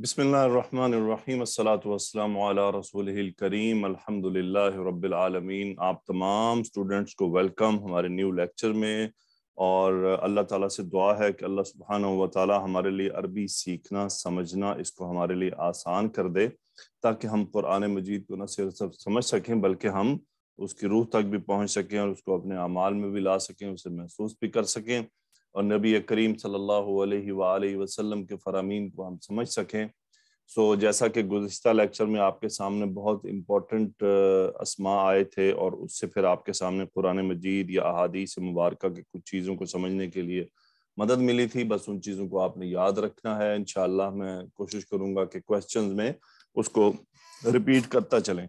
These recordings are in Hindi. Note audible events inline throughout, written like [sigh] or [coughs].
वस्सलामु अला करीम। अल्हम्दुलिल्लाहि रब्बिल आलमीन। आप तमाम स्टूडेंट्स को वेलकम हमारे न्यू लेक्चर में। और अल्लाह ताला से दुआ है कि अल्लाह सुब्हानहू व हमारे लिए अरबी सीखना, समझना, इसको हमारे लिए आसान कर दे, ताकि हम कुरान मजीद को न सिर्फ़ समझ सकें, बल्कि हम उसकी रूह तक भी पहुँच सकें और उसको अपने अमाल में भी ला सकें, उसे महसूस भी कर सकें। और नबी करीम सल्लल्लाहु अलैहि वसल्लम के फरामीन को हम समझ सकें। सो so, जैसा कि गुज्त लेक्चर में आपके सामने बहुत इम्पोर्टेंट असमा आए थे और उससे फिर आपके सामने कुरान मजीद या अहादीस मुबारक के कुछ चीज़ों को समझने के लिए मदद मिली थी। बस उन चीज़ों को आपने याद रखना है। इनशाला मैं कोशिश करूँगा कि क्वेश्चन में उसको रिपीट करता चलें।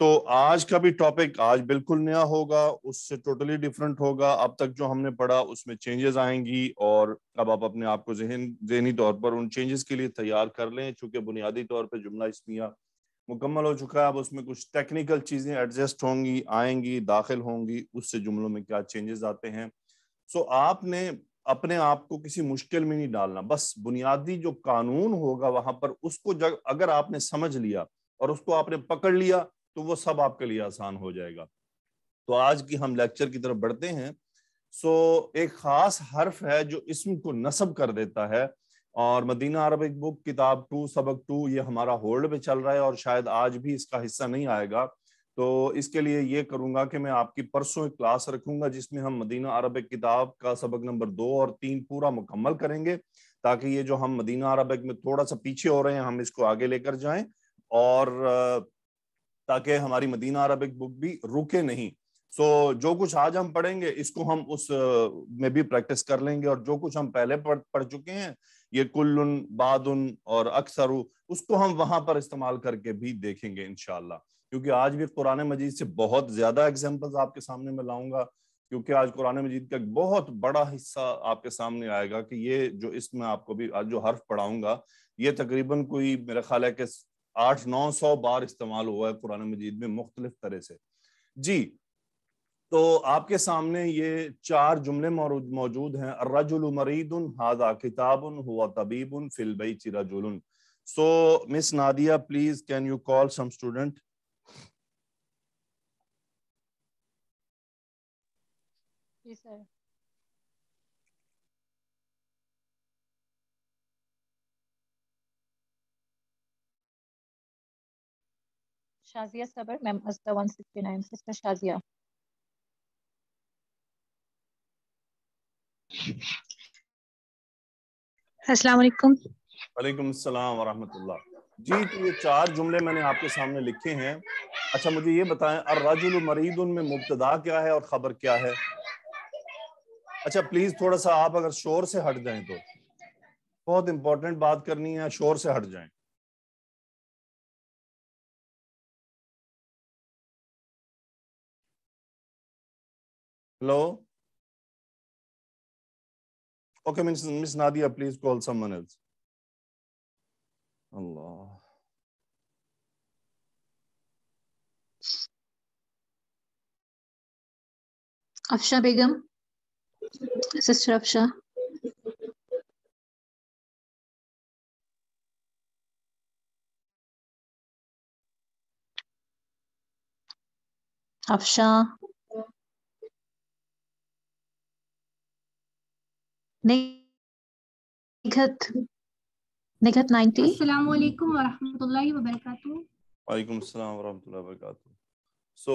तो आज का भी टॉपिक आज बिल्कुल नया होगा, उससे टोटली डिफरेंट होगा। अब तक जो हमने पढ़ा, उसमें चेंजेस आएँगी और अब आप अपने आप को जहन, जहनी तौर पर उन चेंजेस के लिए तैयार कर लें, चूँकि बुनियादी तौर पर जुमला इसमिया मुकम्मल हो चुका है। अब उसमें कुछ टेक्निकल चीज़ें एडजस्ट होंगी, आएँगी, दाखिल होंगी, उससे जुमलों में क्या चेंजेस आते हैं। सो आपने अपने आप को किसी मुश्किल में नहीं डालना, बस बुनियादी जो कानून होगा वहाँ पर उसको जग, अगर आपने समझ लिया और उसको आपने पकड़ लिया तो वो सब आपके लिए आसान हो जाएगा। तो आज की हम लेक्चर की तरफ़ बढ़ते हैं। सो एक खास हर्फ है जो इसम को नसब कर देता है। और मदीना अरबिक बुक, किताब टू, सबक टू, ये हमारा होल्ड पे चल रहा है और शायद आज भी इसका हिस्सा नहीं आएगा। तो इसके लिए ये करूँगा कि मैं आपकी परसों एक क्लास रखूँगा जिसमें हम मदीना अरबिक किताब का सबक नंबर दो और तीन पूरा मुकम्मल करेंगे, ताकि ये जो हम मदीना अरबिक में थोड़ा सा पीछे हो रहे हैं, हम इसको आगे लेकर जाएँ। और ताकि हमारी मदीना अरबिक बुक भी रुके नहीं। सो so, जो कुछ आज हम पढ़ेंगे इसको हम उस में भी प्रैक्टिस कर लेंगे और जो कुछ हम पहले पढ़ पढ़ चुके हैं ये कुल्लुन बादुन और अक्सर उसको हम वहाँ पर इस्तेमाल करके भी देखेंगे इनशाला क्योंकि आज भी कुरान मजीद से बहुत ज़्यादा एग्जाम्पल्स आपके सामने मैं लाऊँगा क्योंकि आज कुरान मजीद का एक बहुत बड़ा हिस्सा आपके सामने आएगा कि ये जो इसमें आपको भी आज जो हर्फ पढ़ाऊँगा ये तकरीबन कोई मेरा ख्याल है कि आठ नौ सौ बार इस्तेमाल हुआ है कुरान मजीद में मुख्तलिफ़ तरह से। जी तो आपके सामने ये चार जुमले मौजूद हैं। रजुल मरीदुन, हाजा किताबुन हुआ तबीबुन, फिल बैति रजुलन। So miss Nadia please can you call some student ji sir Shazia Sabar, Ma'am Asta 169, Sister Shazia. अस्सलाम वालेकुम वालेकुम अस्सलाम वरहमतुल्लाह जी तो ये चार जुमले मैंने आपके सामने लिखे हैं। अच्छा मुझे ये बताएँ अर्राजुल मरीदुन में मुब्तदा क्या है और खबर क्या है? अच्छा प्लीज़ थोड़ा सा आप अगर शोर से हट जाएँ तो। बहुत इंपॉर्टेंट बात करनी है शोर से हट जाएँ। Hello? Okay, Miss, Miss Nadia, please call someone else. Allah. Afsha Begum, Sister Afsha. Afsha. निघत निघत 90 अस्सलाम वालेकुम व रहमतुल्लाहि व बरकातहू वालेकुम अस्सलाम व रहमतुल्लाहि व बरकातहू सो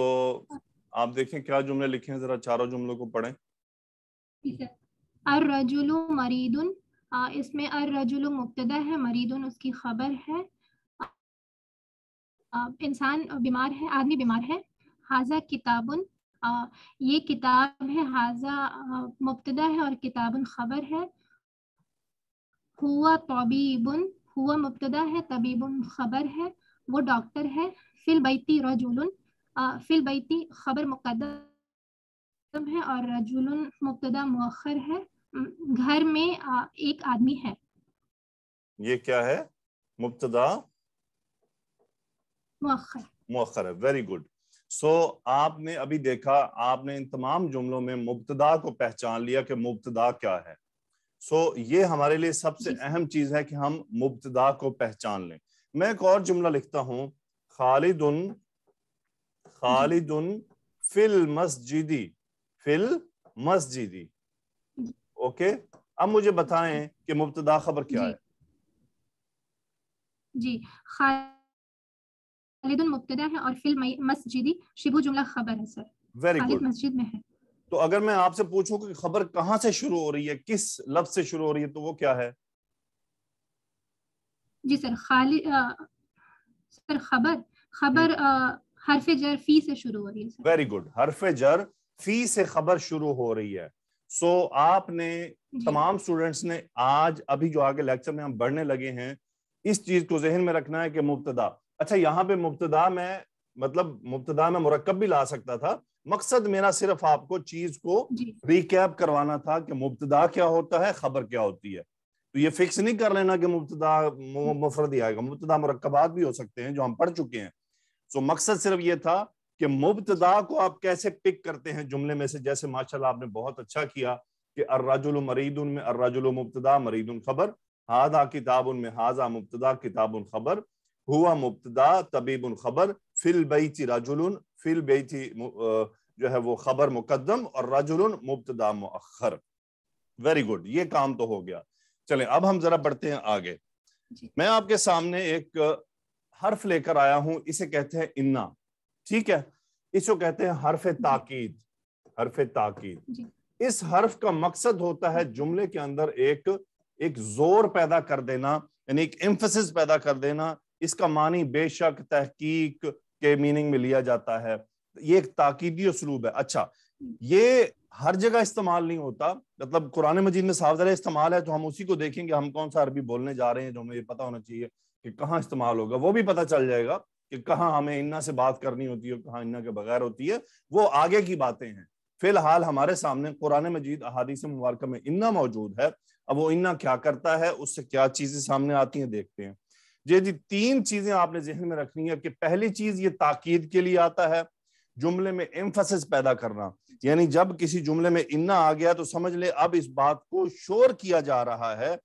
आप देखें क्या जुमले लिखे हैं जरा चारों जुमलों को पढ़ें। अर रजुलु मरीदुन इसमें अर रजुलु मुब्तदा है मरीदुन उसकी खबर है। इंसान बीमार है आदमी बीमार है। हाजा किताबुन आ, ये किताब है हाजा मुबतदा है और किताबन खबर है। हुआ तबीबुन हुआ मुबतदा है तबीबन खबर है वो डॉक्टर है फिल बैती रजुलन फिल बैती खबर मुकदम है और रजुलन मुबतदा मुअखर है। घर में आ, एक आदमी है। ये क्या है? मुबतदा? मुअखर मुअखर है वेरी गुड सो so, आपने अभी देखा आपने इन तमाम जुमलों में मुबतदा को पहचान लिया कि मुबतदा क्या है। सो so, ये हमारे लिए सबसे अहम चीज़ है कि हम मुब्तदा को पहचान लें। मैं एक और जुमला लिखता हूँ। खालिदुन खालिदुन फिल मस्जिदी फिल मस्जिदी। ओके? अब मुझे बताएँ कि मुब्तदा खबर क्या जी। है। जी। खालिदुन मुब्तदा है और फिल मस्जिदी शिबु जुमला खबर है सर। वेरी गुड मस्जिद में है। तो अगर मैं आपसे पूछूँ कि खबर कहाँ से शुरू हो रही है किस लफ्ज से शुरू हो रही है तो वो क्या है? जी सर खाली सर खबर खबर अ, हरफ जर फ़ी से शुरू हो रही है वेरी गुड हरफ जर फ़ी से खबर शुरू हो रही है। सो so, आपने तमाम स्टूडेंट्स ने आज अभी जो आगे लेक्चर में हम बढ़ने लगे हैं इस चीज़ को जहन में रखना है कि मुब्तदा अच्छा यहाँ पे मुब्तदा में मतलब मुब्तदा में मुरक्कब भी ला सकता था। मकसद मेरा सिर्फ़ आपको चीज़ को रिकैप करवाना था कि मुब्तदा क्या होता है खबर क्या होती है। तो ये फिक्स नहीं कर लेना कि मुब्तदा मुफरद ही आएगा। मुब्तदा मुरक्कबात भी हो सकते हैं जो हम पढ़ चुके हैं। सो मकसद सिर्फ़ ये था कि मुब्तदा को आप कैसे पिक करते हैं जुमले में से। जैसे माशाल्लाह आपने बहुत अच्छा किया कि अर्राजुल मरीदुन में अर्राजुल मुब्तदा मरीदुन खबर। हादा किताब में हाजा मुब्तदा किताबुन खबर। हुआ मुब्तदा तबीबुन खबर फिल बैती राजुलुन फिल बैती जो है वो खबर मुकद्दम और रजुलन मुब्तदा मुअख्खर। वेरी गुड ये काम तो हो गया। चलें अब हम जरा बढ़ते हैं आगे। मैं आपके सामने एक हर्फ लेकर आया हूँ इसे कहते हैं इन्ना। ठीक है? इसको कहते हैं हर्फ ताकीद हर्फ। ताकीद। इस हर्फ का मकसद होता है जुमले के अंदर एक एक ज़ोर पैदा कर देना यानी एक एम्फसिस पैदा कर देना इसका मानी बेशक तहकीक के मीनिंग में लिया जाता है। ये एक ताकीदी उसलूब है। अच्छा ये हर जगह इस्तेमाल नहीं होता। मतलब कुरान मजीद में साफ़ ज़रा इस्तेमाल है तो हम उसी को देखेंगे, हम कौन सा अरबी बोलने जा रहे हैं जो हमें पता होना चाहिए कि कहाँ इस्तेमाल होगा। वो भी पता चल जाएगा कि कहाँ हमें इन्ना से बात करनी होती है कहाँ इन्ना के बगैर होती है। वो आगे की बातें हैं। फ़िलहाल हमारे सामने कुरान मजीद अहादीस मुबारक में इन्ना मौजूद है। अब वो इन्ना क्या करता है, उससे क्या चीज़ें सामने आती हैं, देखते हैं। जी जी तीन चीज़ें आपने जहन में रखनी है कि पहली चीज़ ये ताकीद के लिए आता है, जुमले में एम्फसिस पैदा करना। यानी जब किसी जुमले में इन्ना आ गया तो समझ ले अब इस बात को शोर किया जा रहा है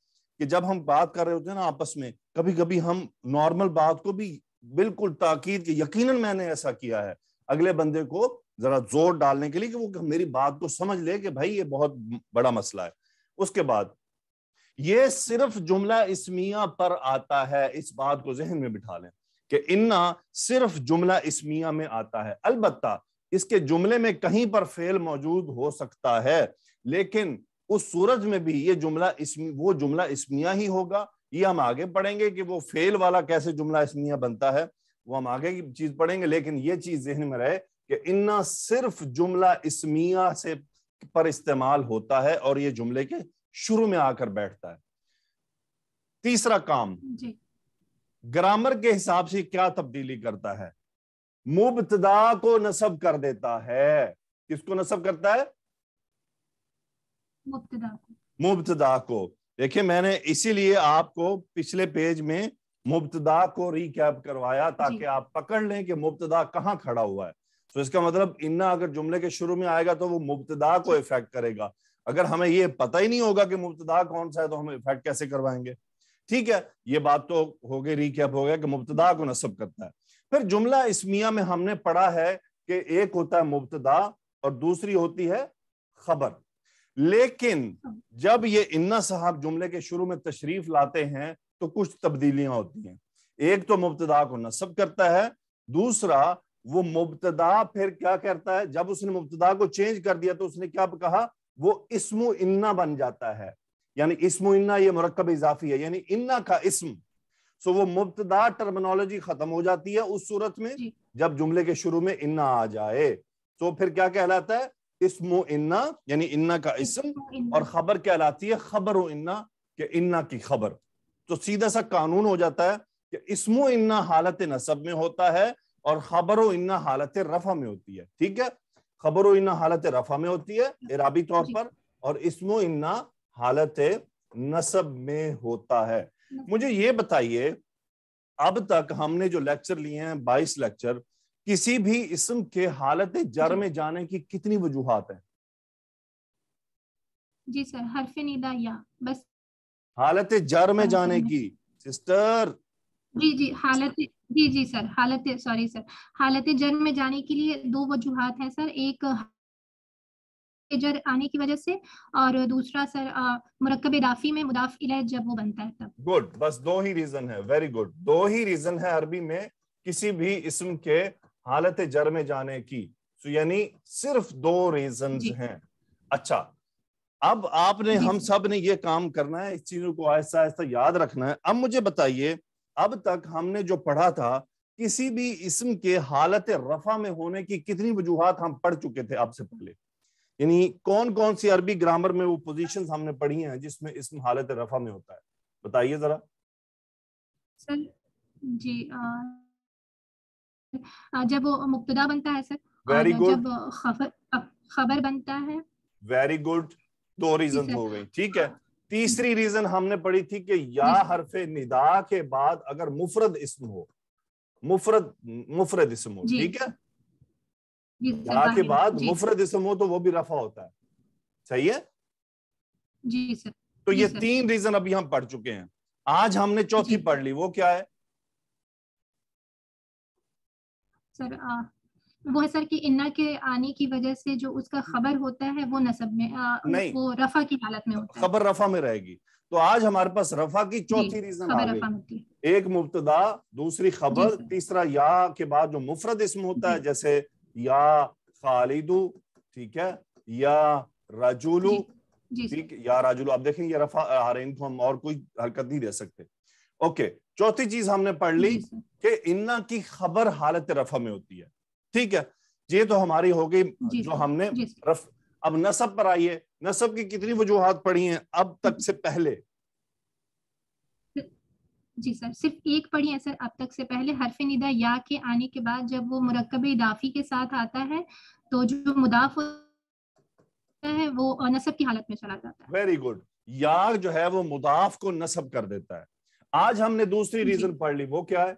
कि जब हम बात कर रहे होते हैं ना आपस में कभी कभी हम नॉर्मल बात को भी बिल्कुल ताकीद के, यकीनन मैंने ऐसा किया है। अगले बंदे को जरा ज़ोर डालने के लिए कि वो मेरी बात को समझ ले कि भाई ये बहुत बड़ा मसला है। उसके बाद ये सिर्फ़ जुमला इसमिया पर आता है, इस बात को जहन में बिठा लें कि इन्ना सिर्फ़ जुमला इसमिया में आता है। अलबत्ता, इसके जुमले में कहीं पर फेल मौजूद हो सकता है, लेकिन उस सूरज में भी ये जुमला इसमी, वो जुमला इसमिया ही होगा। ये हम आगे पढ़ेंगे कि वो फेल वाला कैसे जुमला इसमिया बनता है, वो हम आगे की चीज़ पढ़ेंगे, लेकिन ये चीज़ जहन में रहे कि इन्ना सिर्फ़ जुमला इसमिया से पर इस्तेमाल होता है और ये जुमले के शुरू में आकर बैठता है। तीसरा काम जी। ग्रामर के हिसाब से क्या तब्दीली करता है? मुबतदा को नसब कर देता है। किसको नसब करता है? मुब्तदा को। मुबतदा को। देखिए मैंने इसीलिए आपको पिछले पेज में मुबतदा को रिकैप करवाया ताकि आप पकड़ लें कि मुबतदा कहाँ खड़ा हुआ है। तो इसका मतलब इन्ना अगर जुमले के शुरू में आएगा तो वो मुबतदा को इफ़ेक्ट करेगा। अगर हमें ये पता ही नहीं होगा कि मुबतदा कौन सा है तो हम इफ़ेक्ट कैसे करवाएँगे? ठीक है, ये बात तो हो गई रिकैप हो गया कि मुबतदा को नसब करता है। फिर जुमला इसमिया में हमने पढ़ा है कि एक होता है मुबतदा और दूसरी होती है खबर। लेकिन जब ये इन्ना साहब जुमले के शुरू में तशरीफ़ लाते हैं तो कुछ तब्दीलियाँ होती हैं। एक तो मुबतदा को नसब करता है, दूसरा वो मुबतदा फिर क्या करता है? जब उसने मुबतदा को चेंज कर दिया तो उसने क्या कहा? वो इसमु इन्ना बन जाता है। यानी इसमु इन्ना ये मरकब इजाफी है। यानी इन्ना का इसम। सो वो मुबतदा टर्मिनोलॉजी खत्म हो जाती है उस सूरत में जब जुमले के शुरू में इन्ना आ जाए। तो फिर क्या कहलाता है? इसमु इन्ना यानी इन्ना का इसम और खबर कहलाती है खबर इन्ना कि इन्ना की खबर। तो सीधा सा कानून हो जाता है कि इसमो इन्ना हालत नसब में होता है और खबर इन्ना हालत रफा में होती है। ठीक है? खबर इन्ना हालत रफा में होती है इराबी तौर पर और इसमो इन्ना हालत नसब में होता है। मुझे ये बताइए अब तक हमने जो लेक्चर लिए हैं बाईस लेक्चर किसी भी इसम के हालत जर में जाने की कितनी वजूहत है? जी सर हरफ निदा या बस। हालत जर में जाने की सिस्टर। जी जी हालत जी जी सर हालत सॉरी सर हालत जर में जाने के लिए दो वजूहात हैं सर एक जर आने की वजह से और दूसरा सर मुरक्कब इदाफी में मुदाफ इलैह जब वो बनता है तब। गुड बस दो ही रीजन है वेरी गुड दो ही रीजन है अरबी में किसी भी इसम के हालत जर में जाने की तो यानी सिर्फ़ दो रीजन। हैं। अच्छा अब आपने हम सबने ये काम करना है इस चीज़ों को आहिस्ता आहिस्ता याद रखना है। अब मुझे बताइए अब तक हमने जो पढ़ा था किसी भी इसम के हालत रफा में होने की कितनी वजूहात हम पढ़ चुके थे आपसे पहले। यानी कौन कौन सी अरबी ग्रामर में वो पोजीशंस हमने पढ़ी हैं जिसमें इसम हालत रफा में होता है? बताइए जरा। सर जी अ, जब वो मुब्तदा बनता है सर वेरी गुड जब खबर खबर बनता है। वेरी गुड दो रीजन हो गई। ठीक है। तीसरी रीजन हमने पढ़ी थी कि या हरफे निदा के बाद अगर मुफरद इसम हो मुफरद मुफरद इसम हो ठीक है? या के बाद मुफरद इसम हो तो वो भी रफा होता है। सही है? जी सर। तो ये तीन रीजन अभी हम पढ़ चुके हैं। आज हमने चौथी पढ़ ली वो क्या है? सर वो है सर कि इन्ना के आने की वजह से जो उसका खबर होता है वो नसब में अ, नहीं। वो रफा की हालत में होता है। खबर रफा में रहेगी। तो आज हमारे पास रफा की चौथी रीजन आ गई। एक मुब्तदा दूसरी खबर तीसरा या के बाद जो मुफरद इसम होता है जैसे या खालिदू ठीक है या रजुलू ठीक या राजुलू। आप देखें ये रफा आ रहे इनको हम और कोई हरकत नहीं दे सकते। ओके चौथी चीज़ हमने पढ़ ली कि इन्ना की खबर हालत रफा में होती है। ठीक है ये तो हमारी हो गई जो हमने रफ अब नसब पर आइए नसब की कितनी वजूहात पढ़ी हैं अब तक से पहले? जी सर सिर्फ़ एक पढ़ी है सर अब तक से पहले हरफ निदा या के आने के बाद जब वो मुरक्कब इदाफी के साथ आता है तो जो मुदाफ होता है वो नसब की हालत में चला जाता है। वेरी गुड या जो है वो मुदाफ को नसब कर देता है। आज हमने दूसरी रीजन पढ़ ली वो क्या है?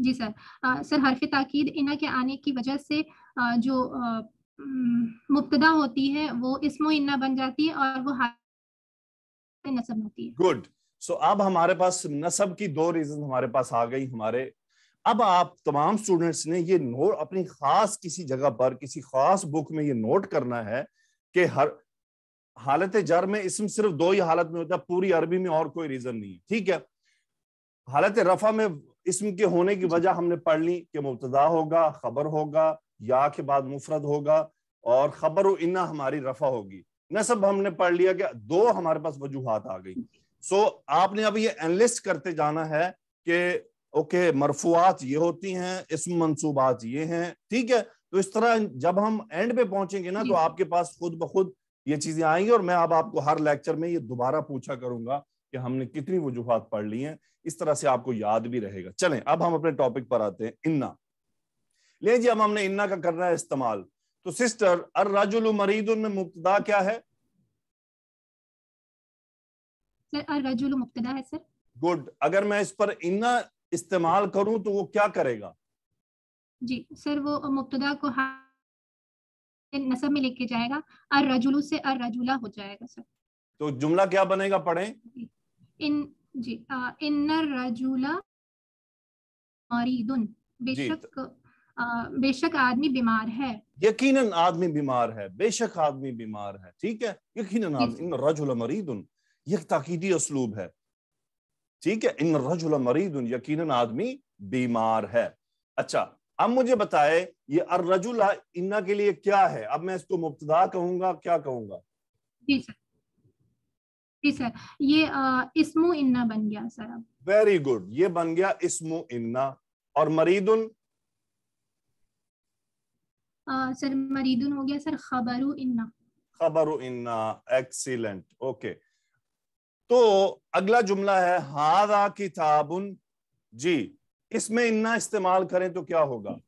जी सर। अ, सर हरफ ताकीद इना के आने की वजह से अ, जो मुब्तदा होती है वो इसमो इन्ना बन जाती है और वो नसब होती है। गुड। सो अब हमारे पास नसब की दो रीजन हमारे पास आ गई हमारे। अब आप तमाम स्टूडेंट्स ने ये नोट अपनी खास किसी जगह पर किसी खास बुक में ये नोट करना है कि हर हालत जर में इसम सिर्फ़ दो ही हालत में होता है पूरी अरबी में और कोई रीजन नहीं है ठीक है? हालत रफा में इसम के होने की वजह हमने पढ़ ली कि मुबतदा होगा खबर होगा या के बाद मुफरद होगा और खबर इन्ना हमारी रफा होगी। नसब हमने पढ़ लिया कि दो हमारे पास वजूहात आ गई। सो आपने अब ये एनलिस्ट करते जाना है कि ओके मरफुआत ये होती हैं इसम मंसूबात ये हैं ठीक है? तो इस तरह जब हम एंड पे पहुँचेंगे ना तो आपके पास खुद ब खुद ये चीज़ें आएँगी और मैं अब आपको हर लेक्चर में ये दोबारा पूछा करूँगा। कि हमने कितनी वजूहात पढ़ ली हैं इस तरह से आपको याद भी रहेगा। चलें अब हम अपने टॉपिक पर आते हैं इन्ना। ले जी अब हमने इन्ना का करना है इस्तेमाल। तो सिस्टर अर राजुल मरीदुन में मुब्तदा क्या है? सर अर रजुल मुब्तदा है सर। गुड अगर मैं इस पर इन्ना इस्तेमाल करूँ तो वो क्या करेगा? जी सर वो मुब्तदा को हा- नसब में लेके जाएगा। अर रजुलू से अर रजुला हो जाएगा सर। तो जुमला क्या बनेगा पढ़ें। इन जी इन्नर रजुला मरीदुन बेशक बेशक आदमी बीमार है। यकीनन आदमी बीमार है बेशक आदमी बीमार है ठीक है? यकीनन इन रजुल मरीदुन ये ताकीदी असलूब है ठीक है? इन रजुल मरीदुन यकीनन आदमी बीमार है। अच्छा अब मुझे बताए ये अर रजुल इन्ना के लिए क्या है? अब मैं इसको मुब्तदा कहूँगा क्या कहूँगा? जी सर। जी सर ये इस्मु इन्ना बन गया सर अब। वेरी गुड ये बन गया इस्मु इन्ना। और मरीदुन? सर मरीदुन हो गया सर खबरु इन्ना। खबर इन्ना। एक्सीलेंट ओके तो अगला जुमला है हादा किताबुन। जी इसमें इन्ना इस्तेमाल करें तो क्या होगा?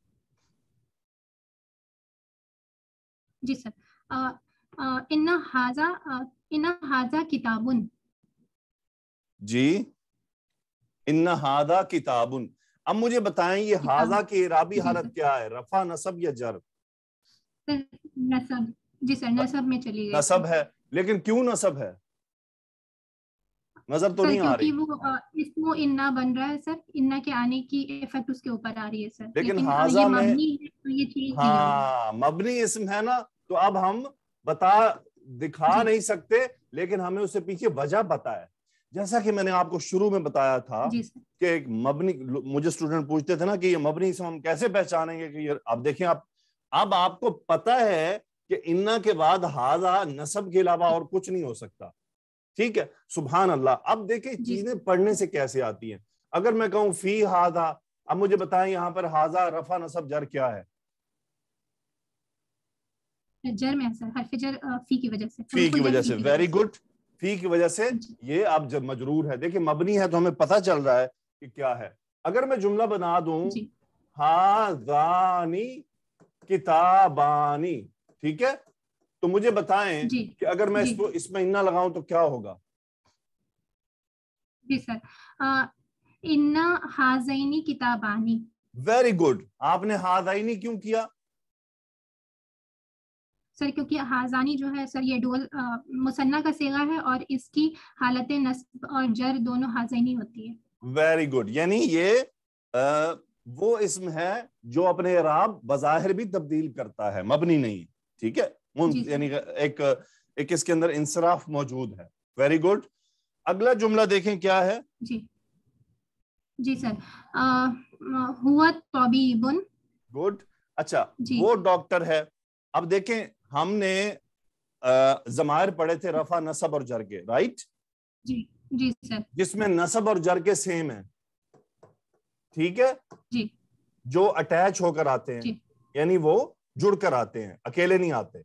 जी सर। अ, अ, इन्ना हाजा इन्ना हाजा किताबुन। जी इन्ना हादा किताबुन। अब मुझे बताएँ ये हाजा की इराबी हालत क्या है? रफा नसब या जर नसब। जी सर नसब में चली गई नसब है लेकिन क्यों नसब है? नज़र तो नहीं आ रही। वो इसमो इन्ना बन रहा है सर इन्ना के आने की इफ़ेक्ट उसके ऊपर आ रही है सर। लेकिन अ, हाजा में- मबनी तो ये चीज़ हाँ मबनी इसम है ना तो अब हम बता दिखा नहीं सकते लेकिन हमें उससे पीछे वजह पता है। जैसा कि मैंने आपको शुरू में बताया था कि एक मबनी मुझे स्टूडेंट पूछते थे ना कि ये मबनी से हम कैसे पहचानेंगे कि ये अब देखें आप अब आपको पता है कि इन्ना के बाद हाजा नसब के अलावा और कुछ नहीं हो सकता। ठीक है? सुबहान अल्लाह अब देखें चीज़ें पढ़ने से कैसे आती हैं। अगर मैं कहूँ फ़ी हाजा अब मुझे बताएँ यहाँ पर हाजा रफा नसब जर क्या है? जर में सर हरफ जर फ़ी की वजह से फ़ी की वजह से वेरी गुड फ़ी की वजह से ये अब जब मजरूर है देखिए मबनी है तो हमें पता चल रहा है कि क्या है। अगर मैं जुमला बना दूँ हाजानी किताबानी ठीक है? तो मुझे बताएँ कि अगर मैं इसको इसमें इन्ना लगाऊँ तो क्या होगा? जी सर इन्ना हाजैनी किताबानी। वेरी गुड आपने हाजाइनी क्यों किया? सर क्योंकि हाजानी जो है सर ये डोल मुसन्ना का सेगा है और इसकी हालत नस्ब और जर दोनों हाजैनी होती है। वेरी गुड यानी ये आ, वो इसम है जो अपने राब बजाहिर भी तब्दील करता है मबनी नहीं ठीक है? यानी एक एक इसके अंदर इंसराफ मौजूद है। वेरी गुड अगला जुमला देखें क्या है? जी। जी सर। हुआ तबीबुन। गुड अच्छा जी। वो डॉक्टर है। अब देखें हमने जमायर पढ़े थे रफा नसब और जर के राइट जी जी सर जिसमें नसब और जर के सेम है। ठीक है? जी। जो अटैच होकर आते हैं यानी वो जुड़कर आते हैं अकेले नहीं आते।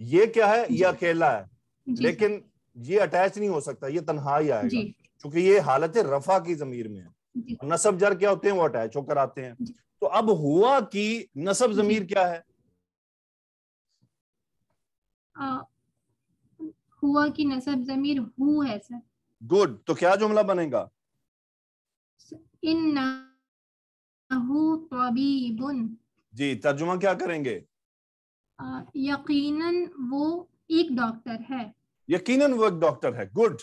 ये क्या है? ये अकेला है। लेकिन ये अटैच नहीं हो सकता ये तनहा ही आएगा। क्योंकि ये हालत है रफा की जमीर में है। नसब जर क्या होते हैं? वो अटैच होकर आते हैं। तो अब हुआ कि नसब जमीर क्या है? हुआ की नसब जमीर हु है सर गुड तो क्या जुमला बनेगा? तबीबुन। जी तर्जुमा क्या करेंगे? यकीनन वो एक डॉक्टर है। यकीनन वो एक डॉक्टर है गुड।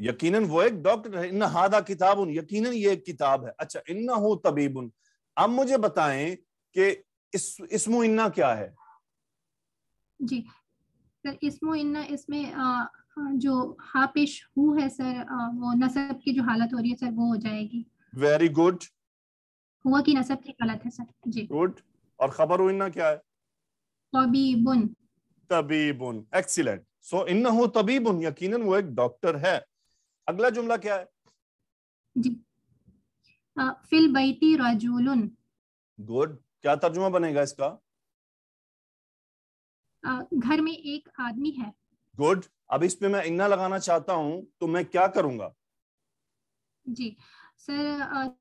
यकीनन वो एक डॉक्टर है इन्ना हादा किताबुन यकीनन ये एक किताब है। अच्छा इन्ना हो तबीबुन अब मुझे बताएँ कि इस इसमो इन्ना क्या है? जी सर इसमो इन्ना इसमें जो हा पेश हु है सर वो नसब की जो हालत हो रही है सर वो हो जाएगी। वेरी गुड हुआ की नसब की हालत है सर? जी। गुड और खबर इन्ना क्या है? तबीबुन। तबीबुन। एक्सीलेंट सो इन्ना हो तबीबुन यकीनन वो एक डॉक्टर है। अगला जुमला क्या है? जी। फिल बैती रजूलुन। गुड क्या तर्जुमा बनेगा इसका? घर में एक आदमी है। गुड अब इस पे मैं इन्ना लगाना चाहता हूँ तो मैं क्या करूँगा? जी। सर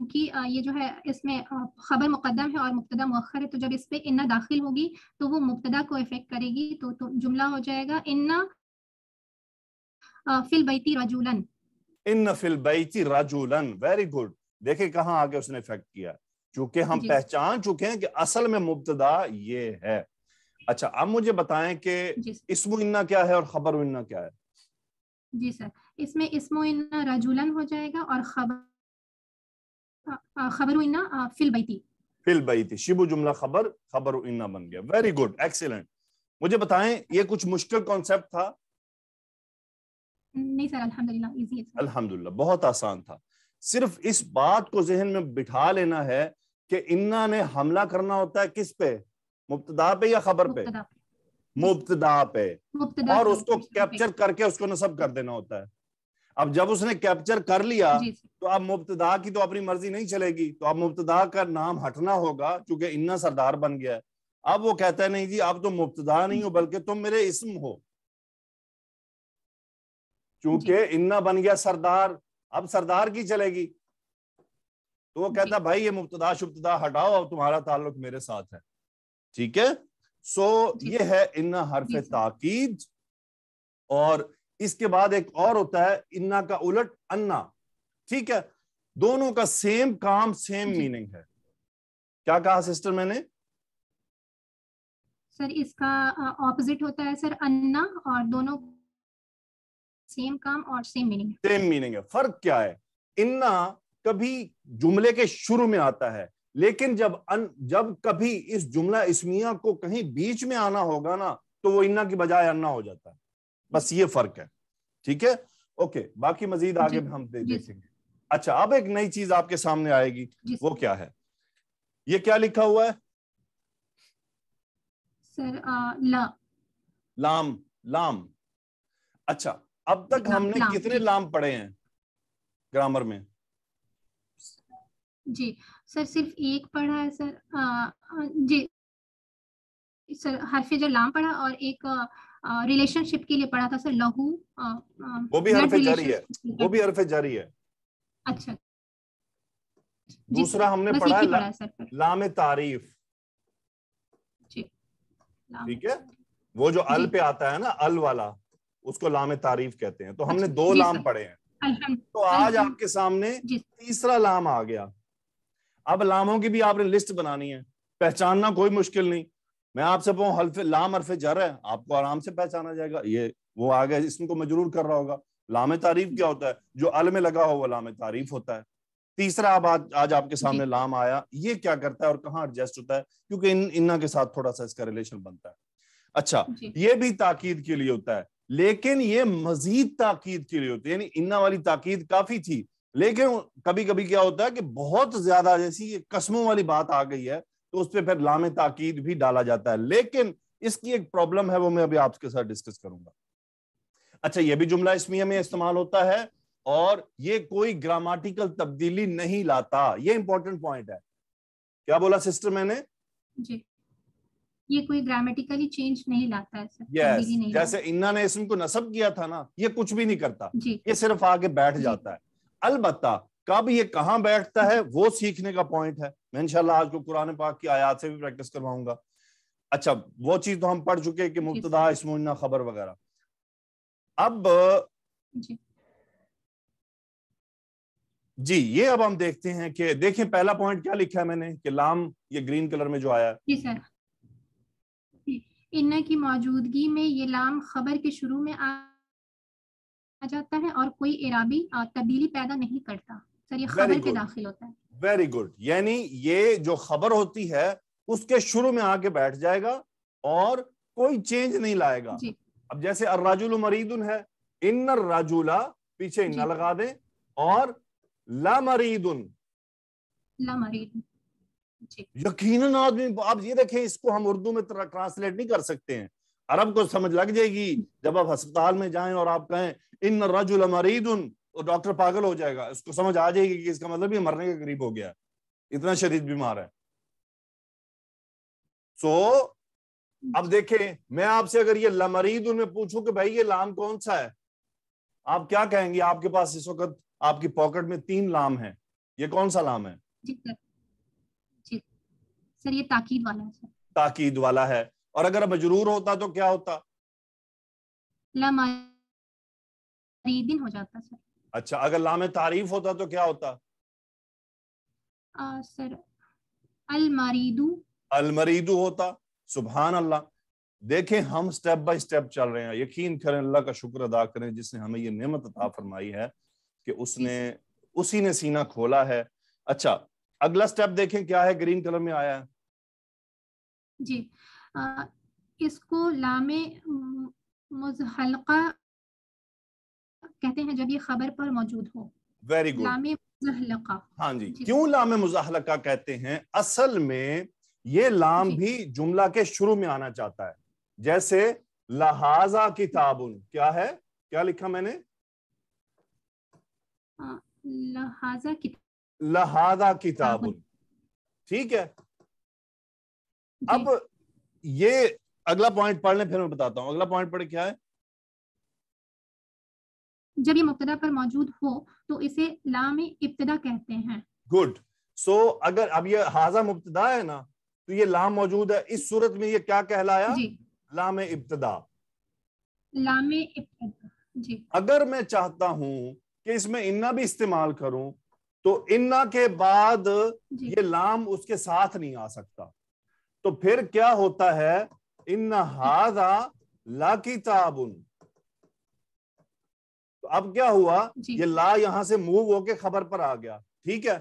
कि ये जो है इसमें खबर मुकदम है और मुब्तदा मुअख्खर है तो जब इस पे इन्ना दाखिल होगी तो वो मुब्तदा को इफ़ेक्ट करेगी तो, तो जुमला हो जाएगा इन्ना फिल बैती रजूलन। इन फिल बैती रजुलन। वेरी गुड देखे कहाँ आगे उसने इफ़ेक्ट किया। चूँकि हम पहचान चुके हैं कि असल में मुब्तदा ये है। अच्छा अब मुझे बताएँ कि इन्ना क्या है और खबर इन्ना क्या है? जी सर इसमें इसमो इन्ना रजूलन हो जाएगा और खबर खबर इन्ना फिल बैती फिल बैती शिबु जुमला खबर खबर इन्ना बन गया। वेरी गुड एक्सीलेंट मुझे बताएँ ये कुछ मुश्किल कॉन्सेप्ट था? नहीं सर अल्हम्दुलिल्लाह इजी है। अल्हम्दुलिल्लाह बहुत आसान था। सिर्फ़ इस बात को जहन में बिठा लेना है कि इन्ना ने हमला करना होता है किस पे? मुब्तदा पे या खबर पे? मुब्तदा मुब्तदा पे। और उसको कैप्चर करके उसको नसब कर देना होता है। अब जब उसने कैप्चर कर लिया तो अब मुब्तदा की तो अपनी मर्ज़ी नहीं चलेगी। तो अब मुब्तदा का नाम हटना होगा क्योंकि इन्ना सरदार बन गया है। अब वो कहता है नहीं जी अब तो मुब्तदा नहीं हो बल्कि तुम मेरे इसम हो। क्योंकि इन्ना बन गया सरदार अब सरदार की चलेगी। तो वो कहता भाई ये मुब्तदा शुब्तदा हटाओ अब तुम्हारा ताल्लुक मेरे साथ है। ठीक है? सो जी। ये है इन्ना हरफ ताकीद। और इसके बाद एक और होता है इन्ना का उलट अन्ना। ठीक है? दोनों का सेम काम सेम मीनिंग है। क्या कहा सिस्टर मैंने? सर इसका ऑपोजिट होता है सर अन्ना और दोनों सेम काम और सेम मीनिंग सेम मीनिंग है। फ़र्क क्या है? इन्ना कभी जुमले के शुरू में आता है लेकिन जब अन, जब कभी इस जुमला इसमिया को कहीं बीच में आना होगा ना तो वो इन्ना की बजाय अन्ना हो जाता है। बस ये फ़र्क है। ठीक है? ओके बाकी मजीद आगे हम दे- देखेंगे। अच्छा अब एक नई चीज़ आपके सामने आएगी। वो क्या है? ये क्या लिखा हुआ है? सर ला। लाम लाम। अच्छा अब तक लाम, हमने लाम, कितने लाम पढ़े हैं? ग्रामर में। जी सर सिर्फ़ एक पढ़ा है सर अ, जी। सर हरफ जो लाम पढ़ा और एक रिलेशनशिप के लिए पढ़ा था सर लहू वो भी हरफ जारी है। वो भी। हरफ जारी है। अच्छा। दूसरा हमने पढ़ा है पढ़ा ला- सर लाम तारीफ़। ठीक है? वो जो अल पे आता है ना अल वाला उसको लाम तारीफ़ कहते हैं। तो हमने अच्छा, दो लाम पढ़े हैं। तो आज आपके सामने तीसरा लाम आ गया। अब लामों की भी आपने लिस्ट बनानी है। पहचानना कोई मुश्किल नहीं। मैं आपसे कहूँ हल्फ लाम हरफ जर है आपको आराम से पहचाना जाएगा। ये वो आ गया इसमें को मजरूर कर रहा होगा। लाम तारीफ़ क्या होता है? जो अल में लगा हो वो लाम तारीफ़ होता है। तीसरा अब आज, आज आपके सामने लाम आया। ये क्या करता है और कहाँ एडजस्ट होता है? क्योंकि इन इन्ना के साथ थोड़ा सा इसका रिलेशन बनता है। अच्छा ये भी ताकीद के लिए होता है। लेकिन ये मजीद ताकीद के लिए होती है। यानी इन्ना वाली ताकीद काफ़ी थी। लेकिन कभी कभी क्या होता है कि बहुत ज़्यादा जैसी ये कस्मों वाली बात आ गई है तो उस पर फिर लामे ताकीद भी डाला जाता है। लेकिन इसकी एक प्रॉब्लम है वो मैं अभी आपके साथ डिस्कस करूँगा। अच्छा ये भी जुमला इसमिया में इस्तेमाल होता है और ये कोई ग्रामाटिकल तब्दीली नहीं लाता। ये इंपॉर्टेंट पॉइंट है। क्या बोला सिस्टर मैंने? जी। ये कोई ग्रामेटिकली चेंज नहीं लाता है सर। तब्दीली नहीं जैसे इन्ना ने इसम को नसब किया था ना ये कुछ भी नहीं करता। ये सिर्फ़ आगे बैठ जाता है। अलबत्ता कब ये कहाँ बैठता है वो सीखने का पॉइंट है। मैं इंशाल्लाह आज को कुरान पाक की आयात से भी प्रैक्टिस करवाऊँगा। अच्छा वो चीज़ तो हम पढ़ चुके हैं कि मुब्तदा इसमुन्ना खबर वगैरह। अब जी। जी ये अब हम देखते हैं कि देखें पहला पॉइंट क्या लिखा है मैंने कि लाम ये ग्रीन कलर में जो आया है। जी सर इन्ना की मौजूदगी में ये लाम खबर के शुरू में आ आ जाता है और कोई इराबी तब्दीली पैदा नहीं करता। सर ये खबर के दाखिल होता है। वेरी गुड यानी ये जो खबर होती है उसके शुरू में आके बैठ जाएगा और कोई चेंज नहीं लाएगा। अब जैसे अर्राजुल मरीदुन है इन राजुला पीछे इन्ना लगा दें और ला मरीदुन। ला मरीद जी। यकीनन आदमी आप ये देखें इसको हम उर्दू में ट्रांसलेट नहीं कर सकते हैं। अरब को समझ लग जाएगी जब आप अस्पताल में जाएँ और आप कहें इन रजुल मरीदुन तो डॉक्टर पागल हो जाएगा। उसको समझ आ जाएगी कि इसका मतलब ये मरने के करीब हो गया। इतना शरीर बीमार है। सो so, अब देखें मैं आपसे अगर ये लमरीदुन उनमें पूछूँ कि भाई ये लाम कौन सा है? आप क्या कहेंगे? आपके पास इस वक्त आपकी पॉकेट में तीन लाम है। ये कौन सा लाम है? जी सर। जी। सर ये ताकीद वाला है ताकीद वाला है। और अगर मजरूर होता तो क्या होता? हो जाता सर। अच्छा अगर लाम तारीफ़ होता तो क्या होता? आ, सर अल अलमरीदू होता सुबहान अल्लाह देखें हम स्टेप बाय स्टेप चल रहे हैं। यकीन करें अल्लाह का शुक्र अदा करें जिसने हमें ये नेमत अता फरमाई है कि उसने उसी ने सीना खोला है। अच्छा अगला स्टेप देखें क्या है? ग्रीन कलर में आया है। जी इसको लामे मुजहलका कहते हैं जब ये खबर पर मौजूद हो। वेरी गुड लामे मुजहलका। हाँ जी। जी। क्यों लाम मुजाहलका कहते हैं? असल में ये लाम भी जुमला के शुरू में आना चाहता है। जैसे लहाजा किताबुन क्या है? क्या लिखा मैंने? लहाजा की लहाजा किताबुन। ठीक है। अब ये अगला पॉइंट पढ़ लें फिर मैं बताता हूँ। अगला पॉइंट पढ़े क्या है? जब ये मुब्तदा पर मौजूद हो तो इसे लाम इब्तदा कहते हैं। गुड सो so, अगर अब ये हाजा मुब्तदा है ना तो ये लाम मौजूद है। इस सूरत में ये क्या कहलाया? लाम इब्तदा। लाम इब्तदा जी। अगर मैं चाहता हूँ कि इसमें इन्ना भी इस्तेमाल करूँ तो इन्ना के बाद ये लाम उसके साथ नहीं आ सकता। तो फिर क्या होता है? इन हाजा ला किताबुन तो अब क्या हुआ? ये ला यहाँ से मूव होके खबर पर आ गया। ठीक है?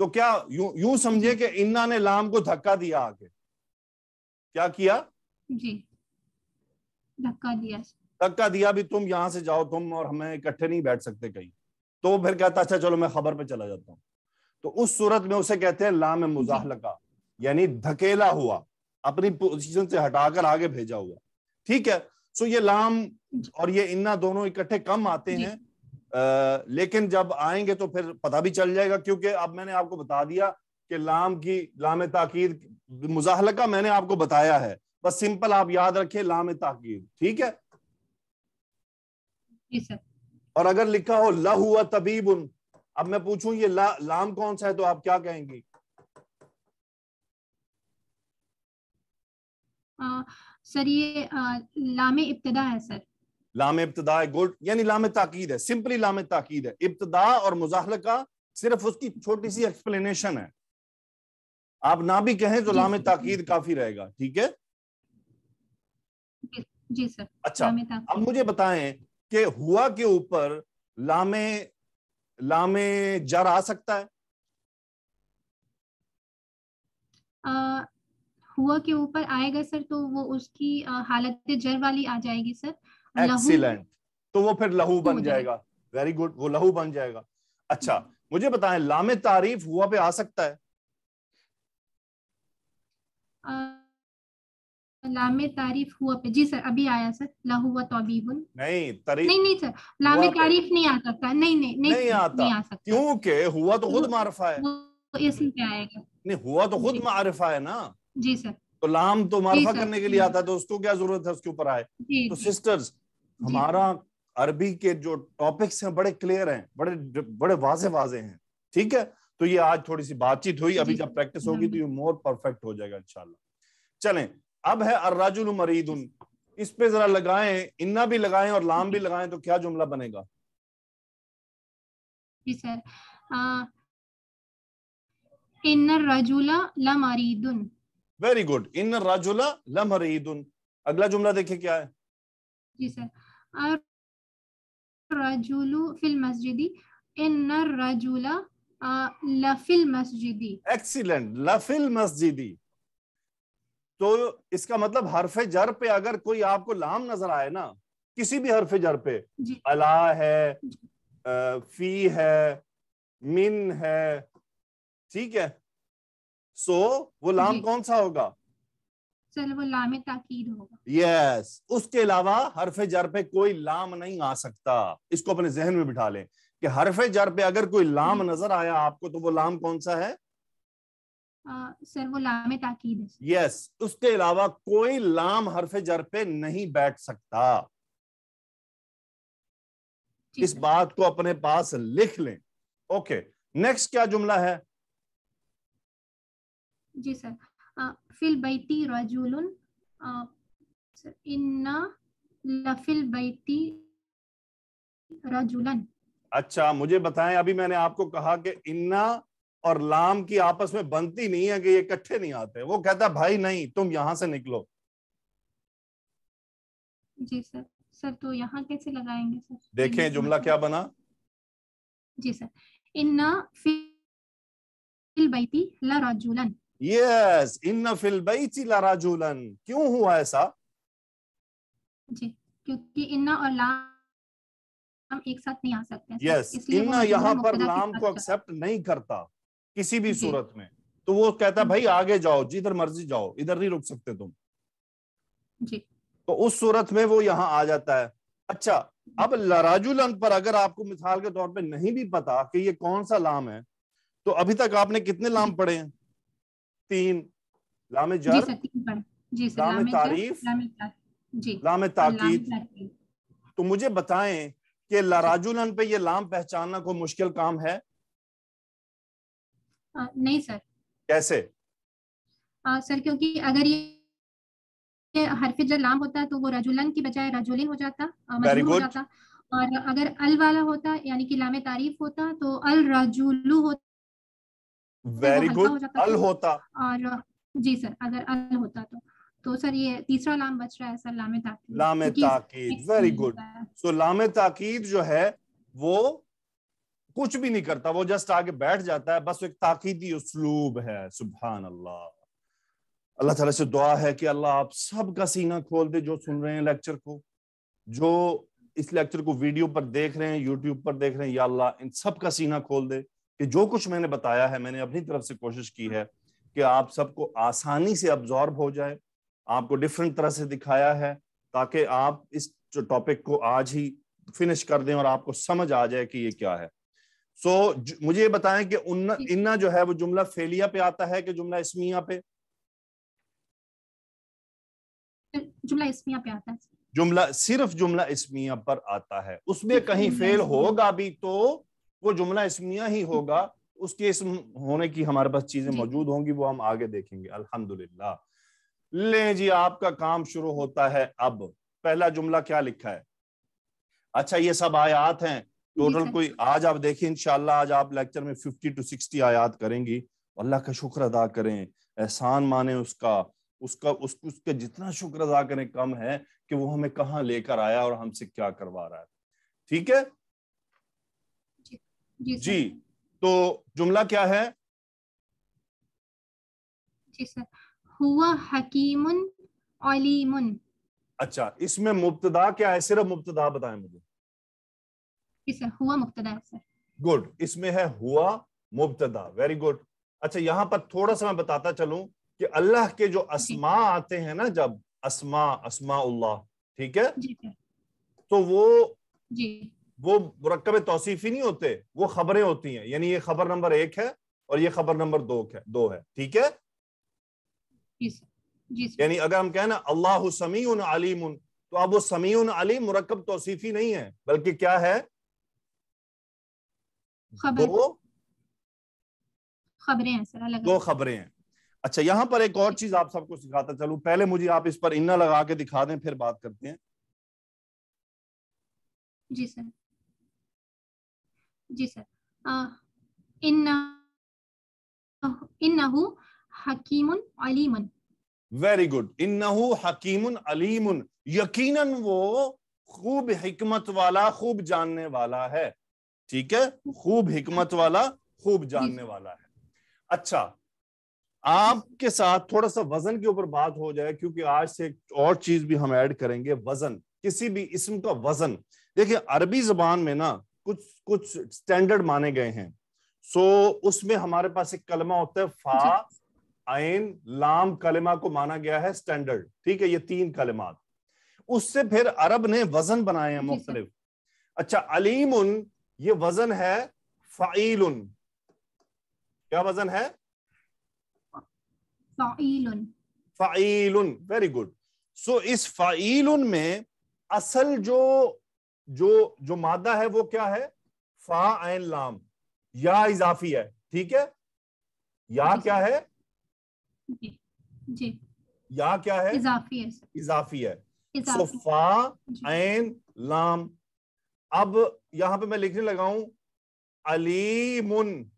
तो क्या यूँ यूँ समझे कि इन्ना ने लाम को धक्का दिया आके क्या किया? जी। धक्का दिया। धक्का दिया भी तुम यहाँ से जाओ तुम और हमें इकट्ठे नहीं बैठ सकते कहीं। तो फिर कहता अच्छा चलो मैं खबर पे चला जाता हूँ। तो उस सूरत में उसे कहते हैं लाम मुजाहलका। यानी धकेला हुआ अपनी पोजीशन से हटाकर आगे भेजा हुआ। ठीक है? सो ये लाम और ये इन्ना दोनों इकट्ठे कम आते हैं आ, लेकिन जब आएँगे तो फिर पता भी चल जाएगा क्योंकि अब मैंने आपको बता दिया कि लाम की लाम ताकीद मुजाहलका मैंने आपको बताया है। बस सिंपल आप याद रखें लाम ताकीद ठीक है? और अगर लिखा हो ला हुआ तबीबुन अब मैं पूछूँ ये ला, लाम कौन सा है तो आप क्या कहेंगी? सर ये आ, लामे इब्तदा है सर। लाम इब्तदा गुड यानी लाम ताकीद है सिंपली लाम ताकीद है। इब्तदा और मुजाहल का सिर्फ़ उसकी छोटी सी एक्सप्लेनेशन है। आप ना भी कहें तो लाम ताकीद काफ़ी रहेगा ठीक है? जी सर अच्छा अब मुझे बताएँ कि हुआ के ऊपर लामे लामे जर आ सकता है? हुआ के ऊपर आएगा सर तो वो उसकी हालत जर वाली आ जाएगी सर। एक्सीलेंट तो वो फिर लहू बन जाएगा। वेरी गुड वो लहू बन जाएगा। अच्छा मुझे बताएँ लामे तारीफ़ हुआ पे आ सकता है? लामे तारीफ़ हुआ पे जी सर अभी आया सर लहू व तबीबुन नहीं तारीफ़ नहीं नहीं सर लामे तारीफ़ नहीं आ सकता नहीं नहीं नहीं नहीं आता। नहीं आ सकता। क्योंकि हुआ तो खुद मारफा है। वो इसम पे आएगा। नहीं हुआ तो खुद। मारफा है ना। जी सर। तो लाम तो मारफा करने के लिए आता है तो उसको क्या ज़रूरत है उसके ऊपर आए? तो सिस्टर्स हमारा अरबी के जो टॉपिक्स हैं बड़े क्लियर हैं बड़े बड़े वाजे वाजे हैं। ठीक है? तो ये आज थोड़ी सी बातचीत हुई अभी जब प्रैक्टिस होगी तो ये मोर परफेक्ट हो जाएगा इंशाल्लाह। चलें अब है अर्राजुल मरीदुन। इस पे जरा लगाएँ इन्ना भी लगाएँ और लाम भी लगाएँ तो क्या जुमला बनेगा? जी सर। आ, इन्नर रजुला लमरीदुन। वेरी गुड इन राजुला लमरीदुन अगला जुमला देखिए क्या है। जी सर। रजुलु फिल मस्जिदी। रजुला लफिल मस्जिदी। एक्सीलेंट लफिल मस्जिदी। तो इसका मतलब हरफे जर पे अगर कोई आपको लाम नज़र आए ना किसी भी हरफे जर पे अला है अ, फ़ी है मिन है ठीक है? सो वो लाम कौन सा होगा? सर वो लामे ताकीद होगा। Yes yes. उसके अलावा हरफे जर पे कोई लाम नहीं आ सकता। इसको अपने जहन में बिठा लें कि हरफे जर पे अगर कोई लाम नज़र आया आपको तो वो लाम कौन सा है? आ, सर वो लामे ताकीद है। यस उसके अलावा कोई लाम हरफे जर पे नहीं बैठ सकता। इस बात को अपने पास लिख लें। ओके नेक्स्ट क्या जुमला है? जी सर। फिल बैती रजुलुन इन्ना लफिल बैती रजुलन। अच्छा मुझे बताएँ अभी मैंने आपको कहा कि इन्ना और लाम की आपस में बनती नहीं है कि ये इकट्ठे नहीं आते। वो कहता भाई नहीं तुम यहाँ से निकलो। जी सर सर तो यहाँ कैसे लगाएँगे सर? देखें जुमला क्या बना? जी सर इन्ना फिल बैती ला रजुलन। यस इन फिल लराजुलन क्यों हुआ ऐसा? जी क्योंकि इन्ना और लाम एक साथ नहीं आ सकते यस वो इन्ना यहाँ पर लाम को एक्सेप्ट नहीं करता किसी भी सूरत में। तो वो कहता है भाई आगे जाओ जिधर मर्ज़ी जाओ इधर नहीं रुक सकते तुम। जी। तो उस सूरत में वो यहाँ आ जाता है। अच्छा अब लराजुलन पर अगर आपको मिसाल के तौर पे नहीं भी पता कि ये कौन सा लाम है तो अभी तक आपने कितने लाम पढ़े हैं? तीन। लाम जर। जी सर लामे तारीफ़, लामे ताकीद। तो मुझे बताएँ कि लराजुलन पे ये लाम पहचानना कोई मुश्किल काम है? आ, नहीं सर। कैसे? आ, सर क्योंकि अगर ये हरफ जर लाम होता तो वो रजुलन की बजाय रजुलिन हो जाता हो जाता। और अगर अल वाला होता यानी कि लामे तारीफ़ होता तो अल रजुलु होता। वेरी गुड अल तो- होता। और जी सर अगर अल होता तो। तो सर ये तीसरा लाम बच रहा है सर लाम ताकीद। लाम ताकीद वेरी गुड सो लाम ताकीद जो है वो कुछ भी नहीं करता वो जस्ट आगे बैठ जाता है बस एक ताकीदी उसलूब है सुबहान अल्लाह अल्लाह ताला से दुआ है कि अल्लाह आप सबका सीना खोल दे जो सुन रहे हैं लेक्चर को जो इस लेक्चर को वीडियो पर देख रहे हैं यूट्यूब पर देख रहे हैं या अल्लाह इन सब का सीना खोल दे। कि जो कुछ मैंने बताया है मैंने अपनी तरफ़ से कोशिश की है कि आप सबको आसानी से अब्जॉर्ब हो जाए आपको डिफरेंट तरह से दिखाया है ताकि आप इस जो टॉपिक को आज ही फिनिश कर दें और आपको समझ आ जाए कि ये क्या है। सो so, मुझे ये बताएँ कि उन्ना इन्ना जो है वो जुमला फेलिया पे आता है कि जुमला इसमिया पे? जुमला इसमिया पे आता है। जुमला सिर्फ़ जुमला इसमिया पर आता है। उसमें कहीं फेल होगा भी तो वो जुमला इसमिया ही होगा उसके इसम होने की हमारे पास चीज़ें मौजूद होंगी वो हम आगे देखेंगे अल्हम्दुलिल्लाह। ले जी आपका काम शुरू होता है अब। पहला जुमला क्या लिखा है? अच्छा ये सब आयात हैं। टोटल कोई आज आप देखिए इंशाल्लाह आज आप लेक्चर में 50 टू 60 आयात करेंगी। अल्लाह का शुक्र अदा करें एहसान माने उसका। उसका उस, उसके जितना शुक्र अदा करें कम है कि वो हमें कहाँ लेकर आया और हमसे क्या करवा रहा है। ठीक है? जी जी तो जुमला क्या है? जी सर हुआ हकीमुन अलीमुन। अच्छा इसमें मुब्तदा क्या है? सिर्फ़ मुब्तदा बताएँ मुझे। जी सर हुआ मुब्तदा सर। गुड इसमें है हुआ मुब्तदा वेरी गुड। अच्छा यहाँ पर थोड़ा सा मैं बताता चलूँ कि अल्लाह के जो असमा आते हैं ना जब असमा असमा उल्लाह ठीक है? तो वो जी। वो मुरक्कब तोसीफी नहीं होते वो खबरें होती हैं। यानी ये खबर नंबर एक है और ये खबर नंबर दो है दो है। ठीक है? यानी अगर हम कहें ना अल्लाह समीउन अलीमुन तो अब वो समीउन अलीम मुरक्कब तौसीफी नहीं है बल्कि क्या है? खबर। दो खबरें हैं दो खबरें हैं। अच्छा यहाँ पर एक और चीज़ आप सबको सिखाता चलूँ। पहले मुझे आप इस पर इन्ना लगा के दिखा दें फिर बात करते हैं। जी सर। जी सर। इन्नहु हकीमुन अलीमुन। वेरी गुड इन्नहु हकीमुन अलीमुन। यकीनन वो खूब हिकमत वाला खूब जानने वाला है। ठीक है? खूब हिकमत वाला खूब जानने वाला है। अच्छा आपके साथ थोड़ा सा वज़न के ऊपर बात हो जाए क्योंकि आज से एक और चीज़ भी हम ऐड करेंगे वज़न। किसी भी इसम का वज़न। देखिए अरबी जबान में ना कुछ कुछ स्टैंडर्ड माने गए हैं। सो so, उसमें हमारे पास एक कलमा होता है फा आइन लाम कलमा को माना गया है स्टैंडर्ड ठीक है ये तीन कलमात उससे फिर अरब ने वज़न बनाए हैं। मुख्तलिफ़। अच्छा अलीमुन ये वज़न है फ़ाइल उन क्या वज़न है? फ़ाइलुन। वेरी गुड सो इस फ़ाइलुन में असल जो जो जो मादा है वो क्या है? फा एन लाम। या इजाफी है। ठीक है? या क्या है? जी जी। या क्या है? इजाफी है इजाफी है। सो फा ऐन लाम। अब यहाँ पे मैं लिखने लगा हूँ अलीमुन।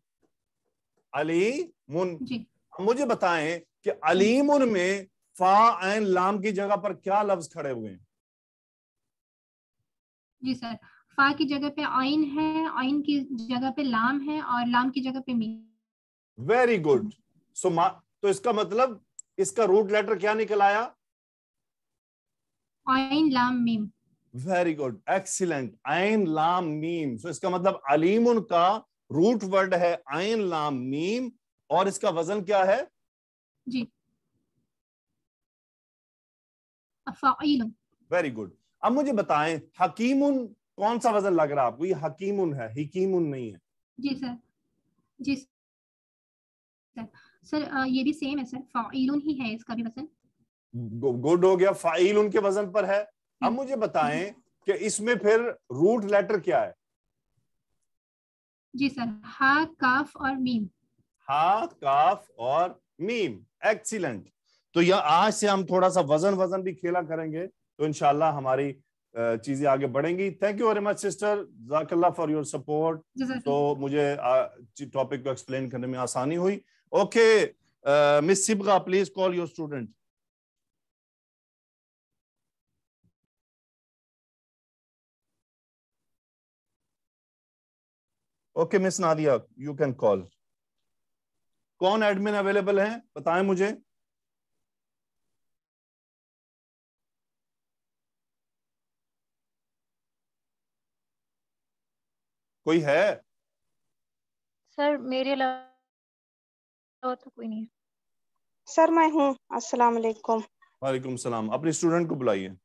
अलीमुन। जी। मुझे बताएँ कि अलीमुन में फा एन लाम की जगह पर क्या लफ्ज खड़े हुए हैं? जी सर। फा की जगह पे आइन है आइन की जगह पे लाम है और लाम की जगह पे मीम वेरी गुड सो तो इसका मतलब इसका रूट लेटर क्या निकल आया? आइन लाम मीम। वेरी गुड एक्सीलेंट आइन लाम मीम। सो इसका मतलब अलीम का रूट वर्ड है आइन लाम मीम। और इसका वज़न क्या है? जी। वेरी गुड अब मुझे बताएँ हकीमुन कौन सा वज़न लग रहा है आपको? ये हकीमुन है हिकीमुन नहीं है। जी सर जी सर। सर ये भी सेम है सर फाइलुन ही है इसका भी वज़न। गुड हो गया फ़ाइल उनके वज़न पर है। अब। मुझे बताएँ कि इसमें फिर रूट लेटर क्या है? जी सर हा काफ और मीम। हा काफ और मीम एक्सीलेंट। तो यह आज से हम थोड़ा सा वज़न वज़न भी खेला करेंगे। तो इनशाला हमारी चीज़ें आगे बढ़ेंगी। Thank you very much sister जाकल्ला for your support तो मुझे टॉपिक को एक्सप्लेन करने में आसानी हुई। Okay miss Sibgha please call your student okay miss Nadia you can call कौन एडमिन अवेलेबल हैं? बताएँ मुझे। कोई है? सर मेरे अलावा तो कोई नहीं सर मैं हूँ। अस्सलाम वालेकुम। वालेकुम सलाम। अपने स्टूडेंट को बुलाइए।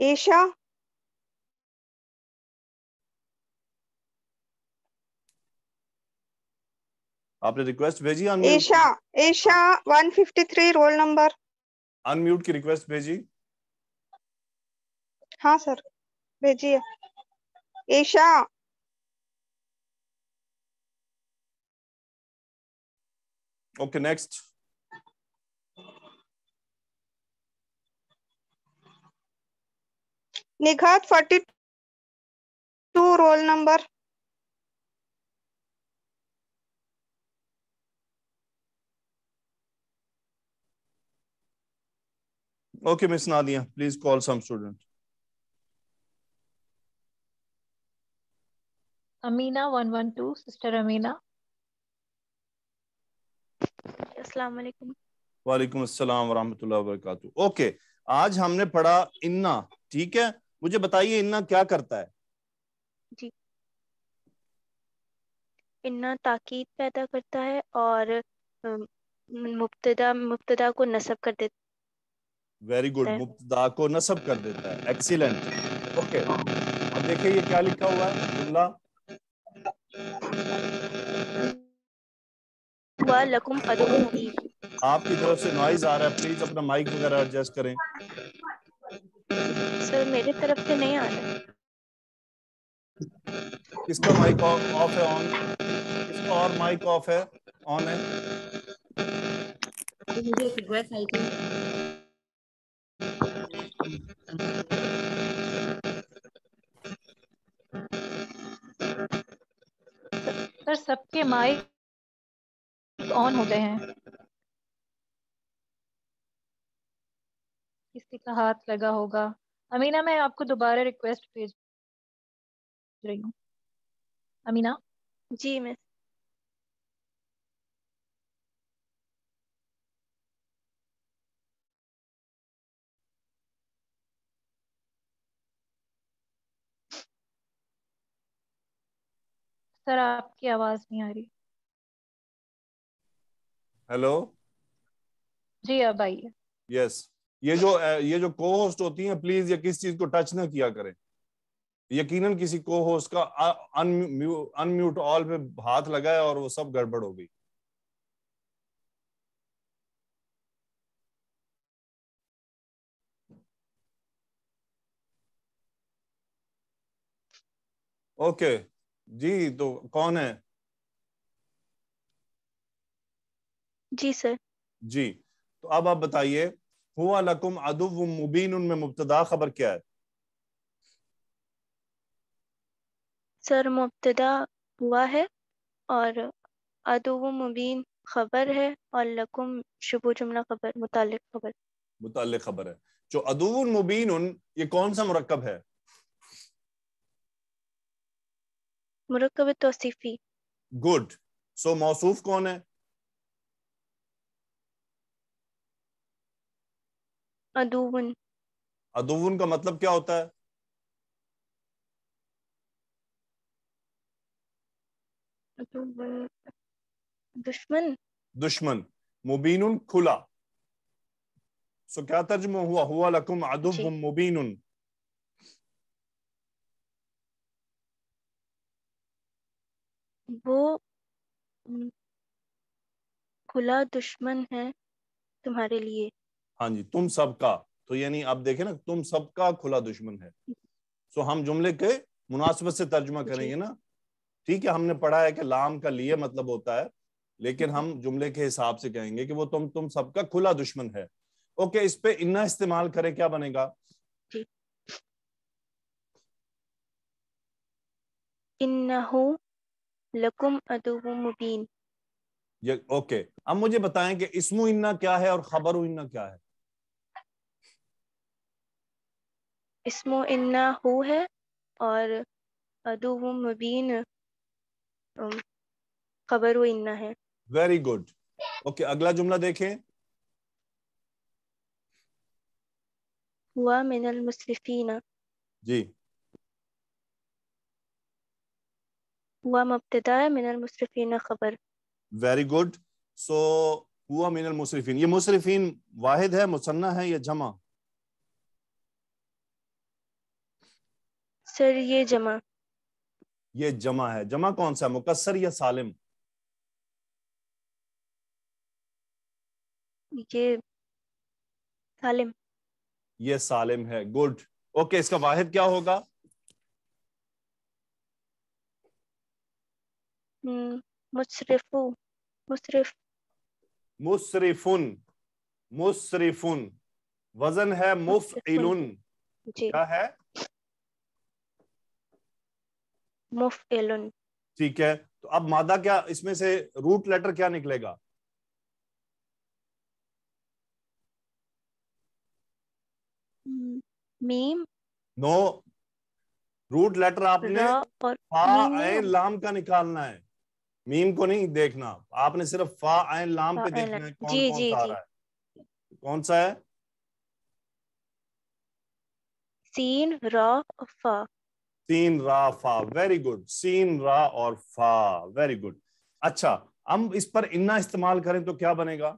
ईशा? आपने रिक्वेस्ट भेजी unmute Isha Isha 153 roll number unmute की रिक्वेस्ट भेजी? हाँ सर भेजिए। Isha okay next Nighat 42 roll number okay miss Nadia please call some student Amina one one two sister Amina. वालेकुम वालेकुम अस्सलाम वरहमतुल्लाहि वबरकातुहू। ओके आज हमने पढ़ा इन्ना ठीक है? मुझे बताइए इन्ना क्या करता है? जी। इन्ना ताकीद पैदा करता है और मुब्तदा मुब्तदा को नस्ब कर देता वेरी गुड। मुब्तदा को नस्ब कर देता है। एक्सीलेंट ओके अब देखिए ये क्या लिखा हुआ है? जुमला। आपकी तरफ़ से नॉइज़ आ रहा है। प्लीज़ अपना माइक वगैरह एडजस्ट करें। सर मेरे तरफ़ से नहीं आ रहा किसका माइक ऑफ़ है ऑन किसका और माइक ऑफ़ है? ऑन है? सर, सबके माइक ऑन हो गए हैं। किसी का हाथ लगा होगा। अमीना, मैं आपको दोबारा रिक्वेस्ट भेज रही हूँ। अमीना? जी मिस सर आपकी आवाज़ नहीं आ रही। हेलो? जी अब आइए। यस ये जो ये जो को होस्ट होती हैं प्लीज़ ये किस चीज़ को टच ना किया करें। यकीनन किसी को होस्ट का अनम्यूट ऑल पे हाथ लगा है और वो सब गड़बड़ हो गई। ओके जी तो कौन है? जी सर। जी तो अब आप बताइए हुआ लकुम अदुव मुबीन उनमें मुब्तदा खबर क्या है? सर मुब्तदा हुआ है और अदुव्वुम मुबीन खबर है और लकुम शुबु जुमला खबर मुतालिक खबर। मुतल खबर है। जो अदुवन मुबीन उन ये कौन सा मुरक्कब है? मुरक्कब तौसीफी। गुड सो मौसूफ कौन है? अदुवन। अदुवन का मतलब क्या होता है? दुश्मन। दुश्मन। मुबीन खुला। सो क्या तर्जुमा हुआ? हुआ लकुम अदुव जी। मुबीन वो खुला दुश्मन है तुम्हारे लिए। हाँ जी तुम सबका तो यानी आप देखें ना तुम सबका खुला दुश्मन है। सो हम जुमले के मुनासिबत से तर्जुमा करेंगे ना। ठीक है हमने पढ़ा है कि लाम का लिए मतलब होता है लेकिन हम जुमले के हिसाब से कहेंगे कि वो तुम तुम सबका खुला दुश्मन है। ओके इस पे इन्ना इस्तेमाल करें क्या बनेगा? इन्नहु लकुम अदुव्वुम मुबीन। ये ओके। अब मुझे बताएँ कि इसमु इन्ना क्या है और खबर इन्ना क्या है? इसमो इन्ना हु है और अदुव मुबीन खबर इन्ना है। वेरी गुड ओके अगला जुमला देखें। हुआ मिनल मुसरिफीना जी। हुआ मुब्तदा मिनल मुसरिफीना खबर। वेरी गुड सो हुआ मिनल मुसरिफिन। ये मुसरिफिन वाहिद है मुसन्ना है या जमा? सर ये जमा। ये जमा है। जमा कौन सा है? मुकस्सर या सालिम? ये सालिम। ये सालिम है। गुड ओके okay, इसका वाहिद क्या होगा? मुसरिफु मुसरिफ मुसरिफुन मुसरिफुन वज़न है मुफइलुन क्या है मुफइलुन ठीक है तो अब मादा क्या इसमें से रूट लेटर क्या निकलेगा? मीम नो रूट लेटर आपने और लाम का निकालना है। मीम को नहीं देखना। आपने सिर्फ़ फा ऐन लाम पे देखना है कौन जी, कौन जी, सा जी। रहा है। कौन सा है? सीन रा फा। सीन रा फा। वेरी गुड सीन रा और फा। वेरी गुड अच्छा हम इस पर इन्ना इस्तेमाल करें तो क्या बनेगा?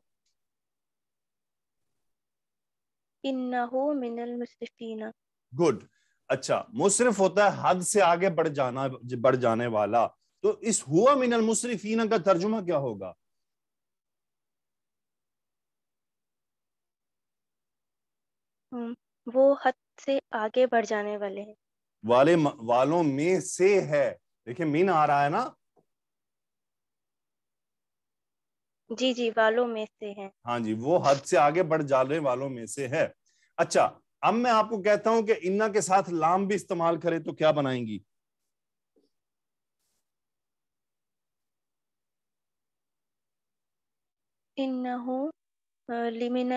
इन्नहु मिनल मुसरिफीना गुड अच्छा मुसरिफ होता है हद से आगे बढ़ जाना बढ़ जाने वाला। तो इस हुआ मिनल मुसरिफीना का तर्जुमा क्या होगा? वो हद से आगे बढ़ जाने वाले हैं। वाले वालों में से है। देखिए मीन आ रहा है ना? जी जी वालों में से है। हाँ जी वो हद से आगे बढ़ जाने वालों में से है। अच्छा अब मैं आपको कहता हूँ कि इन्ना के साथ लाम भी इस्तेमाल करें तो क्या बनाएँगी? इन्नहु लिमिन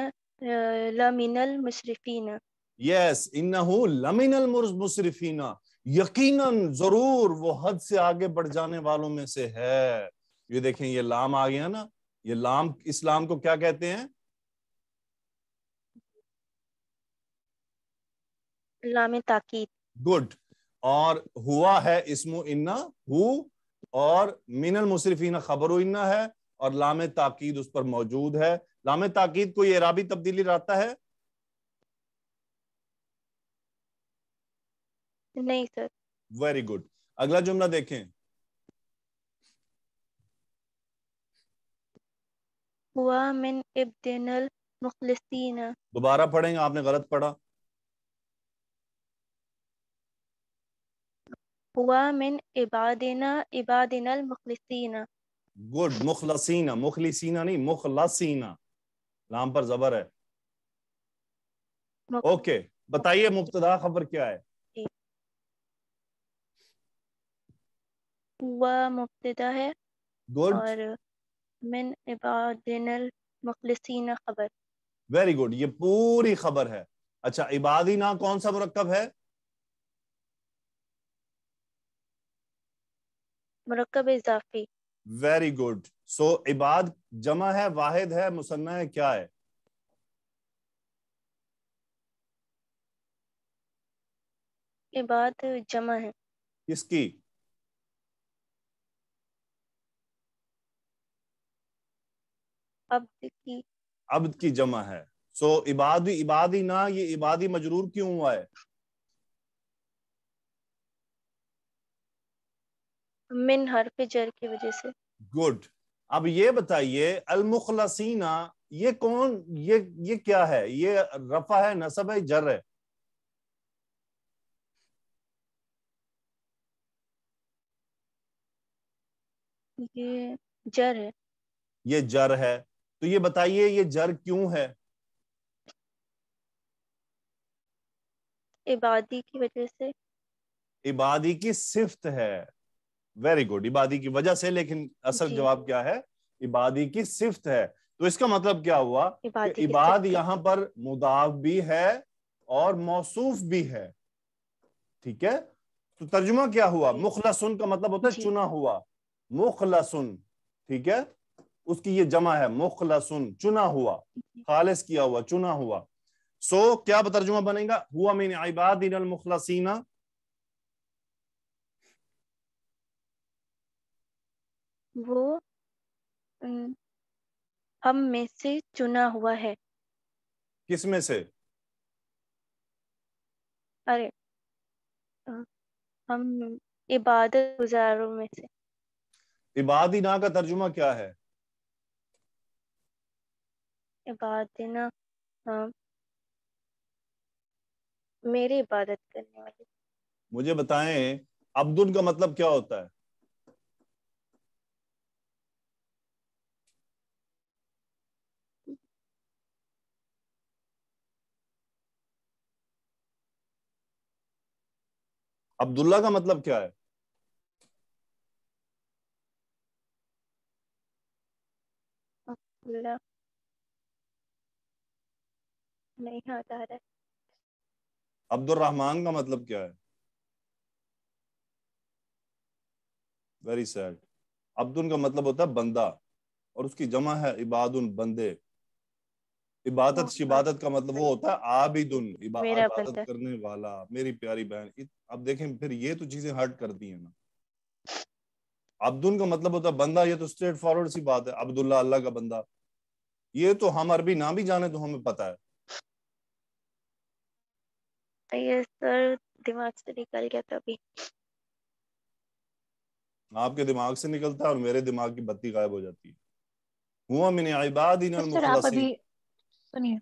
लमिनल मुसरिफीना यस इन्नहु लमिनल मुर्ज मुसरिफीना यकीनन ज़रूर वो हद से आगे बढ़ जाने वालों में से है ये देखें ये लाम आ गया ना ये लाम इस लाम को क्या कहते हैं लाम ताकीद गुड और हुआ है इसमु इन्ना हु और मिनल मुसरिफीना खबर इन्ना है और लाम ताकीद उस पर मौजूद है। लाम ताकीद कोई एराबी तब्दीली रहता है? नहीं सर। वेरी गुड अगला जुमला देखें। हुआ मिन इब्दिनल मुखलिसीना। दोबारा पढ़ेंगे आपने गलत पढ़ा। हुआ मिन इबादिना इबादिनल मुखलिसीना। गुड मुखलसीना मुखलिसीना नहीं मुखलसीना लाम पर जबर है ओके बताइए मुब्तदा खबर क्या है मुब्तदा है गुड और मिन इबादिनल मुखलिसीना खबर वेरी गुड ये पूरी खबर है अच्छा इबादी ना कौन सा मुरक्कब है मुरक्कब इजाफी वेरी गुड सो इबाद जमा है वाहिद है मुसन्ना है क्या है? इबाद जमा है। किसकी? अब्द की। अब्द की जमा है। सो so, इबादी इबादी ना ये इबादी मजरूर क्यों हुआ है? मिन हरफ जर की वजह से। गुड अब ये बताइए अलमुखलसीना ये कौन ये ये क्या है? ये रफा है नसब है जर है? ये जर है। ये जर है। तो ये बताइए ये जर क्यों है? इबादी की वजह से। इबादी की सिफ्त है। वेरी गुड इबादी की वजह से लेकिन असल जवाब क्या है? इबादी की सिफ्त है। तो इसका मतलब क्या हुआ? कि इबाद। यहाँ पर मुदाफ भी है और मौसूफ भी है। ठीक है? तो तर्जुमा क्या हुआ। मुखलसुन का मतलब होता है चुना हुआ। मुखलसुन। ठीक है? उसकी ये जमा है मुखलसुन चुना हुआ। खालिस किया हुआ चुना हुआ। सो क्या तर्जुमा बनेगा? हुआ मिन इबादिन मुखलसीना वो हम में से चुना हुआ है। किसमें से? अरे हम इबादत गुजारों में से। इबादिना का तर्जुमा क्या है? इबादिना हाँ मेरी इबादत करने वाले। मुझे बताएँ अब्दुल का मतलब क्या होता है? अब्दुल्ला का मतलब क्या है? नहीं है। अब्दुल रहमान का मतलब क्या है? वेरी सैड अब्दुल का मतलब होता है बंदा और उसकी जमा है इबादुन बंदे। इबादत शिबादत का मतलब वो होता है आबिदुन इबादत करने वाला मेरी प्यारी बहन अब देखें फिर ये तो चीज़ें हर्ट करती हैं ना। अब्दुल का मतलब होता है बंदा ये तो स्ट्रेट फॉरवर्ड सी बात है अब्दुल्ला अल्लाह का बंदा। ये तो हम अरबी ना भी जाने तो हमें पता है। ये सर दिमाग से निकल गया था अभी आपके दिमाग से निकलता है और मेरे दिमाग की बत्ती गायब हो जाती है। हुआ मिन इबादिन सिस्टर आप मुखलसीन अभी सुनिए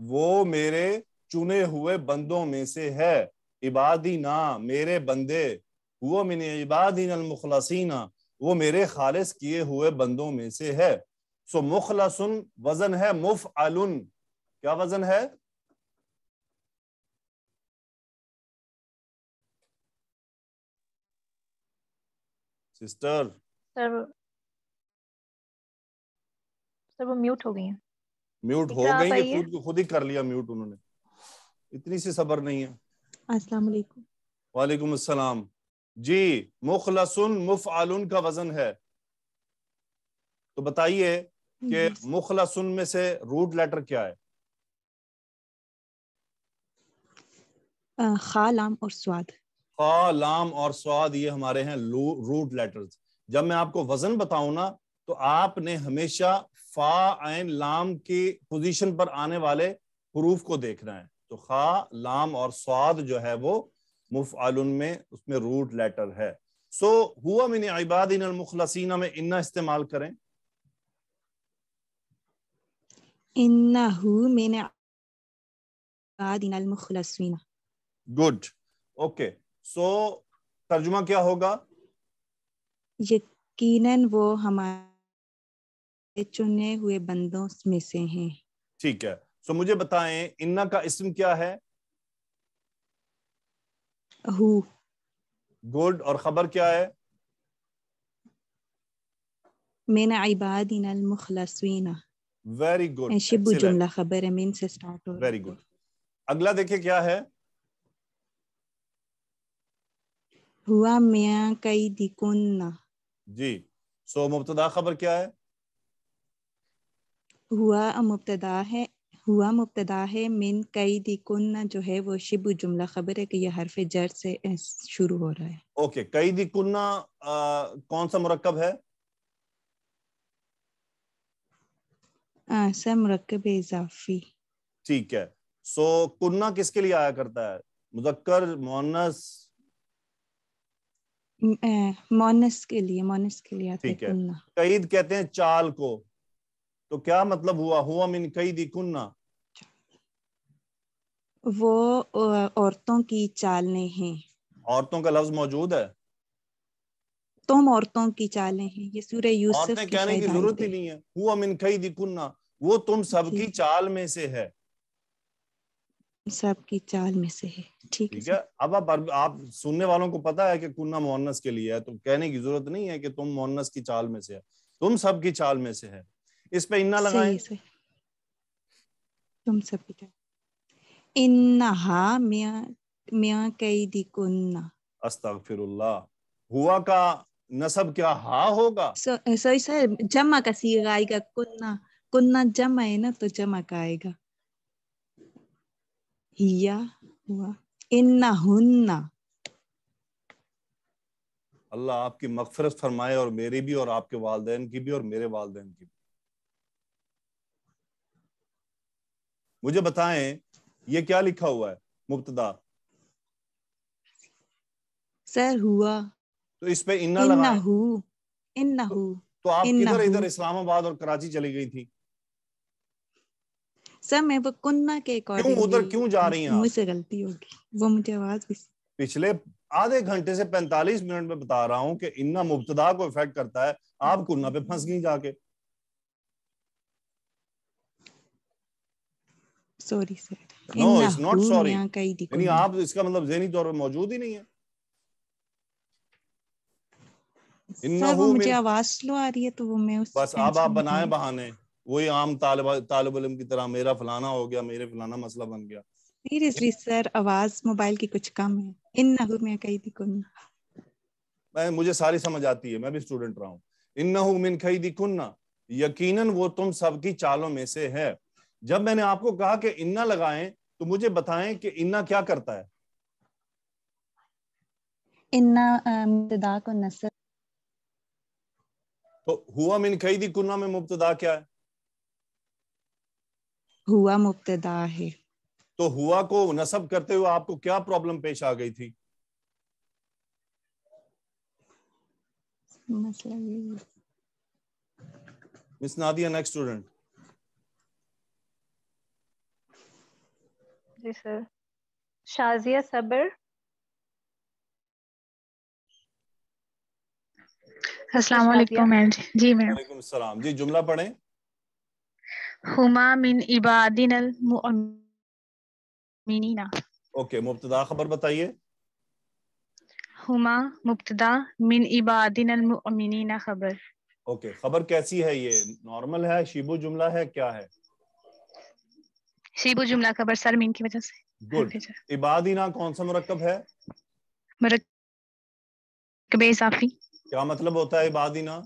वो मेरे चुने हुए बंदों में से है। इबादी ना मेरे बंदे। हुआ मिन इबादिन मुखलसीना वो मेरे खालिस किए हुए बंदों में से है। सो मुखलसुन वज़न है मुफ क्या वज़न है? सिस्टर। सर सर वो म्यूट हो गई हैं। म्यूट हो गई खुद खुद ही कर लिया म्यूट उन्होंने। इतनी सी सबर नहीं है। अस्सलाम वालेकुम। वालेकुम अस्सलाम। जी मुखलसुन मुफआलुन का वज़न है। तो बताइए कि मुखलसुन में से रूट लेटर क्या है? खा लाम और स्वाद। खा लाम और स्वाद ये हमारे हैं रूट लेटर्स। जब मैं आपको वज़न बताऊँ ना तो आपने हमेशा फा आइन लाम की पोजीशन पर आने वाले हरूफ को देखना है। तो खा लाम और स्वाद जो है वो मुफआलुन में उसमें रूट लेटर है। सो हुआ मिन इबादिन मुखलसीना में इन्ना इस्तेमाल करें। गुड ओके सो तर्जुमा क्या होगा? यकीनन वो हमारे चुने हुए बंदों में से हैं। ठीक है। सो so, मुझे बताएँ इन्ना का इसम क्या है? हु। गुड और खबर क्या है? मिन इबादिनल मुखलसीन वेरी गुड शिबु जुमला खबर है मिन से स्टार्ट हो वेरी गुड अगला देखिए क्या है? हुआ मिया कई दिकुन्ना। जी। सो मुब्तदा खबर क्या है? हुआ मुबतदा है हुआ मुब्तदा है मिन कई दिकुन्ना जो है वो शिब जुमला खबर है कि ये हरफ जर से शुरू हो रहा है। ओके कैदी कुन्ना आ, कौन सा मुरक्कब है? आ, सा मुरक्कब इजाफी। ठीक है सो कुन्ना किसके लिए आया करता है? मुजक्कर मोनस मोनस के लिए मोनस के लिए आते है। कुन्ना। कैद कहते हैं चाल को। तो क्या मतलब हुआ? हुआ मिन कैदी कुन्ना। वो औरतों की चालें हैं औरतों का लफ्ज मौजूद है? तुम औरतों की चालें हैं ये सूरह यूसुफ औरतें की कहने की ज़रूरत ही नहीं है। हुआ मिन कैदी कुन्ना। वो तुम सबकी चाल में से है। सबकी चाल में से है। ठीक है ठीक है? अब आप आप सुनने वालों को पता है कि कुन्ना मोहन्नस के लिए है तो कहने की ज़रूरत नहीं है कि तुम मोहन्नस की चाल में से है। तुम सब की चाल में से है। इस पे इन्ना लगाएँ। तुम सब की। चाल इन्नहा मिया मिया कैदी कुन्ना। अस्तगफिरुल्लाह। हुआ का नसब क्या हा होगा? सो सही सर जमा का सीगा आएगा कुन्ना। कुन्ना जमा है ना तो जमा का आएगा। हिया हुआ। इन्ना हुन्ना। अल्लाह आपकी मगफरत फरमाए और मेरी भी और आपके वालदेन की भी और मेरे वालदेन की भी। मुझे बताएँ ये क्या लिखा हुआ है मुब्तदा? सर हुआ। तो इस पे इन्ना इन्ना लगाएँ। हु इन्ना हु तो आप किधर इधर इस्लामाबाद और कराची चली गई थी। सर मैं वो कुन्ना के अकॉर्डिंग उधर क्यों जा रही हैं मुझसे गलती होगी वो मुझे आवाज़ भी पिछले आधे घंटे से 45 मिनट में बता रहा हूँ कि इन्ना मुब्तदा को इफ़ेक्ट करता है आप कुन्ना पे फंस गई जाके। Sorry sir it's not sorry. कैदी यानी आप इसका मतलब जहनी तौर पे मौजूद ही नहीं है। सर वो मुझे आवाज़ स्लो आ रही है तो वो मैं उस बस अब आप बनाए बहाने। वही आम तालिब की तरह मेरा फलाना हो गया मेरे फलाना मसला बन गया। सीरियसली सर आवाज़ मोबाइल की कुछ कम है। इन्ना हु मैं कैदी कुन्ना मुझे सारी समझ आती है मैं भी स्टूडेंट रहा हूँ। इन्नहु मिन खैदी कुन्ना यकीनन वो तुम सबकी चालों में से है। जब मैंने आपको कहा कि इन्ना लगाएँ तो मुझे बताएँ कि इन्ना क्या करता है। इन्ना मुब्तदा को नसब तो हुआ मिन खैदी कुन्ना में मुब्तदा क्या है? हुआ मुब्तदा है। तो हुआ को नसब करते हुए आपको क्या प्रॉब्लम पेश आ गई थी? मिस नादिया नेक्स्ट स्टूडेंट जी सर। शाजिया सबर। अस्सलाम वालेकुम मैम जी। मैम। वालेकुम सलाम। जी जुमला पढ़ें। हुमा मिन इबादिनल मुअमिनीना ओके मुब्तदा खबर बताइए। हुमा मुब्तदा मिन इबादिनल मुअमिनीना खबर। ओके खबर कैसी है ये? नॉर्मल है शिबू जुमला है क्या है? शीबू जुमला खबर सर मीन की वजह से। गुड इबादीना कौन सा मुरक्कब है? मरकब इजाफी। क्या मतलब होता है इबादीना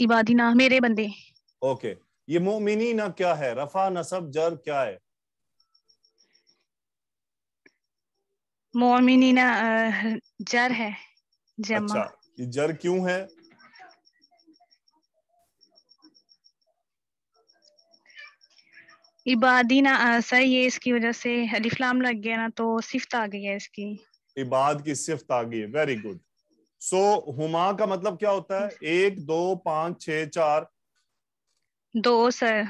इबादिना मेरे बंदे। ओके ये मोमिनी ना क्या है? रफा नसब जर क्या है? मोमिनीना अ, जर है जमा। अच्छा ये जर क्यों है? इबादिना ना सर ये इसकी वजह से। अलिफ्लाम लग गया ना तो सिफ्त आ गई है इसकी। इबाद की सिफ्त आ गई है। वेरी गुड सो हुमा का मतलब क्या होता है? एक दो पाँच छ चार। दो सर।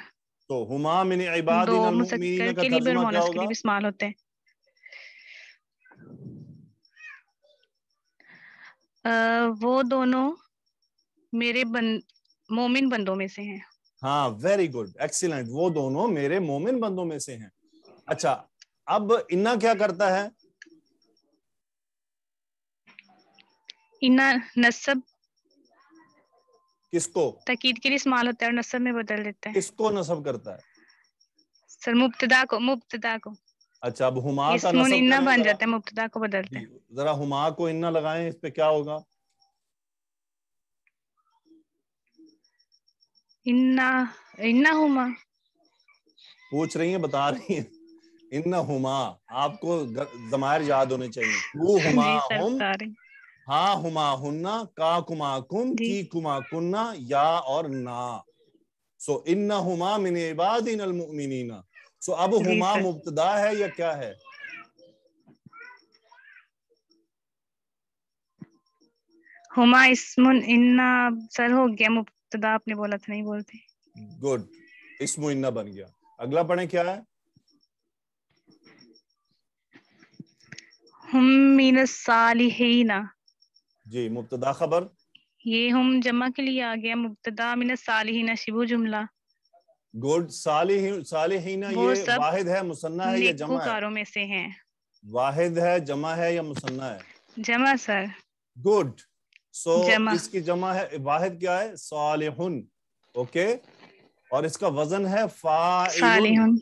तो हुमा मिन दो मुसक्कर के लिए मोनस के लिए इस्तेमाल होते हैं। वो दोनों मेरे बन मोमिन बंदों में से हैं। हाँ वेरी गुड एक्सीलेंट वो दोनों मेरे मोमिन बंदों में से हैं। अच्छा अब इन्ना क्या करता है? इन्ना नसब किसको? तकीद के लिए इस्तेमाल होता है और नसब में बदल देता है। किसको नसब करता है? सर मुब्तदा को मुब्तदा को। अच्छा अब हुमा का नसब इन्ना बन जाता है मुब्तदा को बदलते हैं। जरा हुमा को इन्ना लगाएँ इस पे क्या होगा? इन्ना इन्ना हुमा। पूछ रही है बता रही हैं। इन्ना हुमा आपको जमायर याद होने चाहिए। वो हुमा हुम हाँ हुमा हुन्ना का कुमा कुम की कुमा कुन्ना या और ना। सो इन्ना हुमा मिन इबादिन अल मुमिनीना। सो अब हुमा मुब्तदा है या क्या है? हुमा इसमुन इन्ना सर हो गया मुब्तदा आपने बोला था नहीं बोलते। गुड इसमु इन्ना बन गया। अगला पढ़े क्या है? हम मीन सालिहीना। जी मुब्तदा खबर? ये हम जमा के लिए आ गया मुब्तदा मिन सालिहीना शिबू जुमला। गुड सालिह सालिहीना ये वाहिद है मुसन्ना है या जमा है? में से हैं। वाहिद है जमा है या मुसन्ना है? जमा सर। गुड सो जमा। इसकी जमा है वाहिद क्या है? सालिहुन ओके? और इसका वज़न है फाइलुन।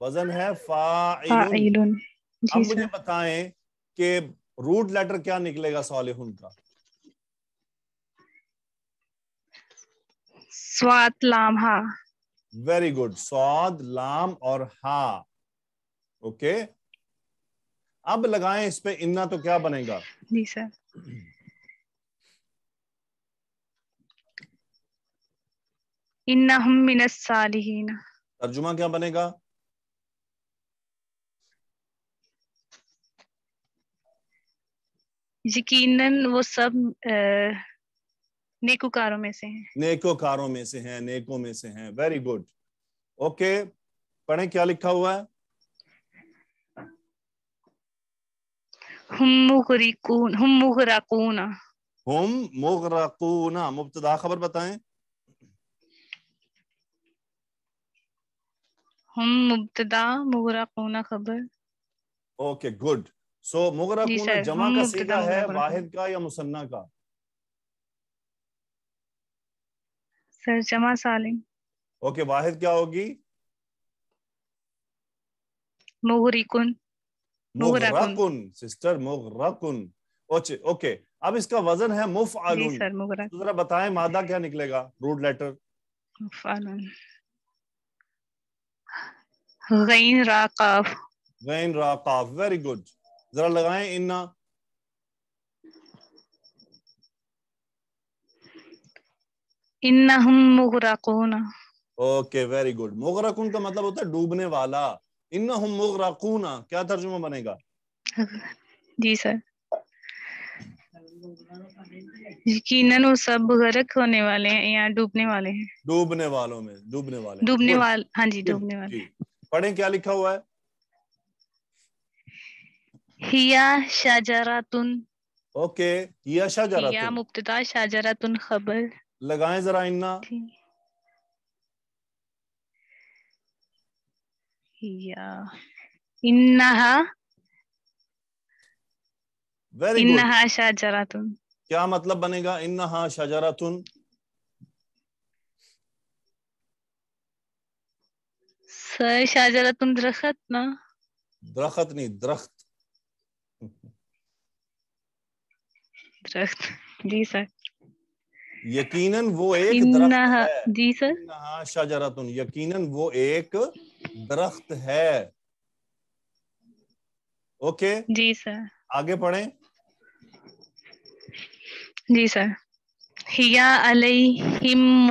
वज़न है फाइलुन। अब मुझे बताएँ कि रूट लेटर क्या निकलेगा सालिहुन का? स्वाद लाम हा। वेरी गुड स्वाद लाम और हा। ओके? okay? अब लगाएँ इस पे इन्ना तो क्या बनेगा? जी सर। सालिहीन। तर्जुमा क्या बनेगा? यकीनन वो सब नेकोकारों में से हैं। नेकोकारों में से हैं नेकों में से हैं। वेरी गुड ओके पढ़े क्या लिखा हुआ है? हुम मुगरकून हम मुगरकूना मुब्तदा खबर बताएँ। हम मुब्तदा मुगरकून खबर? ओके गुड सो जी मुगरकूना सर, जमा का सीगा है। वाहिद का या मुसन्ना का? सर जमा सालिम। ओके वाहिद क्या होगी? मुगरिकुन मुगरकुन। सिस्टर मुगरकुन ओके ओके अब इसका वज़न है सर मुगरक तो जरा बताएँ मादा क्या निकलेगा? रूट लेटर फालन गैन रा काफ गैन रा काफ वेरी गुड जरा लगाएँ इन्ना। इन्नहुम मुगरकून। ओके वेरी गुड मुगरकुन का मतलब होता है डूबने वाला। इन्नहुम मुगरकूना क्या तर्जुमा बनेगा? जी सर। यकीनन वो सब गरक होने वाले हैं या डूबने वाले हैं? डूबने वालों में डूबने वाले डूबने Good. वाले हाँ जी डूबने वाले पढ़ें क्या लिखा हुआ है? हिया शाजरातुन। ओके यह हिया मुब्तदा शाजरातुन खबर। लगाएँ जरा इन्ना। हिया। इन्नहा। वेरी इन्नहा शाजरातुन। क्या मतलब बनेगा? इन्नहा शजरतुन। सर शाजरातुन दरख्त ना। दरख्त नहीं दरख्त। दरख्त जी सर। यकीनन वो एक दरख्त है जी सर। शजरतुन यकीनन वो एक दरख्त है। ओके? जी सर। आगे पढ़ें। जी सर। हिया अलैहिम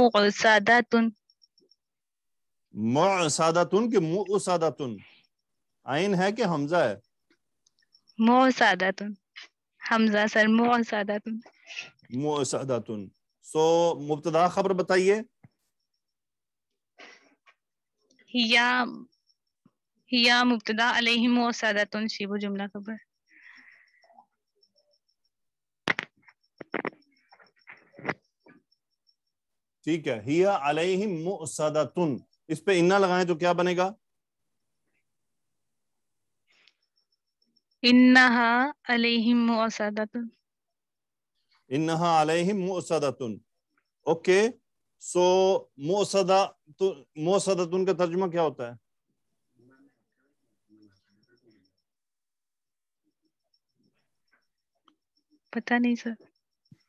मुसादतुन के मुसादतुन आइन है कि हमजा है? मुगसादातुन हमजा सर मुगसादातुन मुसादतुन सो मुब्तदा खबर बताइए। हिया हिया मुब्तदा अलैहिम मुगसादातुन शिबु जुमला खबर। ठीक है। हिया अलैहिम मुसादतुन इस पे इन्ना लगाएँ तो क्या बनेगा? इन्नहा अलैहिम मुगसादातुन इन्नहा अलैहिम मुसादतुन ओके सो मुसदा तो मुसदतुन का तर्जुमा क्या होता है? पता नहीं सर।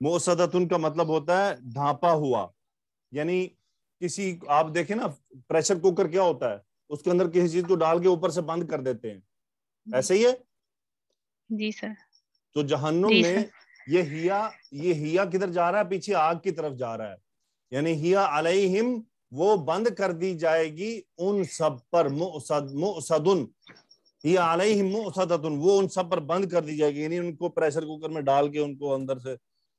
मुसदतुन का मतलब होता है ढांपा हुआ यानी किसी आप देखें ना प्रेशर कुकर क्या होता है? उसके अंदर किसी चीज़ को डाल के ऊपर से बंद कर देते हैं। ऐसे ही है? जी सर। तो जहन्नुम में ये हिया ये हिया किधर जा रहा है? पीछे आग की तरफ़ जा रहा है। यानी हिया अलैहिम वो बंद कर दी जाएगी उन सब पर। मुसद मुसदुन। हिया अलैहिम मुसदतुन वो उन सब पर बंद कर दी जाएगी। यानी उनको प्रेशर कुकर में डाल के उनको अंदर से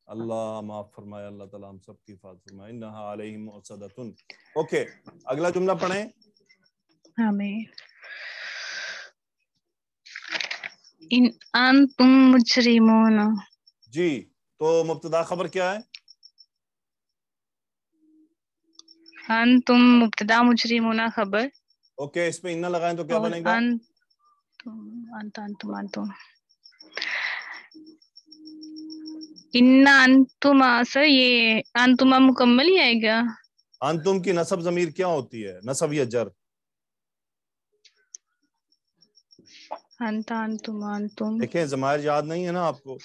अल्लाह माफ़ फरमाए अल्लाह ताला हम सब की हिफाजत फरमाए। इन्नहा अलैहिम मुसदतुन ओके अगला जुमला पढ़ें। आमीन। इन अंतुम मुजरिमून। जी तो मुब्तदा खबर क्या है? अंतुम मुब्तदा मुजरिमून खबर। ओके इस पे इन्ना लगाएँ तो क्या बनेगा? अंतुम अंत अंतुम अंतुम। इन्ना अंतुमा सर ये अंतुमा मुकम्मल ही आएगा अंतुम की नसब जमीर क्या होती है? नसब या जर? अंता अंतुमा अंतुम। देखें जमायर याद नहीं है ना आपको?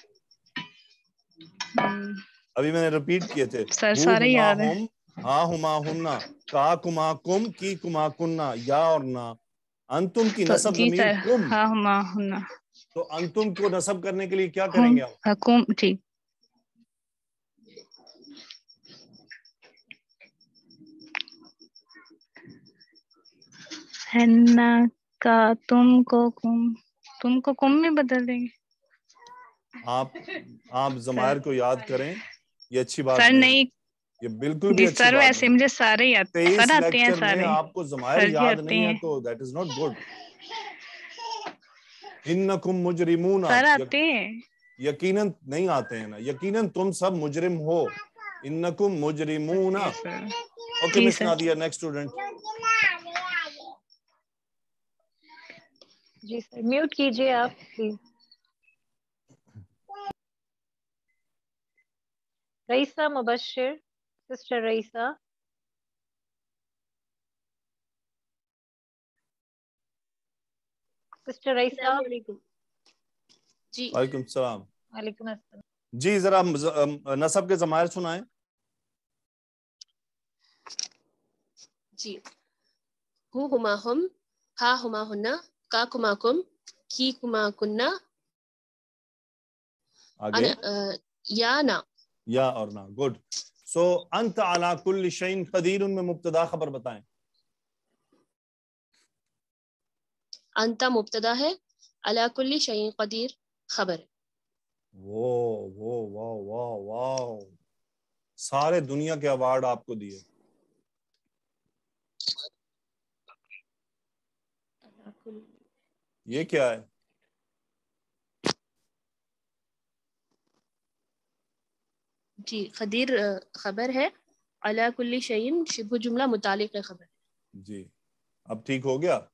हम्म, अभी मैंने रिपीट किए थे। सर सारे याद है। हा हुमा हुन्ना का कुमा कुम की कुमा कुन्ना या और ना। अंतुम की तो नसब जमीर कुम। हाँ हुमा हुन्ना। तो अंतुम को नसब करने के लिए क्या करेंगे हम? हकुम ठीक। हन्ना का तुमको कुम तुमको कुम में बदल देंगे आप आप जमायर को याद करें ये अच्छी बात सर नहीं ये बिल्कुल भी अच्छी सर वैसे मुझे सारे आते सर आते हैं सारे। आपको जमायर याद नहीं है तो दैट इज़ नॉट गुड इन्नकुम मुजरिमूना सर आते हैं। यकीनन नहीं आते हैं ना यकीनन तुम सब मुजरिम हो। इन्नकुम मुजरिमूना okay miss Nadia next student जी सर म्यूट कीजिए आप please Raisa Mubashir sister Raisa. Sister Raisa. जी। वालेकुम सलाम। वालेकुम अस्सलाम। जी जरा नसब के जमायर सुनाएँ। जी। हु हुमा हुम हा हुमा हुन्ना। का कुमा कुम की कुमा कुन्ना आगे अना या ना या और ना गुड सो अंत अला कुल्ल शैइन कदीर में मुब्तदा खबर बताएँ अंता मुब्तदा है अला कुल्ली शैइन कदीर खबर वो वो वाह वाह वाह सारे दुनिया के अवार्ड आपको दिए ये क्या है? जी कदीर अ, खबर है अला कुल्ली शैइन शिबु जुमला मुतालिक खबर। जी। अब ठीक हो गया?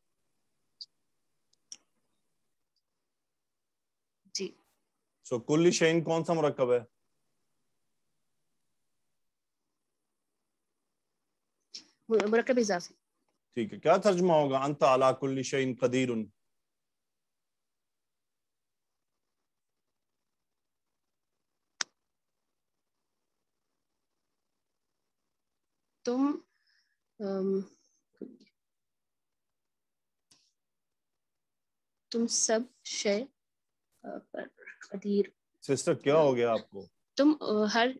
जी। सो कुल्ली शैइन कौन सा मुरक्कब है? मु- मुरक्कब इजाफी। ठीक है क्या तर्जमा होगा? अंत अला कुल्ली शैइन कदीर तुम तुम सब शय पर कदीर सिस्टर क्या हो गया आपको? तुम हर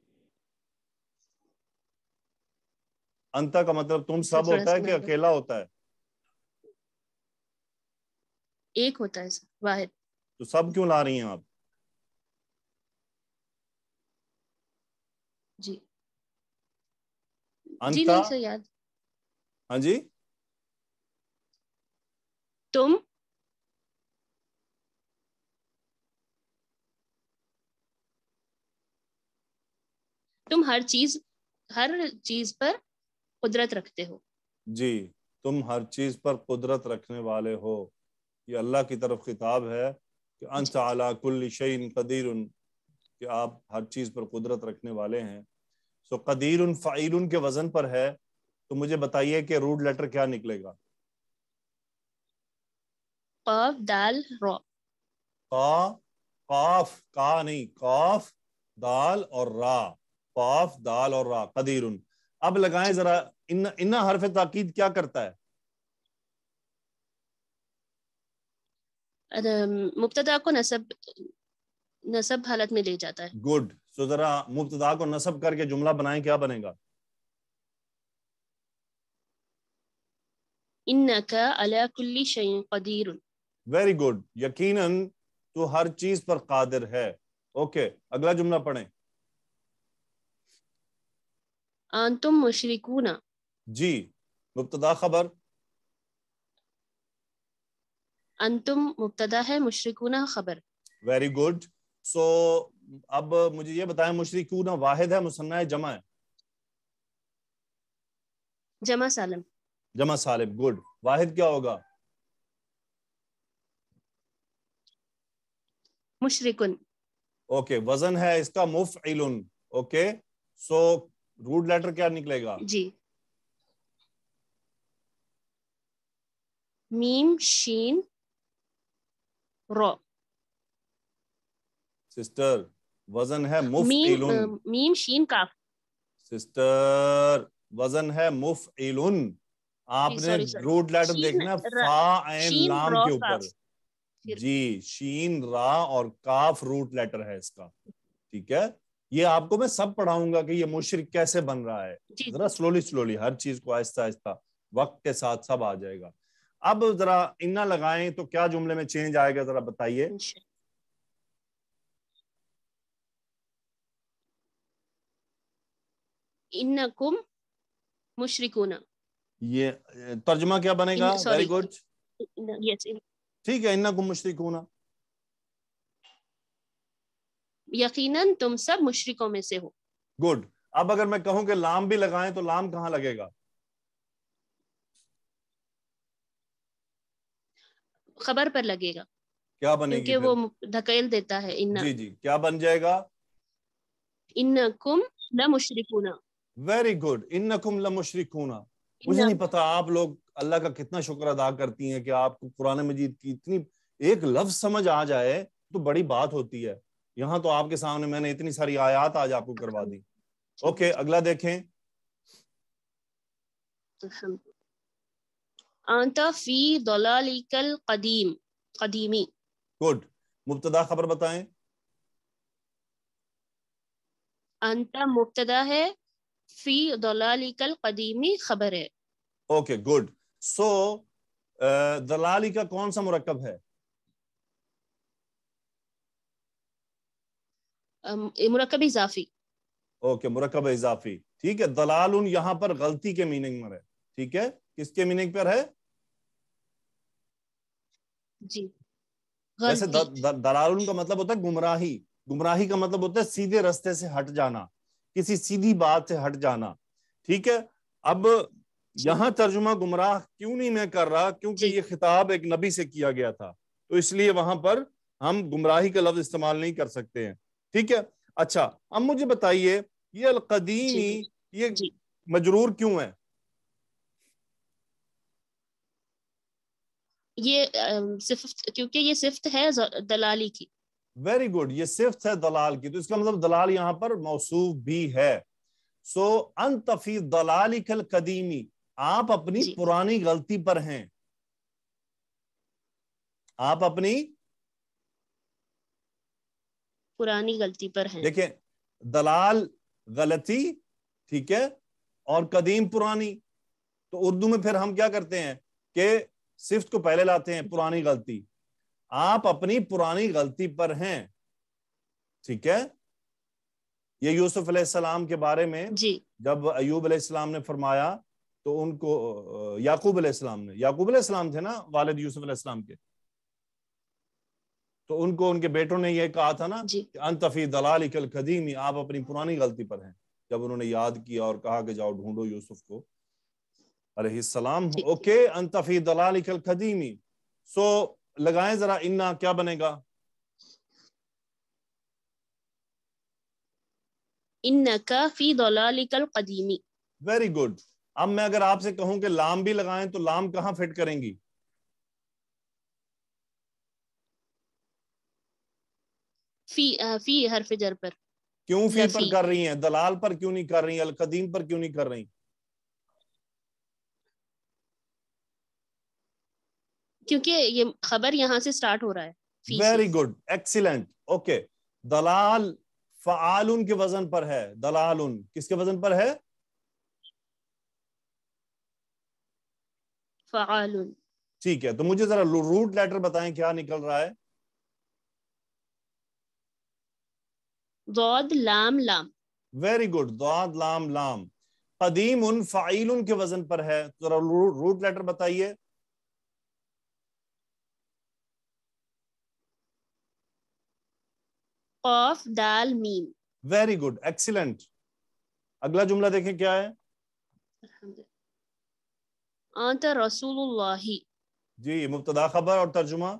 अंत का मतलब तुम सब थोड़ा होता है कि अकेला होता है? एक होता है वाहिद। तो सब क्यों ला रही हैं आप जी जी अंत? नहीं सर याद। हाँ जी? तुम? तुम हर चीज़ हर चीज़ पर कुदरत रखते हो। जी तुम हर चीज़ पर कुदरत रखने वाले हो। ये अल्लाह की तरफ़ खिताब है कि अंत शैइन कदीर कि आप हर चीज़ पर कुदरत रखने वाले हैं। सो कदीर उन फ़ाइल के वज़न पर है तो मुझे बताइए कि रूट लेटर क्या निकलेगा कफ दाल रॉ का काफ का नहीं काफ दाल और रा काफ दाल और रा कदीर उन अब लगाएँ जरा इन इन्ना हरफ ताकीद क्या करता है मुब्तदा को नसब नसब हालत में ले जाता है गुड सो जरा मुब्तदा को नसब करके जुमला बनाएँ क्या बनेगा? वेरी गुड यकीनन तो हर चीज़ पर कादिर है। ओके अगला जुमला पढ़े। अंतुम मुशरिकूना। जी मुब्तदा खबर? अंतुम मुब्तदा है मुशरिकूना खबर। वेरी गुड सो अब मुझे ये बताएँ मुशरी क्यों ना वाहिद है मुसन्ना है जमा है? जमा सालम। जमा सालिब गुड वाहिद क्या होगा? मुशरिकुन। ओके वज़न है इसका मुफइलुन ओके सो रूट लेटर क्या निकलेगा? जी। मीम शीन रो। सिस्टर वज़न है मीम मुफइलुन अ, मीम शीन काफ सिस्टर वज़न है मुफइलुन आपने sorry, sorry. रूट लेटर देखना फा एन लाम के ऊपर। जी शीन रा और काफ रूट लेटर है इसका। ठीक है? ये आपको मैं सब पढ़ाऊँगा कि ये मुशरिक कैसे बन रहा है। जरा स्लोली स्लोली हर चीज़ को आहिस्ता आहिस्ता वक्त के साथ सब आ जाएगा। अब जरा इन्ना लगाएँ तो क्या जुमले में चेंज आएगा जरा बताइए। इन्नकुम मुशरिकुना। ये तर्जुमा क्या बनेगा? वेरी गुड यस ठीक है इन्ना कुम मुशरिकूना। यकीनन तुम सब मुशरिकों में से हो। गुड अब अगर मैं कहूँ कि लाम भी लगाएँ तो लाम कहाँ लगेगा? खबर पर लगेगा। क्या बनेगी क्योंकि वो धकेल देता है इन्ना जी जी। क्या बन जाएगा? इन्नकुम ल मुशरिकुना। Very good इन्नकुम लमुशरिकूना। मुझे नहीं पता आप लोग अल्लाह का कितना शुक्र अदा करती हैं कि आपको कुरान मजीद की इतनी एक लफ्ज समझ आ जाए तो बड़ी बात होती है। यहाँ तो आपके सामने मैंने इतनी सारी आयात आज आपको करवा दी। ओके अगला देखें। कदीम कदीमी। गुड मुब्तदा खबर बताएँ। अंत मुब्तदा है फ़ी दलालिकल कदीमी खबर। है ओके गुड सो दलाली का कौन सा मुरक्कब है? अम, मुरक्कब इजाफी। ओके मुरक्कब इजाफी। ठीक है दलालुन यहाँ पर गलती के मीनिंग में है ठीक है किसके मीनिंग पर है? जी। वैसे द, गलती द, दलालुन का मतलब होता है गुमराही। गुमराही का मतलब होता है सीधे रास्ते से हट जाना। किसी सीधी बात से हट जाना। ठीक है? अब यहाँ तर्जुमा गुमराह क्यों नहीं मैं कर रहा? क्योंकि। ये खिताब एक नबी से किया गया था। तो इसलिए वहाँ पर हम गुमराही का लफ्ज इस्तेमाल नहीं कर सकते हैं। ठीक है? अच्छा अब मुझे बताइए ये अलकदीमी ये मजरूर क्यों है? ये सिफ्त क्योंकि ये सिफ्त है दलाली की। वेरी गुड ये सिफ्त है दलाल की। तो इसका मतलब दलाल यहाँ पर मौसूफ भी है। सो अनतफी दलाली कल कदीमी। आप अपनी पुरानी गलती पर हैं। आप अपनी पुरानी गलती पर है। देखें दलाल गलती ठीक है और कदीम पुरानी। तो उर्दू में फिर हम क्या करते हैं कि सिफ्त को पहले लाते हैं पुरानी गलती। आप अपनी पुरानी गलती पर हैं। ठीक है? ये यूसुफ अलैहिस्सलाम के बारे में जी। जब अयूब अलैहिस्सलाम ने फरमाया तो उनको याकूब अलैहिस्सलाम ने याकूब अलैहिस्सलाम थे ना वालिद यूसुफ अलैहिस्सलाम के? तो उनको उनके बेटों ने यह कहा था ना कि अनतफी दलाल कल कदीमी आप अपनी पुरानी गलती पर हैं। जब उन्होंने याद किया और कहा कि जाओ ढूंढो यूसुफ को अलैहिस्सलाम। ओके अनतफी दलाल कल कदीमी। सो लगाएँ जरा इन्ना क्या बनेगा? इन्नका फ़ी दलालिकल कदीमी। वेरी गुड अब मैं अगर आपसे कहूँ कि लाम भी लगाएँ तो लाम कहाँ फिट करेंगी? फ़ी फ़ी हरफ जर पर। क्यों फ़ी पर कर रही हैं? दलाल पर क्यों नहीं कर रही? अल कदीम पर क्यों नहीं कर रही? क्योंकि ये खबर यहाँ से स्टार्ट हो रहा है वेरी गुड एक्सीलेंट ओके दलाल फ़आलुन के वज़न पर है। दलालुन किसके वज़न पर है? ठीक है तो मुझे जरा रूट लेटर बताएँ क्या निकल रहा है। दौद लाम लाम। वेरी गुड दौद लाम लाम। कदीम उन फ़ाइल के वज़न पर है। जरा रूट लेटर बताइए। कौफ दाल मीम वेरी गुड एक्सीलेंट अगला जुमला देखें क्या है? अंत रसूलुल्लाही। जी मुब्तदा खबर और तर्जुमा?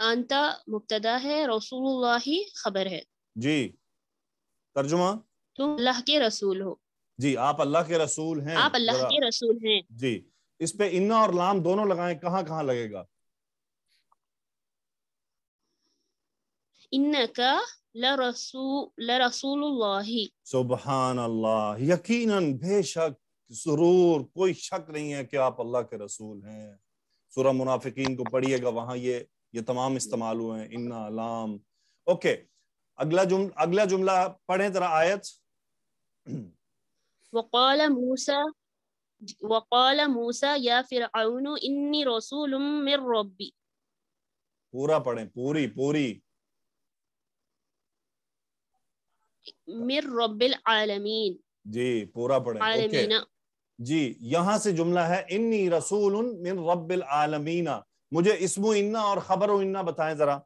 आंता मुब्तदा है रसूलुल्लाही खबर है। जी। तर्जुमा? तुम अल्लाह के रसूल हो। जी आप अल्लाह के रसूल हैं। आप अल्लाह के रसूल हैं। जी। इस पे इन्ना और लाम दोनों लगाएँ कहाँ कहाँ लगेगा? इन्नका लरसू लरसूलुल्लाही सुबहान अल्लाह यकीनन बेशक ज़रूर कोई शक नहीं है कि आप अल्लाह के रसूल हैं सूरह मुनाफिकीन को पढ़िएगा वहाँ ये ये तमाम इस्तेमाल हुए हैं इन्ना लाम ओके अगला जुम अगला जुमला पढ़ें जरा आयत वक़ाल मूसा वक़ाल मूसा या फ़िरऔन इन्नी रसूलुम मिर रब्बी पूरा पढ़ें पूरी पूरी मिर रब्बिल आलमीन। जी पूरा पढ़ें ओके। जी यहाँ से जुमला है इन्नी रसूल मिन रब्बिल आलमीना। मुझे इसमु इन्ना और खबर इन्ना बताएँ जरा।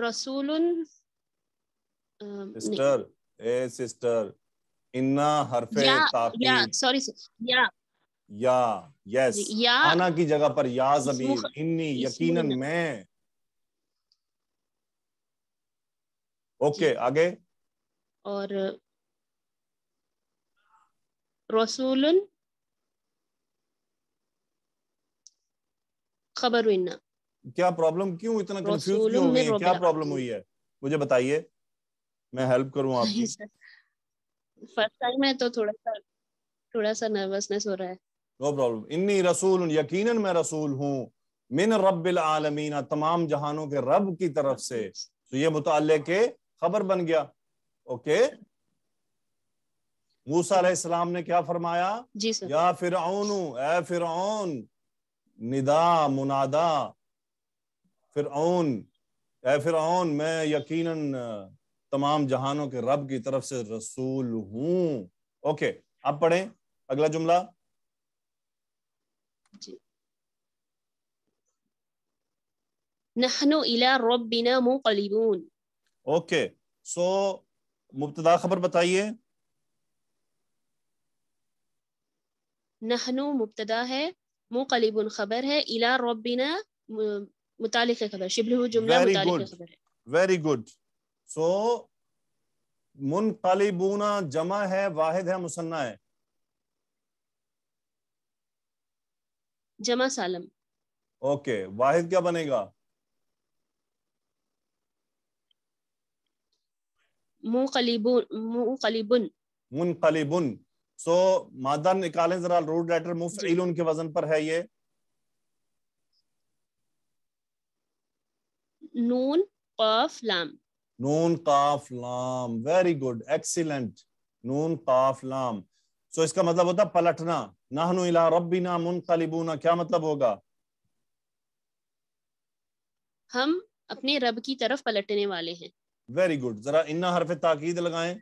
रसूल सिस्टर ए सिस्टर। इन्ना हरफे या या सॉरी या। या यस या। आना की जगह पर या जमीर इन्नी यकीनन मैं। ओके आगे। और रसूलुन खबर इन्ना क्या प्रॉब्लम क्यों इतना कंफ्यूज क्यों हो मिन हैं? क्या प्रॉब्लम हुई है? मुझे बताइए। मैं हेल्प करूँ आपकी। [laughs] फ़र्स्ट टाइम है तो थोड़ा सा थोड़ा सा नर्वसनेस हो रहा है। नो प्रॉब्लम इन्नी रसूल यकीनन मैं रसूल हूँ। मिन रब्बिल आलमीन तमाम जहानों के रब की तरफ़ से। तो ये मुताले के खबर बन गया। ओके? मूसा ने क्या फरमाया? जी सर। या फिरौन ए फिरौन निदा मुनादा। फिरौन ए फिरौन मैं यकीनन तमाम जहानों के रब की तरफ़ से रसूल हूँ। ओके अब पढ़ें। अगला जुमला। नहनु इला रब्बिना मुनक़लिबून ओके सो मुब्तदा खबर बताइए। नहनु मुब्तदा है मुनक़लिबून खबर है इला रब्बिना मुतालिक खबर शिबलहु जुमला मुतालिक खबर है। वेरी गुड सो मुनकलिबूना जमा है वाहिद है मुसन्ना है। जमा सालम। ओके वाहिद क्या बनेगा? मुनक़लिबुन मुनकलिबुन। सो मादा निकालें जरा रूट लेटर मुफइलुन के वज़न पर है ये। नून काफ लाम। नून काफ लाम वेरी गुड एक्सीलेंट नून काफ लाम। सो इसका मतलब होता है पलटना। नाहनु इला रब्बिना मुनकलिबूना क्या मतलब होगा? हम अपने रब की तरफ़ पलटने वाले हैं। वेरी गुड जरा इन्ना हरफ ताकीद लगाएँ।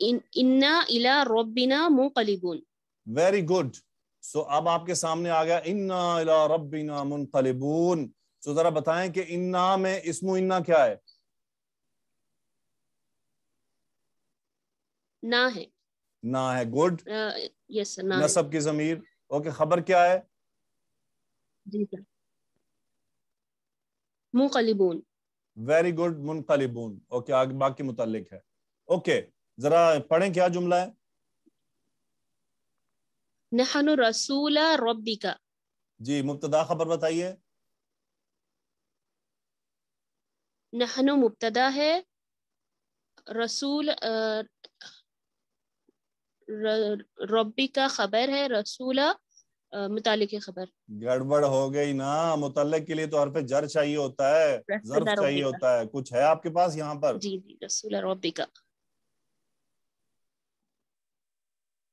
इन इन्ना इला रब्बिना मुनक़लिबून। वेरी गुड सो अब आपके सामने आ गया इन्ना इला रब्बिना मुनकलिबून सो जरा बताएँ कि इन्ना में इसमु इन्ना क्या है? ना है। ना है गुड। यस ना नसब की जमीर। ओके खबर क्या है? जी सर मुनक़लिबून वेरी गुड मुनकलिबून ओके आगे बाकी मुतालिक है। ओके जरा पढ़ें क्या जुमला है? नहनु रसूला रब्बिका। जी मुब्तदा खबर बताइए। नहनु मुब्तदा है रसूल रब्बी का खबर है रसूला अ, मुतालिक खबर। गड़बड़ हो गई ना मुतल्लिक के लिए तो हरफ जर चाहिए होता है जर्फ चाहिए होता है। कुछ है आपके पास यहाँ पर? जी जी रसूला रब्बी का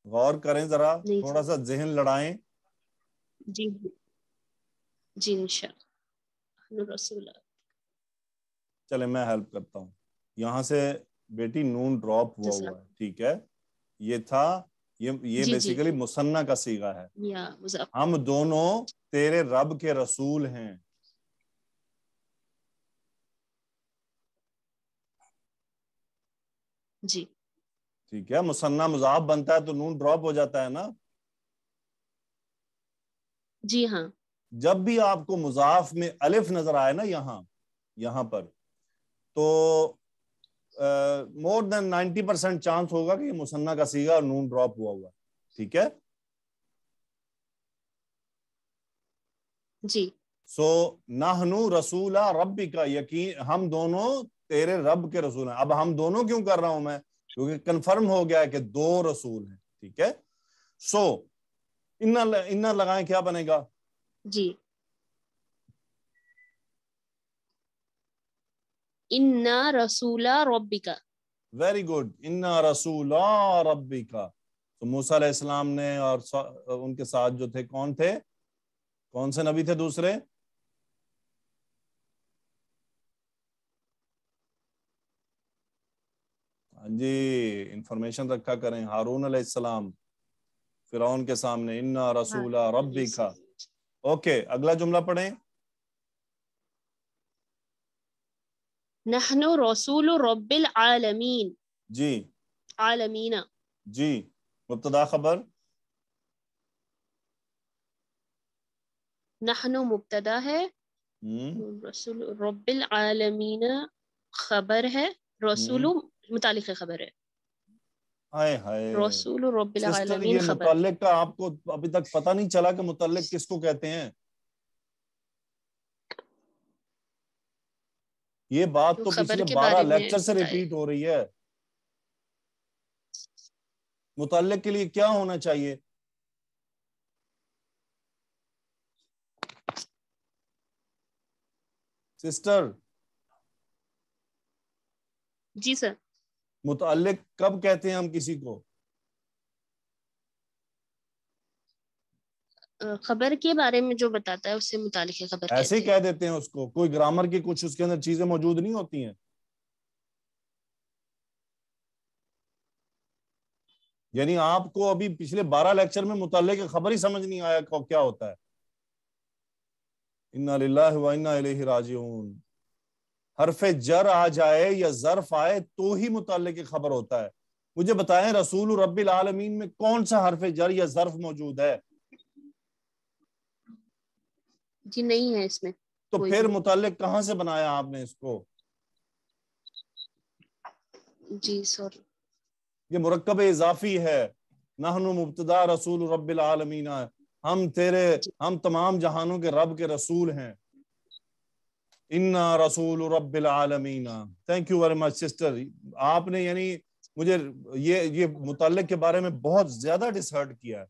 गौर करें जरा थोड़ा सा जहन लड़ाएँ। जी जी चले मैं हेल्प करता हूँ। यहाँ से बेटी नून ड्रॉप हुआ हुआ है ठीक है? ये था ये ये। बेसिकली मुसन्ना का सीगा है। या हम दोनों तेरे रब के रसूल हैं। जी। ठीक है मुसन्ना मुजाफ बनता है तो नून ड्रॉप हो जाता है ना? जी हाँ। जब भी आपको मुजाफ में अलिफ नज़र आए ना यहाँ यहाँ पर तो more than ninety percent chance होगा कि मुसन्ना का सीगा और नून ड्रॉप हुआ हुआ ठीक है? जी। सो नाहनु रसूला रब्बी का यकीन हम दोनों तेरे रब के रसूल हैं। अब हम दोनों क्यों कर रहा हूँ मैं? क्योंकि कंफर्म हो गया है कि दो रसूल हैं ठीक है? सो so, इन्ना इन्ना लगाएँ क्या बनेगा? जी। इन्ना रसूला रब्बिका। वेरी गुड इन्ना रसूला रब्बी का तो मूसा अलैहिस्सलाम ने और उनके साथ जो थे कौन थे? कौन से नबी थे दूसरे? हाँ जी इंफॉर्मेशन रखा करें। हारून अलैहिस्सलाम फिरौन के सामने इन्ना रसूला रब्बी का। ओके अगला जुमला पढ़ें। नहनु रसूल रब्बिल आलमीन। जी। आलमीना। जी मुब्तदा खबर? नहनु मुब्तदा है। हम्म। रसूल रब्बिल आलमीन खबर है। रसूल मुतालिक खबर है हाय हाय रसूल रब्बिल सिस्टर आलमीन ये खबर मुतल्लिक का आपको अभी तक पता नहीं चला कि मुतल्लिक किसको कहते हैं ये बात तो तो पिछले बारह लेक्चर से। रिपीट हो रही है मुतल्लिक के लिए क्या होना चाहिए सिस्टर जी सर मुतल्लिक कब कहते हैं हम किसी को? खबर के बारे में जो बताता है उससे मुतालिक खबर ऐसे ही कह देते हैं उसको। कोई ग्रामर की कुछ उसके अंदर चीज़ें मौजूद नहीं होती हैं? यानी आपको अभी पिछले बारह लेक्चर में मुतल्ले की खबर ही समझ नहीं आया क्या होता है। इन्ना इन्ना हरफे जर आ जाए या जर्फ आए तो ही मुतल्ले की खबर होता है। मुझे बताएँ रसूल रब्बिल आलमीन में कौन सा हरफ जर या जर्फ मौजूद है? जी नहीं है इसमें तो फिर भी। मुतल्लिक कहाँ से बनाया आपने इसको? जी सर। ये मुरक्कब इजाफी है। नहनु मुब्तदा रसूल रब्बिल आलमीन हम तेरे हम तमाम जहानों के रब के रसूल हैं। इन्ना रसूल रब्बिल आलमीन। Thank you very much sister आपने यानी मुझे ये ये मुतल्लिक के बारे में बहुत ज़्यादा डिसहर्ट किया है।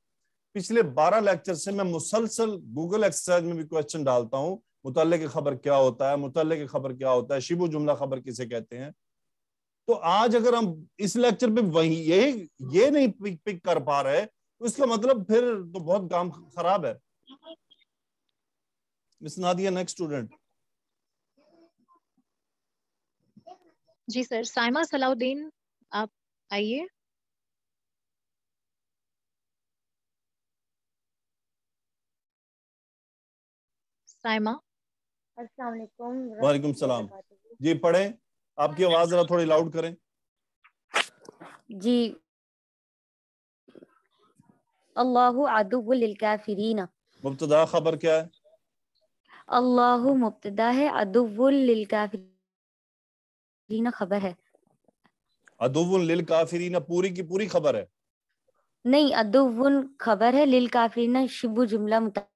पिछले बारह लेक्चर से मैं मुसलसल गूगल एक्सरसाइज में भी क्वेश्चन डालता हूँ। मुतल्ले की खबर क्या होता है? मुतल्ले की खबर क्या होता है? शिबु जुमला खबर किसे कहते हैं? तो आज अगर हम इस लेक्चर पे वही यही ये नहीं पिक, पिक कर पा रहे तो इसका मतलब फिर तो बहुत काम खराब है। मिस नादिया नेक्स्ट स्टूडेंट जी सर साइमा सलाउद्दीन आप आइए। साइमा। वालेकुम वालेकुम सलाम। जी पढ़े। आपकी आवाज़ जरा थोड़ी लाउड करें। जी। अल्लाह अदुव्वुल लिल काफिरीन। मुब्तदा खबर क्या है? अल्लाह मुब्तदा है अदुव्वुल काफिरीन खबर है। अदुव्वुन लिल काफिरीन पूरी की पूरी खबर है। नहीं अदुव्वुन खबर है लिल काफिरीन शिबु जुमला मुता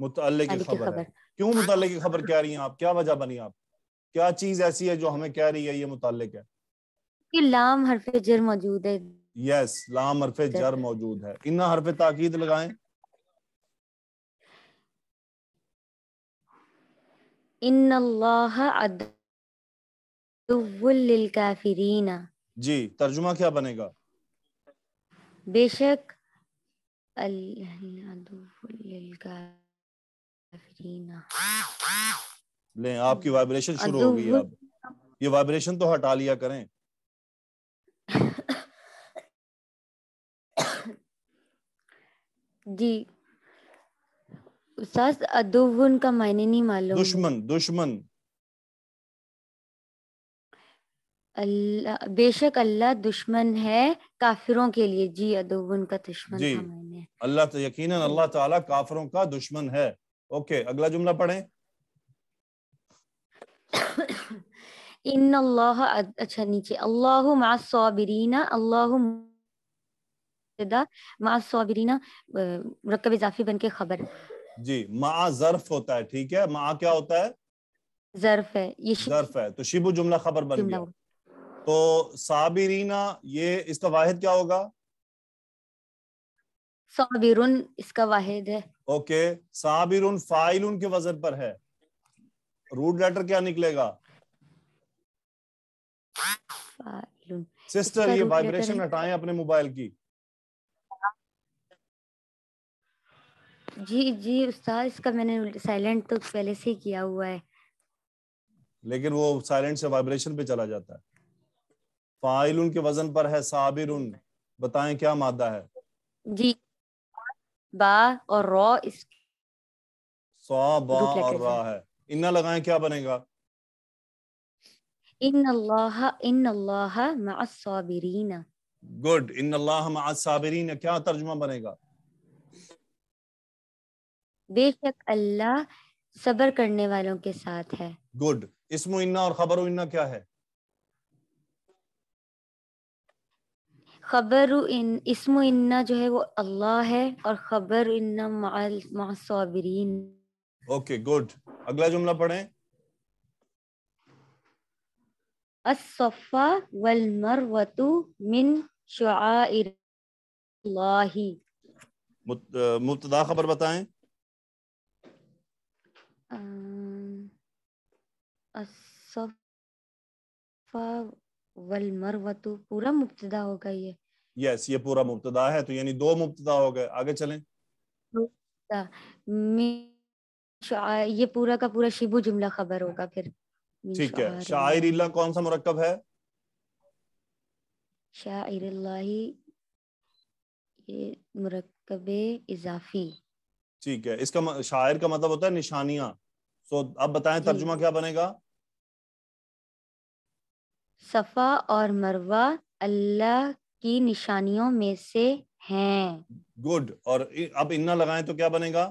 मुतल्ले की खबर है। क्यों मुतल्ले की खबर कह रही हैं आप? क्या वजह बनी आप? क्या चीज़ ऐसी है जो हमें कह रही है ये मुतल्लिक है कि लाम हरफ जर मौजूद है। यस लाम हरफे जर मौजूद है। इन्ना हरफे ताकीद लगाएँ। इन्नल्लाह अदुव्वुल लिल काफिरीन। जी तर्जुमा क्या बनेगा? बेशक लें आपकी वाइब्रेशन शुरू हो गई अब। ये वाइब्रेशन तो हटा लिया करें। [coughs] जी। उस्ताद अदुवन का मायने नहीं मालूम। दुश्मन दुश्मन। अल्लाह बेशक अल्लाह दुश्मन है काफिरों के लिए। जी अदुवन का दुश्मन जी। अल्लाह तो यकीनन अल्लाह ताला काफिरों का दुश्मन है। ओके अगला जुमला पढ़ें। इन अल्लाह अच्छा नीचे। अल्लाहु मासबिरीना अल्लाहु मासबिरीना मुरक्कब इजाफी बन के खबर। जी मा जर्फ होता है ठीक है? मा क्या होता है? जर्फ है। ये जर्फ है। तो शिबु जुमला खबर बन गया। तो साबिरीना ये इसका वाहिद क्या होगा? साबिरुन इसका वाहिद है। ओके साबिरुन फाइलुन के वज़न पर है। रूट लेटर क्या निकलेगा? सिस्टर ये वाइब्रेशन हटाएँ अपने मोबाइल की। जी जी उस्ताद इसका मैंने साइलेंट तो पहले से ही किया हुआ है। लेकिन वो साइलेंट से वाइब्रेशन पे चला जाता है। फाइलुन के वज़न पर है साबिरुन। बताएँ क्या मादा है? जी। बा और रॉ इस सौ बा और रा है। इन्ना लगाएँ क्या बनेगा? इन अल्लाह इन अल्लाह मअस-साबिरीना गुड। इन अल्लाह मअस क्या तर्जुमा बनेगा? बेशक अल्लाह सबर करने वालों के साथ है। गुड। इसमु इन्ना और खबर इन्ना क्या है? खबर इन इसमु इन्ना जो है वो अल्लाह है और खबर इन्ना मअस-साबिरीन ओके गुड अगला जुमला पढ़ें। अस्सफ़ा वल मरवतु मिन शुआइरिल्लाहि मुत- अ, मुब्तदा खबर बताएँ। अस्सफ़ा वल मरवतु पूरा मुब्तदा होगा ये। यस ये पूरा मुब्तदा है तो यानी दो मुब्तदा हो गए। आगे चलें। ये पूरा का पूरा शिबु जुमला खबर होगा फिर। ठीक है। शायर कौन सा मुरक्कब है? शाइरिल्लाहि ये मुरक्कब इजाफी। ठीक है। इसका शायर का मतलब होता है निशानियाँ। सो अब बताएँ तर्जुमा क्या बनेगा? सफ़ा और मरवा अल्लाह की निशानियों में से हैं। गुड और अब इन्ना लगाएँ तो क्या बनेगा?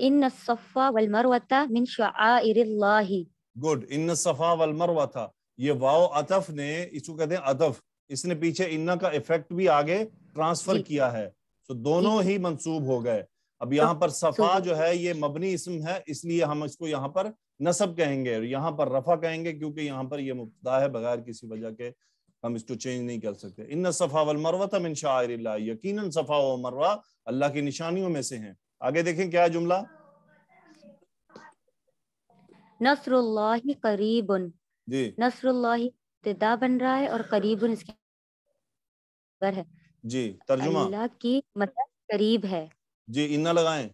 इन सफ़ा वल मरवता मिन शुआइरिल्लाहि। गुड इन सफ़ा वल मरवा था ये वाओ अतफ ने इसको कहते हैं अतफ। इसने पीछे इन्ना का इफ़ेक्ट भी आगे ट्रांसफ़र किया है। तो दोनों ही मंसूब हो गए। अब यहाँ पर सफ़ा जो है ये मबनी इसम है इसलिए हम इसको यहाँ पर नसब कहेंगे और यहाँ पर रफा कहेंगे क्योंकि यहाँ पर ये मुफ्ता है बगैर किसी वजह के। हम इसको चेंज नहीं कर सकते। इन सफ़ा वल मरवा मिन शाइरिल्लाह यकीनन सफ़ा व मरवा अल्लाह की निशानियों में से हैं। आगे देखें क्या है जुमला? नसरुल्लाहि करीबुन। जी। नसरुल्लाहि इब्तिदा बन रहा है और करीबुन इसकी है। जी तर्जुमा। अल्लाह की मदद करीब है। जी इन्ना लगाएँ।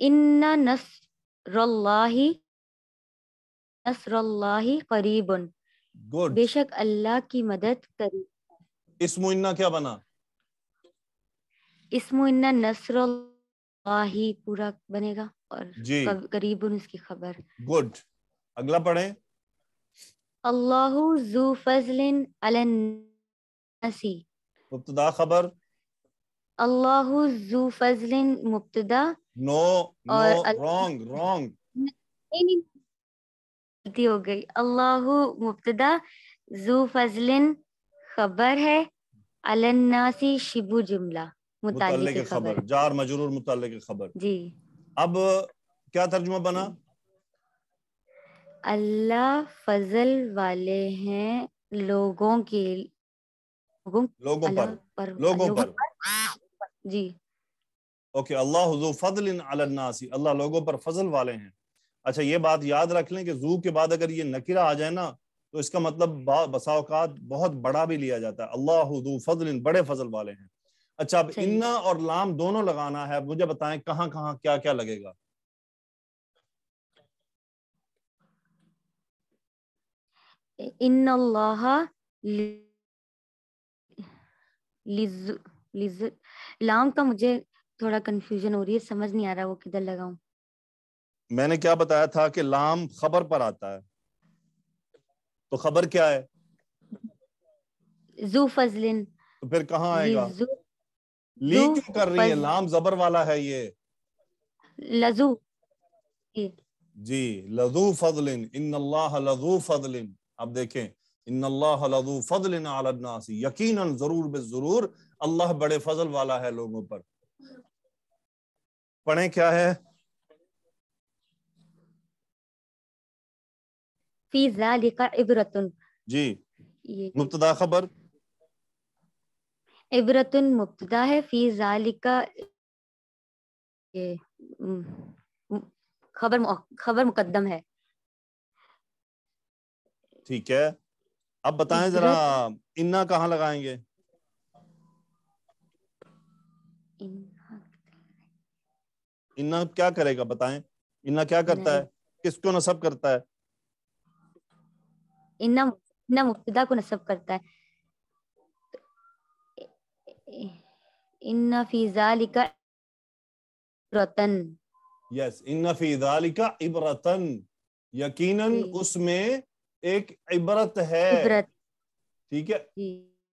इन्ना नसरुल्लाहि नसरुल्लाहि करीबुन। गुड बेशक अल्लाह की मदद करीब इसमु इन्ना क्या बना? इसमो इन्ना नसरुल्लाहि पूरा बनेगा और जी। कब- उसकी खबर। गुड अगला पढ़े। अल्लाह जू फजलिन मुब्तदा खबर। अल्लाह जू फजलिन मुब्तदा। नो नो रॉन्ग रॉन्ग गलती हो गई। अल्लाह मुब्तदा जू फजलिन खबर है अलन नासी शिबु जुमला मुतालिक खबर। जार मजरूर खबर। जी। अब क्या तर्जुमा बना? अल्लाह फजल वाले हैं लोगों के लोगों लोगों पर पर लोगों पर। जी। ओके अल्लाह फजलिन नासी अल्लाह लोगों पर फजल वाले हैं। अच्छा ये बात याद रख लें कि जू के बाद अगर ये नकिरा आ जाए ना तो इसका मतलब बसाओकात बहुत बड़ा भी लिया जाता है। अल्लाह फजल बड़े फजल वाले हैं। अच्छा अब इन्ना और लाम दोनों लगाना है मुझे बताएँ कहाँ कहाँ क्या क्या लगेगा? इन अल्लाह लिज़- लिज लाम का मुझे थोड़ा कंफ्यूजन हो रही है समझ नहीं आ रहा वो किधर लगाऊँ। मैंने क्या बताया था कि लाम खबर पर आता है? तो खबर क्या है? जू फजलिन। तो फिर कहाँ आएगा? ली क्यों कर रही है? लाम जबर वाला है ये। लजू। जी। लजू फजलिन। इन अल्लाह लजू फजलिन। अब देखें इन अल्लाह लजू फजलिन अला नास। यकीनन ज़रूर बे ज़रूर अल्लाह बड़े फजल वाला है लोगों पर। पढ़े क्या है? फ़ी ज़ालिका इबरतुन जी मुब्तदा खबर इबरतुन मुब्तदा है फ़ी ज़ालिका ये खबर खबर मुकद्दम है ठीक है अब बताएँ जरा इन्ना कहाँ लगाएँगे इन्ना क्या करेगा बताएँ इन्ना क्या करता है किसको नसब करता है इन्ना इन्ना मुब्तदा को नसब करता है। इन्ना फ़ी ज़ालिका इबरतन। यस इन फ़ी ज़ालिका इबरतन। यकीनन उसमें एक इबरत है। ठीक है?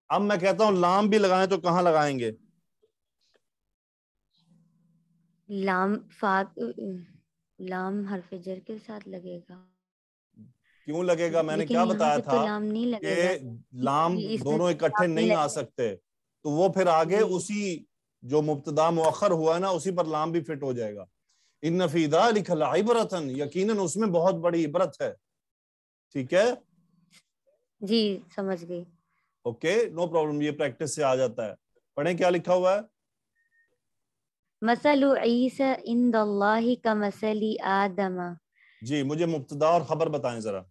अब मैं कहता हूँ लाम भी लगाएँ तो कहाँ लगाएँगे? लाम फाक लाम हरफ जर के साथ लगेगा। क्यों लगेगा? मैंने क्या बताया तो था कि लाम दोनों इकट्ठे नहीं आ सकते। तो वो फिर आगे उसी जो मुब्तदा मुअख्खर हुआ है ना उसी पर लाम भी फिट हो जाएगा। इन नफीदा लिखल इबरतन यकीनन उसमें बहुत बड़ी इबरत है। ठीक है? जी समझ गई। ओके नो प्रॉब्लम ये प्रैक्टिस से आ जाता है। पढ़े क्या लिखा हुआ है? मसलु ईसा इंदल्लाहि का मसली आदमा। जी मुझे मुब्तदा और खबर बताएँ जरा।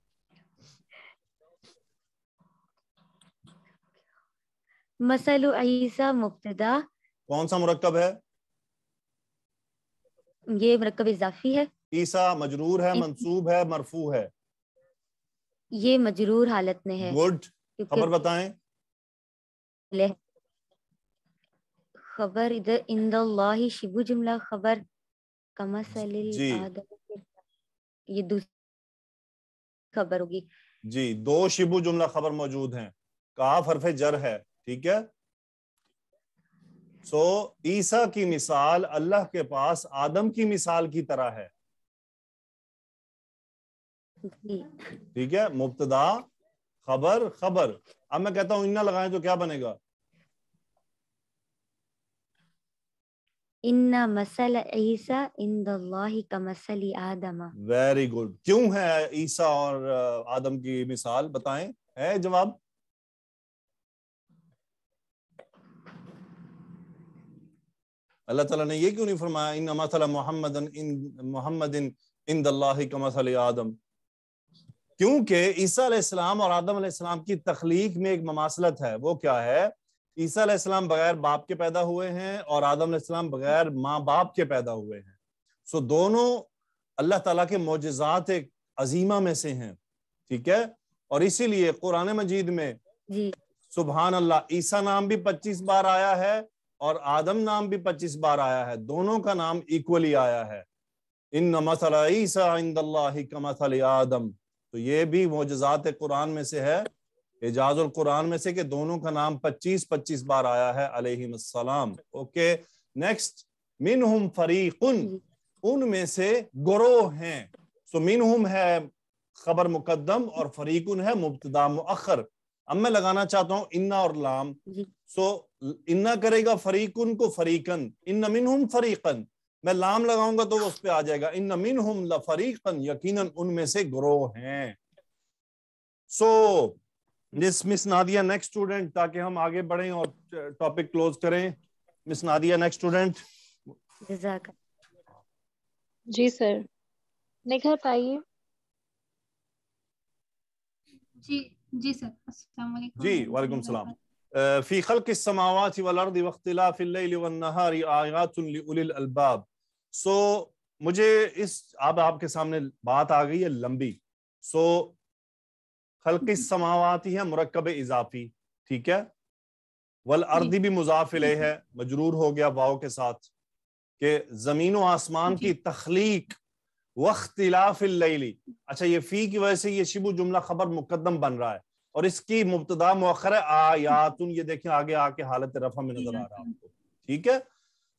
मसलु ईसा मुब्तदा। कौन सा मुरक्कब है? ये मरकब इजाफी है। ईसा मजरूर है मंसूब है मरफू है। ये मजरूर हालत में है। गुड। खबर बताएँ। ले- खबर इधर इंदल्लाहि शिबु जुमला खबर। कमसलिल आदम। ये दूसरी खबर होगी। जी दो शिबु जुमला खबर मौजूद हैं। काफ हरफ जर है। ठीक है? सो so, ईसा की मिसाल अल्लाह के पास आदम की मिसाल की तरह है। ठीक है? मुब्तदा खबर खबर। अब मैं कहता हूँ इन्ना लगाएँ तो क्या बनेगा? इन्ना मसल ईसा इंदल्लाहि का मसली आदम। वेरी गुड क्यों है ईसा और आदम की मिसाल? बताएँ। है जवाब? अल्लाह ताला ने ये क्यों नहीं फरमाया इन मसला मोहम्मद इन मोहम्मद इन दल्लाहि आदम क्योंकि ईसा और आदम की तखलीक में एक ममासलत है। वो क्या है? ईसा बगैर बाप के पैदा हुए हैं और आदम बगैर माँ बाप के पैदा हुए हैं। सो दोनों अल्लाह ताला के मोजात एक अजीमा में से हैं ठीक है? और इसीलिए कुरान मजीद में सुबहान अल्लाह ईसा नाम भी 25 बार आया है और आदम नाम भी 25 बार आया है, दोनों का नाम इक्वली आया है। इन मसला आदम। तो ये भी मोजज़ात कुरान में से है, एजाजुल कुरान में से कि दोनों का नाम 25 25 बार आया है अलैहिस्सलाम ओके, नेक्स्ट, मिनहुम फरीकुन उनमें से गुरोह हैं। सो मिनहुम है खबर मुकदम और फरीकुन है मुब्तदा मुअख्खर। अब मैं लगाना चाहता हूँ इन्ना और लाम। सो इन्ना करेगा फरीकुन को फरीकन। इन्न मिनहुम फरीकन। मैं लाम लगाऊँगा तो वो उस पर आ जाएगा। इन्न मिनहुम लफरीकन यकीनन उनमें से ग्रोह हैं। So miss miss Nadia next student ताकि हम आगे बढ़े और टॉपिक क्लोज करें। मिस नादिया नेक्स्ट स्टूडेंट जी सर निखत आइए। जी। जी सर अस्सलाम वालेकुम। जी वालेकुम सलाम। फ़ी खल्क समावाति वल अर्दि वख्तिलाफिल लैलि वन नहारी आयातुन लिउलिल अलबाब। सो मुझे इस अब आपके सामने बात आ गई है लंबी। सो खल्क समावाति है मुरक्कब इजाफी ठीक है? वल अर्दी भी मुजाफिल है मजरूर हो गया वाव के साथ कि ज़मीन व आसमान की तखलीक वख्तिलाफिल्लैली अच्छा ये फ़ी की वजह से ये शिबु जुमला खबर मुकदम बन रहा है। और इसकी मुबतदा मुअखर आयातुन ये देखें आगे आके हालत रफा में नज़र आ रहा है आपको। ठीक है?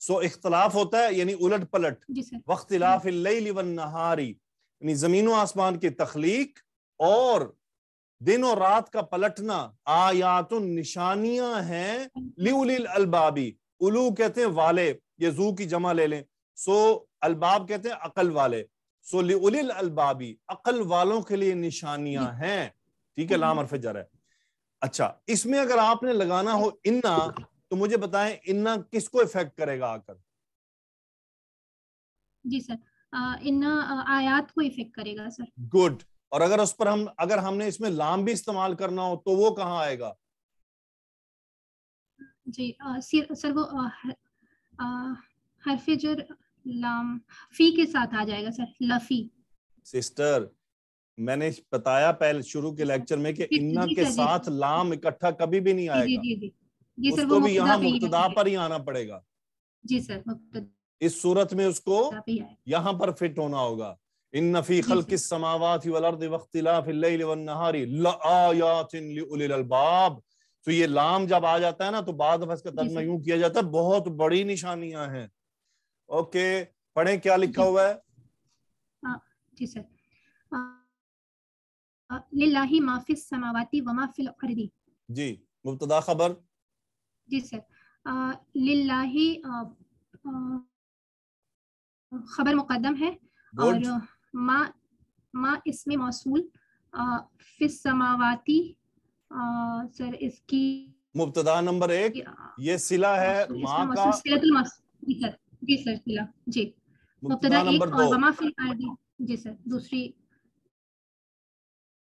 सो इख्तलाफ होता है यानी उलट पलट वख्तिलाफिल्लैली वन नहारी यानी ज़मीन आसमान की तख्लीक और दिन और रात का पलटना आयातुन निशानियाँ हैं लिउलिल अलबाबी। उलू कहते हैं वाले ये जू की जमा ले लें। सो अलबाब कहते हैं अकल वाले। सो लिउलिल अलबाबी अकल वालों के लिए निशानियाँ हैं ठीक है लाम अरफ जर है अच्छा इसमें अगर आपने लगाना हो इन्ना तो मुझे बताएँ इन्ना किसको इफ़ेक्ट करेगा आकर जी सर इन्ना आयात को इफ़ेक्ट करेगा सर गुड और अगर उस पर हम अगर हमने इसमें लाम भी इस्तेमाल करना हो तो वो कहाँ आएगा जी आ, सर वो हरफ जर लाम फ़ी के साथ आ जाएगा सर लफी। सिस्टर मैंने बताया पहले शुरू के लेक्चर में कि इन्ना के साथ लाम इकट्ठा कभी भी नहीं आएगा। जी जी। जी सर उसको भी यहाँ मुक्तदा पर ही आना पड़ेगा। जी सर इस सूरत में उसको यहाँ पर फिट होना होगा। इन नफी खल किस समावात अलबाब तो ये लाम जब आ जाता है ना तो बाद में इसका तर्जमा यूँ किया जाता है बहुत बड़ी निशानियाँ हैं। ओके पढ़े क्या लिखा हुआ है? जी सर। लिल्लाही माफिस समावाती अर्दी। जी मुब्तदा खबर। जी सर। लिल्लाही खबर मुकदम है। और मा मा इसमें मौसूल फिस समावाती सर इसकी मुब्तदा नंबर एक ये सिला है माँ का सर। जी सर सिला जी। मुब्तदा एक और वमा फिल जी सर दूसरी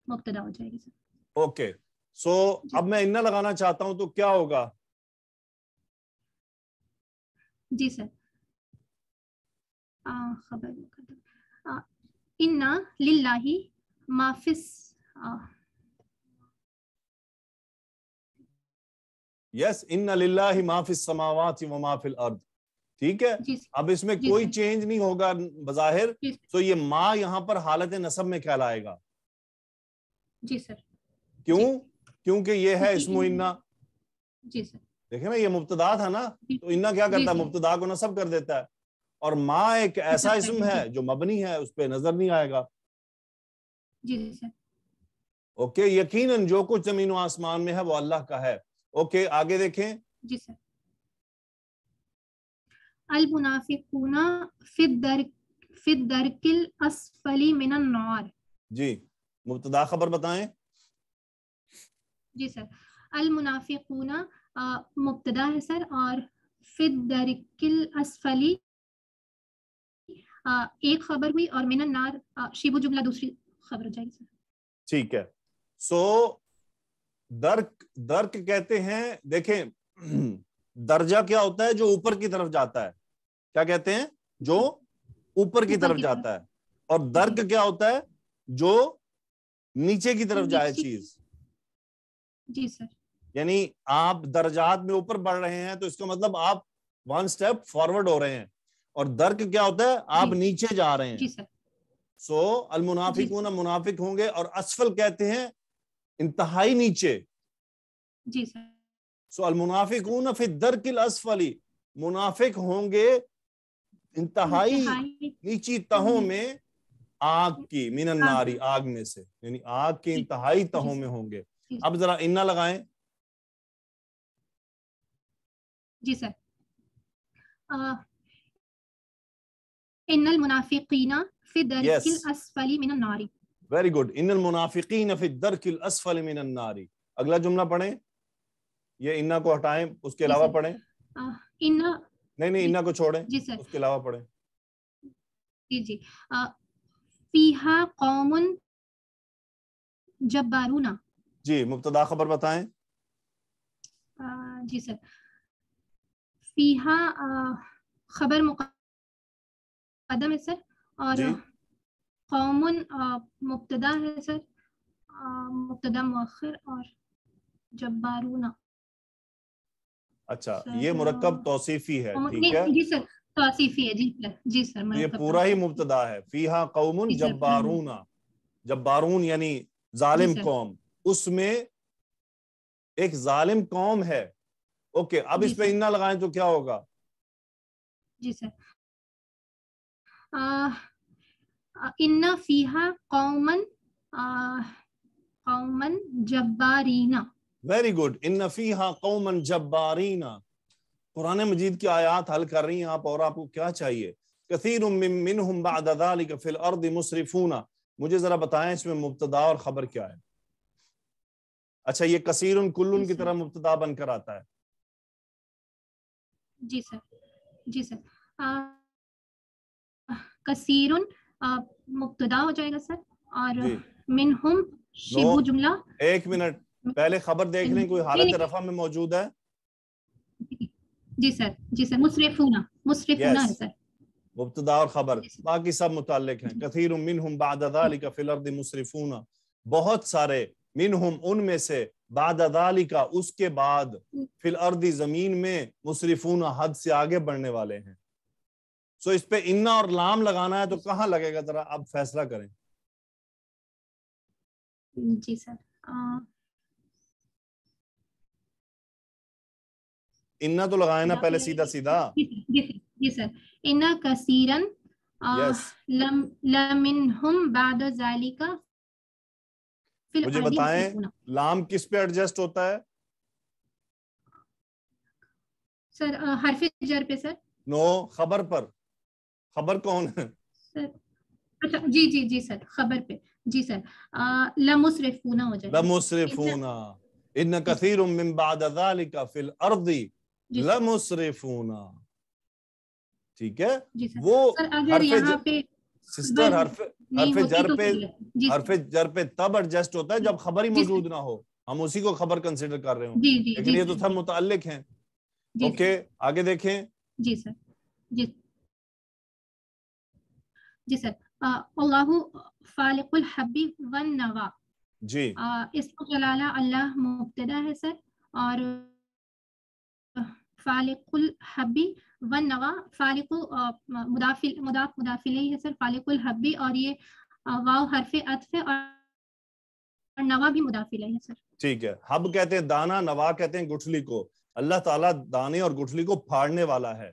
मुब्तदा हो जाएगी सर। ओके। सो अब मैं इन्ना लगाना चाहता हूँ तो क्या होगा? जी सर। खबर इन्ना लिल्लाही माफिस यस इन्ना लिल्लाही माफिस समावाति व माफिल अर्द। ठीक है? अब इसमें कोई चेंज नहीं होगा बजाहिर तो ये माँ यहाँ पर हालत नसब में कहलाएगा जी सर। क्यों? क्योंकि ये है इसमो इन्ना। जी सर। देखे ना ये मुब्तदा था ना तो इन्ना क्या करता है? मुब्तदा को नसब कर देता है। और माँ एक ऐसा इसम है जो मबनी है उस पर नज़र नहीं आएगा। जी सर। ओके यकीनन जो कुछ ज़मीन आसमान में है वो अल्लाह का है। ओके आगे देखें। जी सर। अल मुनाफिकूना फिदर फिदरकिल असफली मिनन नार जी मुब्तदा खबर बताएँ। जी सर अल मुनाफिकूना मुब्तदा है सर और फिदरकिल असफली आ, एक खबर हुई और मिनन नार शिबु जुमला दूसरी खबर हो जाएगी सर। ठीक है। सो दर्क दर्क कहते हैं देखें दर्जा क्या होता है जो ऊपर की तरफ़ जाता है? क्या कहते हैं? जो ऊपर की तरफ़ जाता है। और दर्क क्या होता है? जो नीचे की तरफ़ जाए चीज़। जी सर। यानी आप दर्जात में ऊपर बढ़ रहे हैं तो इसका मतलब आप वन स्टेप फॉरवर्ड हो रहे हैं। और दर्क क्या होता है? आप नीचे जा रहे हैं। सो अल मुनाफिकून मुनाफिक होंगे और असफल कहते हैं इंतहाई नीचे। जी सर। सो अल मुनाफिकून फिर दरकिल असफली मुनाफिक होंगे इंतहाई नीची तहों में आग की मीनन नारी आग में से यानी आग की इंतहाई तहों में होंगे अब जरा इन्ना लगाएँ जी सर इन्नल मुनाफिकीना फ़ी दरकिल असफली मिनन नारी वेरी गुड इन्नल मुनाफिकीन फ़ी दरकिल असफली मिनन नारी अगला जुमला पढ़ें ये इन्ना को हटाएँ उसके अलावा पढ़ें। इन्ना नहीं नहीं इन्ना को छोड़ें जी सर। उसके अलावा पढ़ें। जी जी। फीहा कौमुन जब्बारूना। जी मुब्तदा खबर बताएँ। जी सर। फीहा खबर मुकदम है सर और कौमुन मुब्तदा है सर मुब्तदा मुअखर और जब्बारूना। अच्छा ये मुरक्कब तौसीफी है ठीक है? जी सर तौसीफी है जी सर जी सर ये पूरा ही मुबतदा है। फीहा कौमुन जी सर, जब्बारूना जब्बारून यानी जालिम कौम उसमें एक जालिम कौम है। ओके अब इस पे इन्ना लगाएँ तो क्या होगा? जी सर। आ, इन्ना फीहा कौमन आ, कौमन जब्बारीना। वेरी गुड इन फीहा कौमन जब्बारीना कुरान मजीद की आयत हल कर रही हैं आप और आपको क्या चाहिए? कसीर फिल अर्द मुसरिफूना। मुझे जरा बताएँ इसमें मुब्तदा और खबर क्या है? अच्छा ये कसीर कुल्लुन जी की तरह मुब्तदा बनकर आता है। जी सर। जी सर। आ, आ, मुब्तदा हो जाएगा सर। और मिनहुम शिबु जुमला। एक मिनट। पहले खबर देख लें कोई हालत रफा में मौजूद है। जी सर जी सर मुसरिफूना मुसरिफूना है सर। मुब्तदा और खबर। बाकी सब मुतालिक हैं। कथीर मिनहुम बाद ज़ालिका फिल अर्द मुसरिफूना बहुत सारे मिनहुम उनमें से बाद ज़ालिका उसके बाद फिल अर्दी ज़मीन में मुसरिफूना हद से आगे बढ़ने वाले हैं। सो इस पे इन्ना और लाम लगाना है तो कहाँ लगेगा? जरा आप फैसला करें। जी सर इन्ना तो लगाए ना पहले सीधा सीधा जी सर इन्ना कसीरन मुझे बताएँ लाम किस पे एडजस्ट होता है? सर हरफ जर पे सर नो खबर पर खबर कौन है सर अच्छा जी जी जी सर खबर पे जी सर लमुसरिफूना हो जाएगा लमुसरिफूना इन कसीर मिन बाद फिल अर्दी लमुसरिफूना ठीक है? वो सर अगर यहाँ पे सिस्टर हरफ हरफ जर तो पे हरफ जर पे तब एडजस्ट होता है जब खबर ही मौजूद ना हो। हम उसी को खबर कंसिडर कर रहे हो। लेकिन ये तो सब जी, मुतालिक हैं ओके आगे देखें। जी सर। जी। जी सर। अल्लाहु फालिकुल हब्बी वन नवा। जी। इसको जलाला अल्लाह मुब्तदा है सर। और फालिकुल हब्बी वन नवा फालिकु मुदाफिल मुदाफ मुदाफिल ही है सर फालिकुल हब्बी और ये वाव हरफ अतफ है और और नवा भी मुदाफिल है सर। ठीक है। हब कहते हैं दाना नवा कहते हैं गुठली को। अल्लाह ताला दाने और गुठली को फाड़ने वाला है।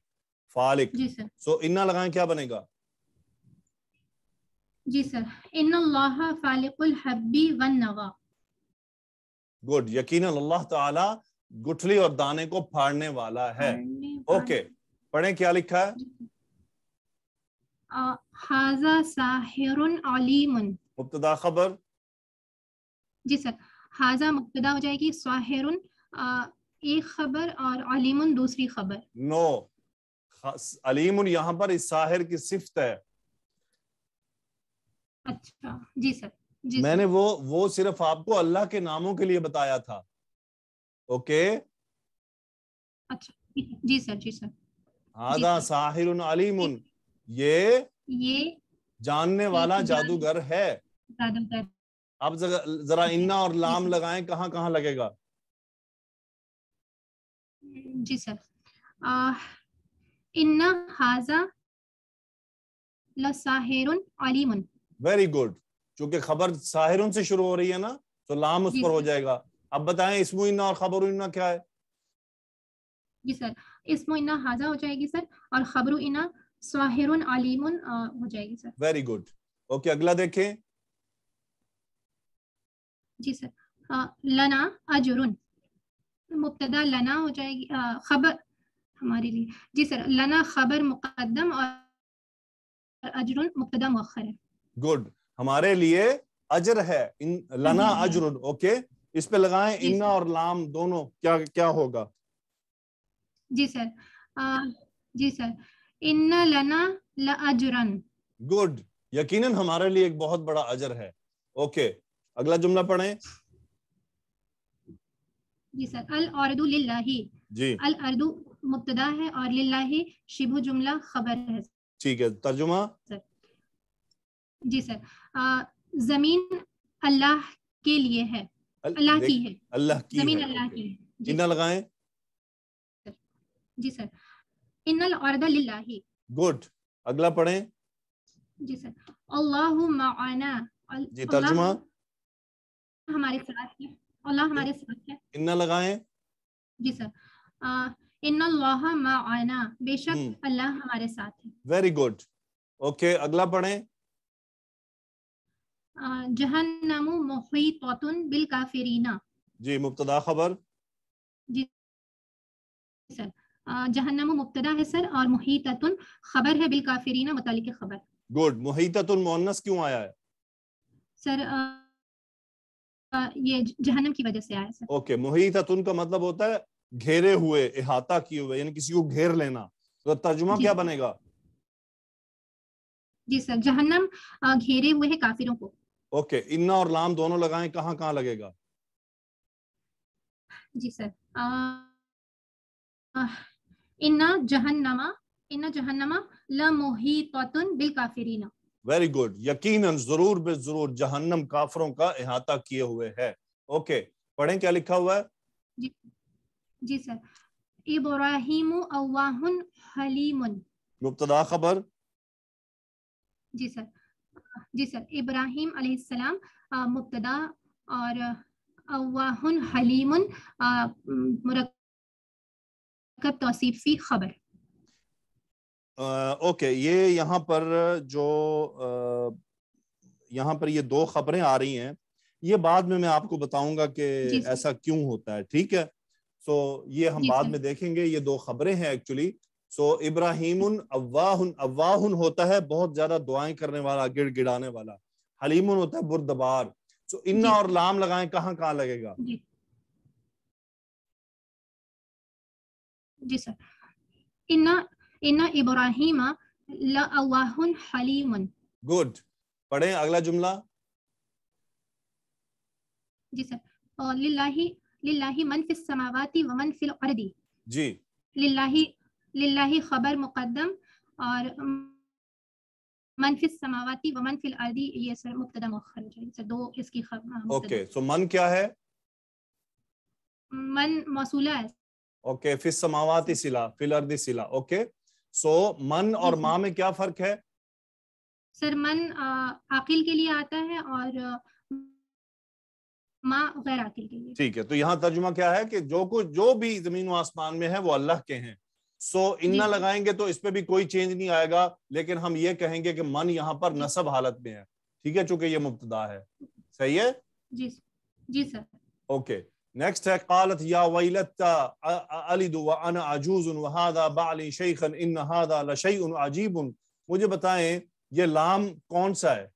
फालिक। जी सर। सो इन्ना लगाएँ क्या बनेगा? जी सर। इन अल्लाह फालिकुल हब्बी वन नवा गुड यकीन अल्लाह ताला गुठली और दाने को फाड़ने वाला है। ओके पढ़ें क्या लिखा है? हाजा साहिरुन अलीमुन। मुब्तदा खबर? जी सर हाजा मुब्तदा हो जाएगी साहिरुन एक खबर और अलीमुन दूसरी खबर। नो अलीमुन यहाँ पर इस साहिर की सिफ्त है। अच्छा जी सर जी मैंने सर वो वो सिर्फ़ आपको अल्लाह के नामों के लिए बताया था। ओके? अच्छा जी सर जी सर। हादा साहिर साहिरुन अलीमुन ये ये जानने वाला जादूगर है। जादूगर। आप जरा जरा इन्ना और लाम लगाएँ कहाँ कहाँ लगेगा? जी सर। आ, इन्ना हाजा लसाहिरुन अलीमुन। वेरी गुड क्योंकि खबर साहिरुन से शुरू हो रही है ना तो लाम उस पर हो जाएगा। अब बताएँ इसमु इन्ना और खबर इन्ना क्या है? जी सर इसमो इन्ना हाजा हो जाएगी सर और खबरू इन्ना साहिरुन अलीमुन हो जाएगी सर। वेरी गुड ओके अगला देखें। जी सर आ, लना अजरुन मुब्तदा लना हो जाएगी आ, खबर हमारे लिए। जी सर लना खबर मुकद्दम और अजरुन मुब्तदा मुअख्खर है। गुड हमारे लिए अजर है। इन लना। अजरुन ओके इस पे लगाएँ इन्ना और लाम दोनों क्या क्या होगा? जी सर आ, जी सर इन्ना लना ल अजरन। गुड। यकीनन हमारे लिए एक बहुत बड़ा अजर है। ओके अगला जुमला पढ़ें। जी सर अल अर्दु लिल्लाही। जी। अल अर्दु मुब्तदा है और लिल्लाही शिबु जुमला खबर है। ठीक है तर्जुमा? जी सर आ, ज़मीन अल्लाह के लिए है। अल्लाह की है। अल्लाह की ज़मीन अल्लाह की है। इन्ना लगाएँ? जी सर। इन्नल अर्द लिल्लाही। गुड। अगला पढ़ें। जी सर। अल्लाहु जी तर्जुमा। हमारे साथ है। अल्लाह हमारे साथ है। इन्ना लगाएँ? जी सर। इन्नल्लाह माअना बेशक हम्म। अल्लाह हमारे साथ है। Very good. ओके अगला पढ़ें। जहन्नमु मुहीततुन बिल काफिरीना। जी मुब्तदा खबर। जी सर। जहन्नमु मुब्तदा है सर और मुहीततुन खबर है बिल काफिरीना मुतालिक खबर। गुड। मुहीततुल मुअन्नस क्यों आया है? सर ये जहन्नम की वजह से आया सर। ओके मुहीततुन का मतलब होता है घेरे हुए इहाता किए हुए यानी किसी को घेर लेना। तो तर्जुमा। क्या बनेगा? जी सर जहन्नम घेरे हुए है काफिरों को। ओके इन्ना और लाम दोनों लगाएँ कहाँ कहाँ लगेगा? जी सर इन्ना जहन्नमा इन्ना जहन्नमा ल मुहीततुन बिल काफिरीना। वेरी गुड यकीनन ज़रूर बे ज़रूर जहन्नम काफरों का इहाता किए हुए है। ओके पढ़ें क्या लिखा हुआ है? जी जी सर इब्राहिमु अव्वाहुन हलीमुन। मुब्तदा खबर? जी सर जी सर इब्राहिम अलैहिस्सलाम मुब्तदा और अव्वाहुन हलीमुन मुरक्कब तौसीफी खबर। ओके ये यहाँ पर जो यहाँ पर ये दो खबरें आ रही हैं ये बाद में मैं आपको बताऊँगा कि ऐसा क्यों होता है ठीक है? सो ये हम बाद में देखेंगे ये दो खबरें हैं एक्चुअली सो इब्राहिमुन अव्वाहुन अव्वाहुन होता है बहुत ज़्यादा दुआएँ करने वाला गिड़गिड़ाने वाला। हलीमुन होता है बुरदबार। सो इन्ना और लाम लगाए कहाँ कहाँ लगेगा? जी। सर। इन्ना इन्ना इब्राहिम ल हलीमुन। गुड पढ़ें अगला जुमला। जी सर। लिल्लाही लिल्लाही मन फिस समावाति व मन फिल अर्दी। जी। लिल्लाही लिल्लाही खबर मुकदम और मन फिस समावाति व अर्दी ये सर मुब्तदा जाएगी। सर दो इसकी ओके सो मन क्या है? मन मौसूला है। ओके समावाती सिला फिल अर्दी सिला ओके। सो मन और माँ में क्या फ़र्क है? सर मन आकिल के लिए आता है और माँ गैर आकिल के लिए। ठीक है तो यहाँ तर्जुमा क्या है कि जो कुछ जो भी ज़मीन व आसमान में है वो अल्लाह के हैं। सो इन्ना जी। लगाएँगे तो इस पे भी कोई चेंज नहीं आएगा लेकिन हम ये कहेंगे कि मन यहाँ पर। नसब हालत में है। ठीक है? चूँकि ये मुब्तदा है। सही है? जी जी सर। ओके नेक्स्ट है कालत या वैलता अलिदु व अना अजूजुन व हादा बाली शैखन इन हादा लशैउन अजीबुन। मुझे बताएँ ये लाम कौन सा है?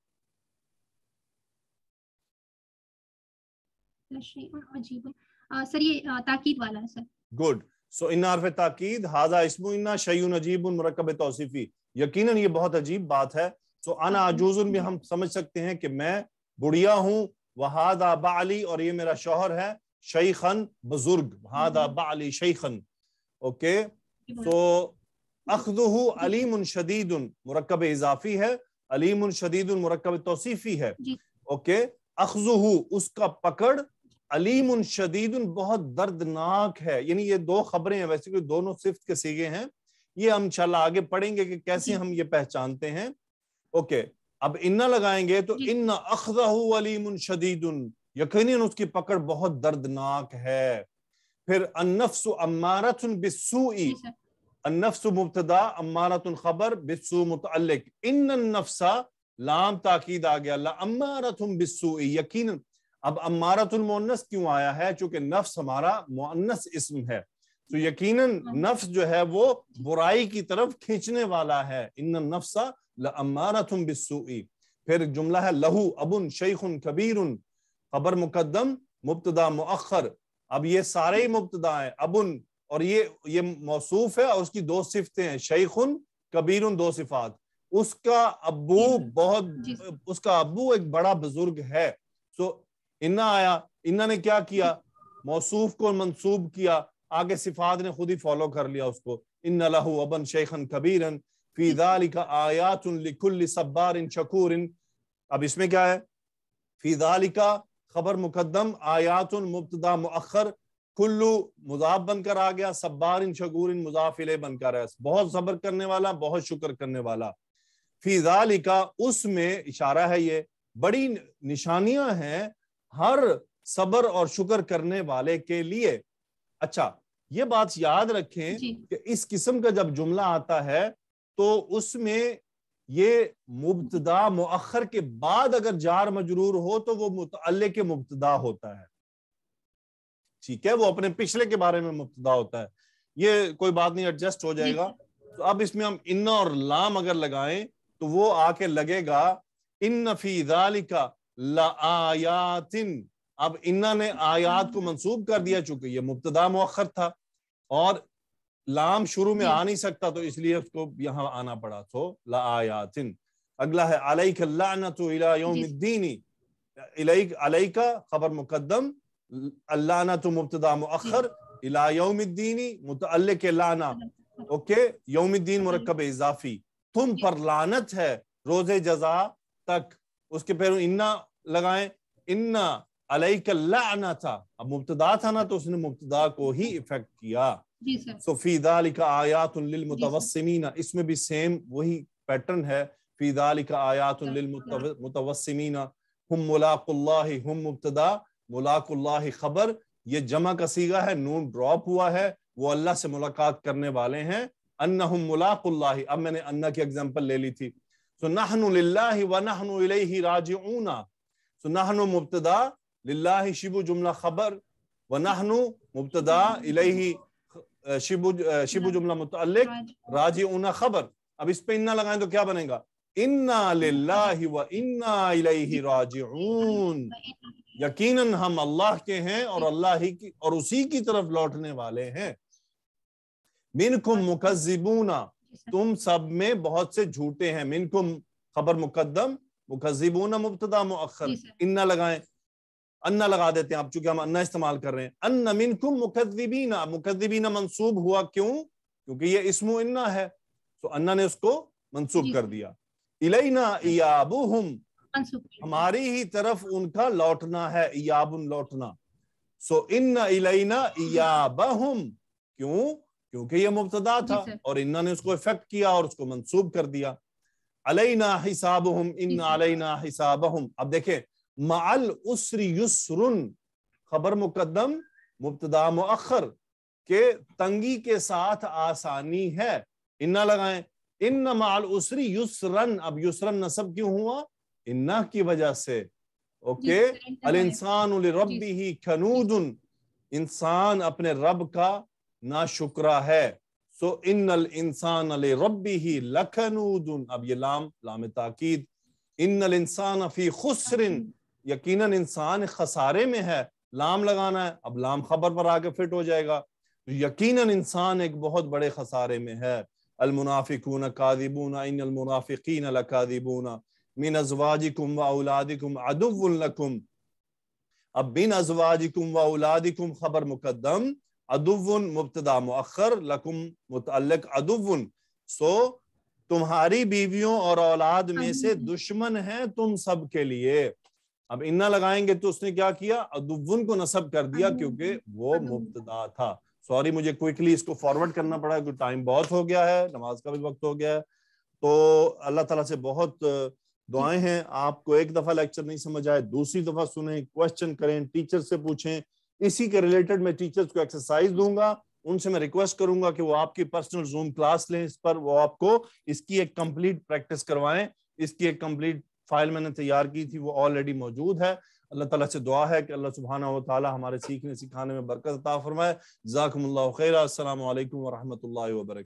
सर ये ताकीद वाला है सर। गुड सो इन हरफ ताकीद हाजा इसमु इन्ना शयउन अजीबुन मुरक्कब तौसीफी यकीनन ये बहुत अजीब बात है सो अना अजूजुन में हम समझ सकते हैं कि मैं बुढ़िया हूँ वहादा बाली और ये मेरा शौहर है शैखन बुज़ुर्ग हादा बाली शैखन ओके तो अखदुहु अलीमुन शदीदुन मुरक्कब इजाफी है अलीमुन शदीदुन मुरक्कब तौसीफी है ओके अखजुहु उसका पकड़ अलीमुन शदीदुन बहुत दर्दनाक है। यानी ये दो खबरें हैं वैसे कोई दोनों सिफ्त के सीगे हैं। ये हम इंशाल्लाह आगे पढ़ेंगे कि कैसे हम ये पहचानते हैं। ओके अब इन्ना लगाएँगे तो। इन्ना अखजहु अलीमुन शदीदुन। यकीनन उसकी पकड़ बहुत दर्दनाक है। फिर बिस्सूई। जी सर। अन्नफ्सु मुब्तदा अम्मारतुन खबर बिस्सू मुतअल्लिक। इन नफ्सा लाम ताकीद आ गया। ला अम्मारतुन बिस्सूई यकीनन अब अम्मारतुल मुअन्नस क्यों आया है? चूँकि नफ्स हमारा मुअन्नस इसम है। तो यकीनन नफ्स जो है वो बुराई की तरफ़ खींचने वाला है। इन नफ्सा अम्मारतुन फिर जुमला है लहू अबुन शैखुन कबीरुन। खबर मुकद्दम मुब्तदा मुअख्खर। अब ये सारे ही मुब्तदा हैं। अबुन और ये ये मौसूफ है और उसकी दो सिफतें हैं। शैखुन कबीरुन दो सिफात। उसका अबू बहुत उसका अबू एक बड़ा बुज़ुर्ग है। सो इन्ना आया, इन्ना ने क्या किया? मौसूफ को मनसूब किया। आगे सिफात ने खुद ही फॉलो कर लिया उसको। इन लहू अबन शेखन कबीरन फ़ी दालिका आयातुन लिकुल्लि सब्बारिन शकूरिन। अब इसमें क्या है? फ़ी दालिका खबर मुकद्दम आयातुन मुब्तदा मुअख्खर कुल्लू मुजाफ बनकर आ गया सब्बार इन शकूर इन मुजाफिले बनकर है। बहुत सब्र करने वाला, बहुत शुक्र करने वाला। फिजाली का उसमें इशारा है ये, बड़ी निशानियाँ हैं हर सबर और शुक्र करने वाले के लिए। अच्छा ये बात याद रखें कि इस किस्म का जब जुमला आता है तो उसमें ये मुबतदा मुअखर के बाद अगर जार मजरूर हो तो वो मुतल के मुबतदा होता है। ठीक है वो अपने पिछले के बारे में मुबतदा होता है। ये कोई बात नहीं एडजस्ट हो जाएगा। तो अब इसमें हम इन्ना और लाम अगर लगाएँ तो वो आके लगेगा इन नफी का लायातिन अब इन्ना ने आयात को मंसूब कर दिया चूँकि ये मुबतदा मुअखर था और लाम शुरू में आ नहीं सकता तो इसलिए उसको यहाँ आना पड़ा। तो लायातिन अगला है अलैक इलैक अलैका खबर मुकद्दम। अल्लानतु मुब्तदा मुअख्खर। इला यौमिद्दीनी मुतअल्लिक लाना। ओके यौमिद्दीन मुरक्कब इजाफी। तुम पर लानत है रोज़े जजा तक। उसके फिर इन्ना लगाए इन्ना अलैक लाना था। अब मुब्तदा था ना तो उसने मुब्तदा को ही इफ़ेक्ट किया। सो फ़ी दालिका आयातुन लिल इसमें भी सेम वही पैटर्न है। फ़ी दालिका आयातुन लिल मुतवस्सिमीना हुम मुलाकुल्लाहि हुम मुब्तदा खबर। ये जमा का सीगा है नून ड्रॉप हुआ है वो अल्लाह से मुलाकात करने वाले हैं। अन्नहुम मुलाकुल्ला अब मैंने अन्ना की एग्ज़ाम्पल ले ली थी। सो नहनु लिल्लाहि व नहनु इलैहि राजिऊना सो नहनु मुब्तदा लिल्लाहि शिबु जुमला खबर व नहनु मुब्तदा इलैहि शिबु शिबु जुमला मुतअल्लिक राज़ी खबर अब इस पे इन्ना लगाएँ तो क्या बनेगा? इन्ना लिल्लाहि व इन्ना इलैहि राजिऊन। यकीनन हम अल्लाह के हैं और अल्लाह ही की, और उसी की तरफ़ लौटने वाले हैं। मिनकुम मुकज्जिबूना तुम सब में बहुत से झूठे हैं। मिनकुम खबर मुकद्दम मुकज्जिबूना मुब्तदा मुअख्खर। इन्ना लगाएँ अन्ना लगा देते हैं आप चूँकि हम अन्ना इस्तेमाल कर रहे हैं। अन्न मिनकुम मुकद्दिबीना मुकद्दिबीना मंसूब हुआ क्यों? क्योंकि ये इसमु इन्ना है। तो अन्ना ने उसको मनसूब कर दिया। इलेना इयाबुहुम हमारी ही तरफ़ उनका लौटना है इयाबुन लौटना। सो इन इलेना इयाबहुम क्यों? क्योंकि ये मुबतदा था और इन्ना ने उसको इफ़ेक्ट किया और उसको मंसूब कर दिया। अलैना हिसाबहुम इन अलैना हिसाबहुम। अब देखें माल उसरी युसरुन खबर मुकद्दम मुबतदा मुअखर के तंगी के साथ आसानी है। इन्ना लगाएँ। इन माल उसरी युसरन। अब युसरन नसब क्यों हुआ? इन्ना की वजह से। ओके? अल इंसान रबी ही खनूदुन इंसान अपने रब का ना शुक्रा है, सो इन इंसान अल रबी ही लखनूदुन। अब ये लाम लाम ताकीद। इन इंसान फ़ी खुसरिन, यकीनन इंसान खसारे में है, लाम लगाना है, अब लाम खबर पर आके फिट हो जाएगा। तो यकीनन इंसान एक बहुत बड़े खसारे में है। अलमुनाफिकून कादिबूना इन अलमुनाफिकीन लकादिबून। मिन अजवाजिकुम व औलादिकुम अदुव्वुन लकुम। अब बिन अजवाजिकुम व औलादिकुम खबर मुकद्दम अदुव्वुन मुब्तदा मुअख्खर लकुम मुतअल्लिक अदुव्वुन। सो तुम्हारी बीवियों और औलाद में से दुश्मन है तुम सब के लिए। अब इन्ना लगाएँगे तो उसने क्या किया? अदुवन को नसब कर दिया क्योंकि वो मुब्तदा था। सॉरी मुझे क्विकली इसको फॉरवर्ड करना पड़ा क्योंकि टाइम बहुत हो गया है नमाज़ का भी वक्त हो गया है। तो अल्लाह ताला से बहुत दुआएँ हैं। आपको एक दफ़ा लेक्चर नहीं समझ आए दूसरी दफ़ा सुने क्वेश्चन करें टीचर से पूछें। इसी के रिलेटेड मैं टीचर्स को एक्सरसाइज दूँगा, उनसे मैं रिक्वेस्ट करूँगा कि वो आपकी पर्सनल जूम क्लास लें, इस पर वो आपको इसकी एक कंप्लीट प्रैक्टिस करवाएँ, इसकी एक कंप्लीट फ़ाइल मैंने तैयार की थी, वो ऑलरेडी मौजूद है। अल्लाह ताला से दुआ है कि अल्लाह सुबहाना व ताला हमारे सीखने सिखाने में बरकत अता फरमाए। जजाकुमुल्लाह खैर, अस्सलाम वालेकुम व रहमतुल्लाहि व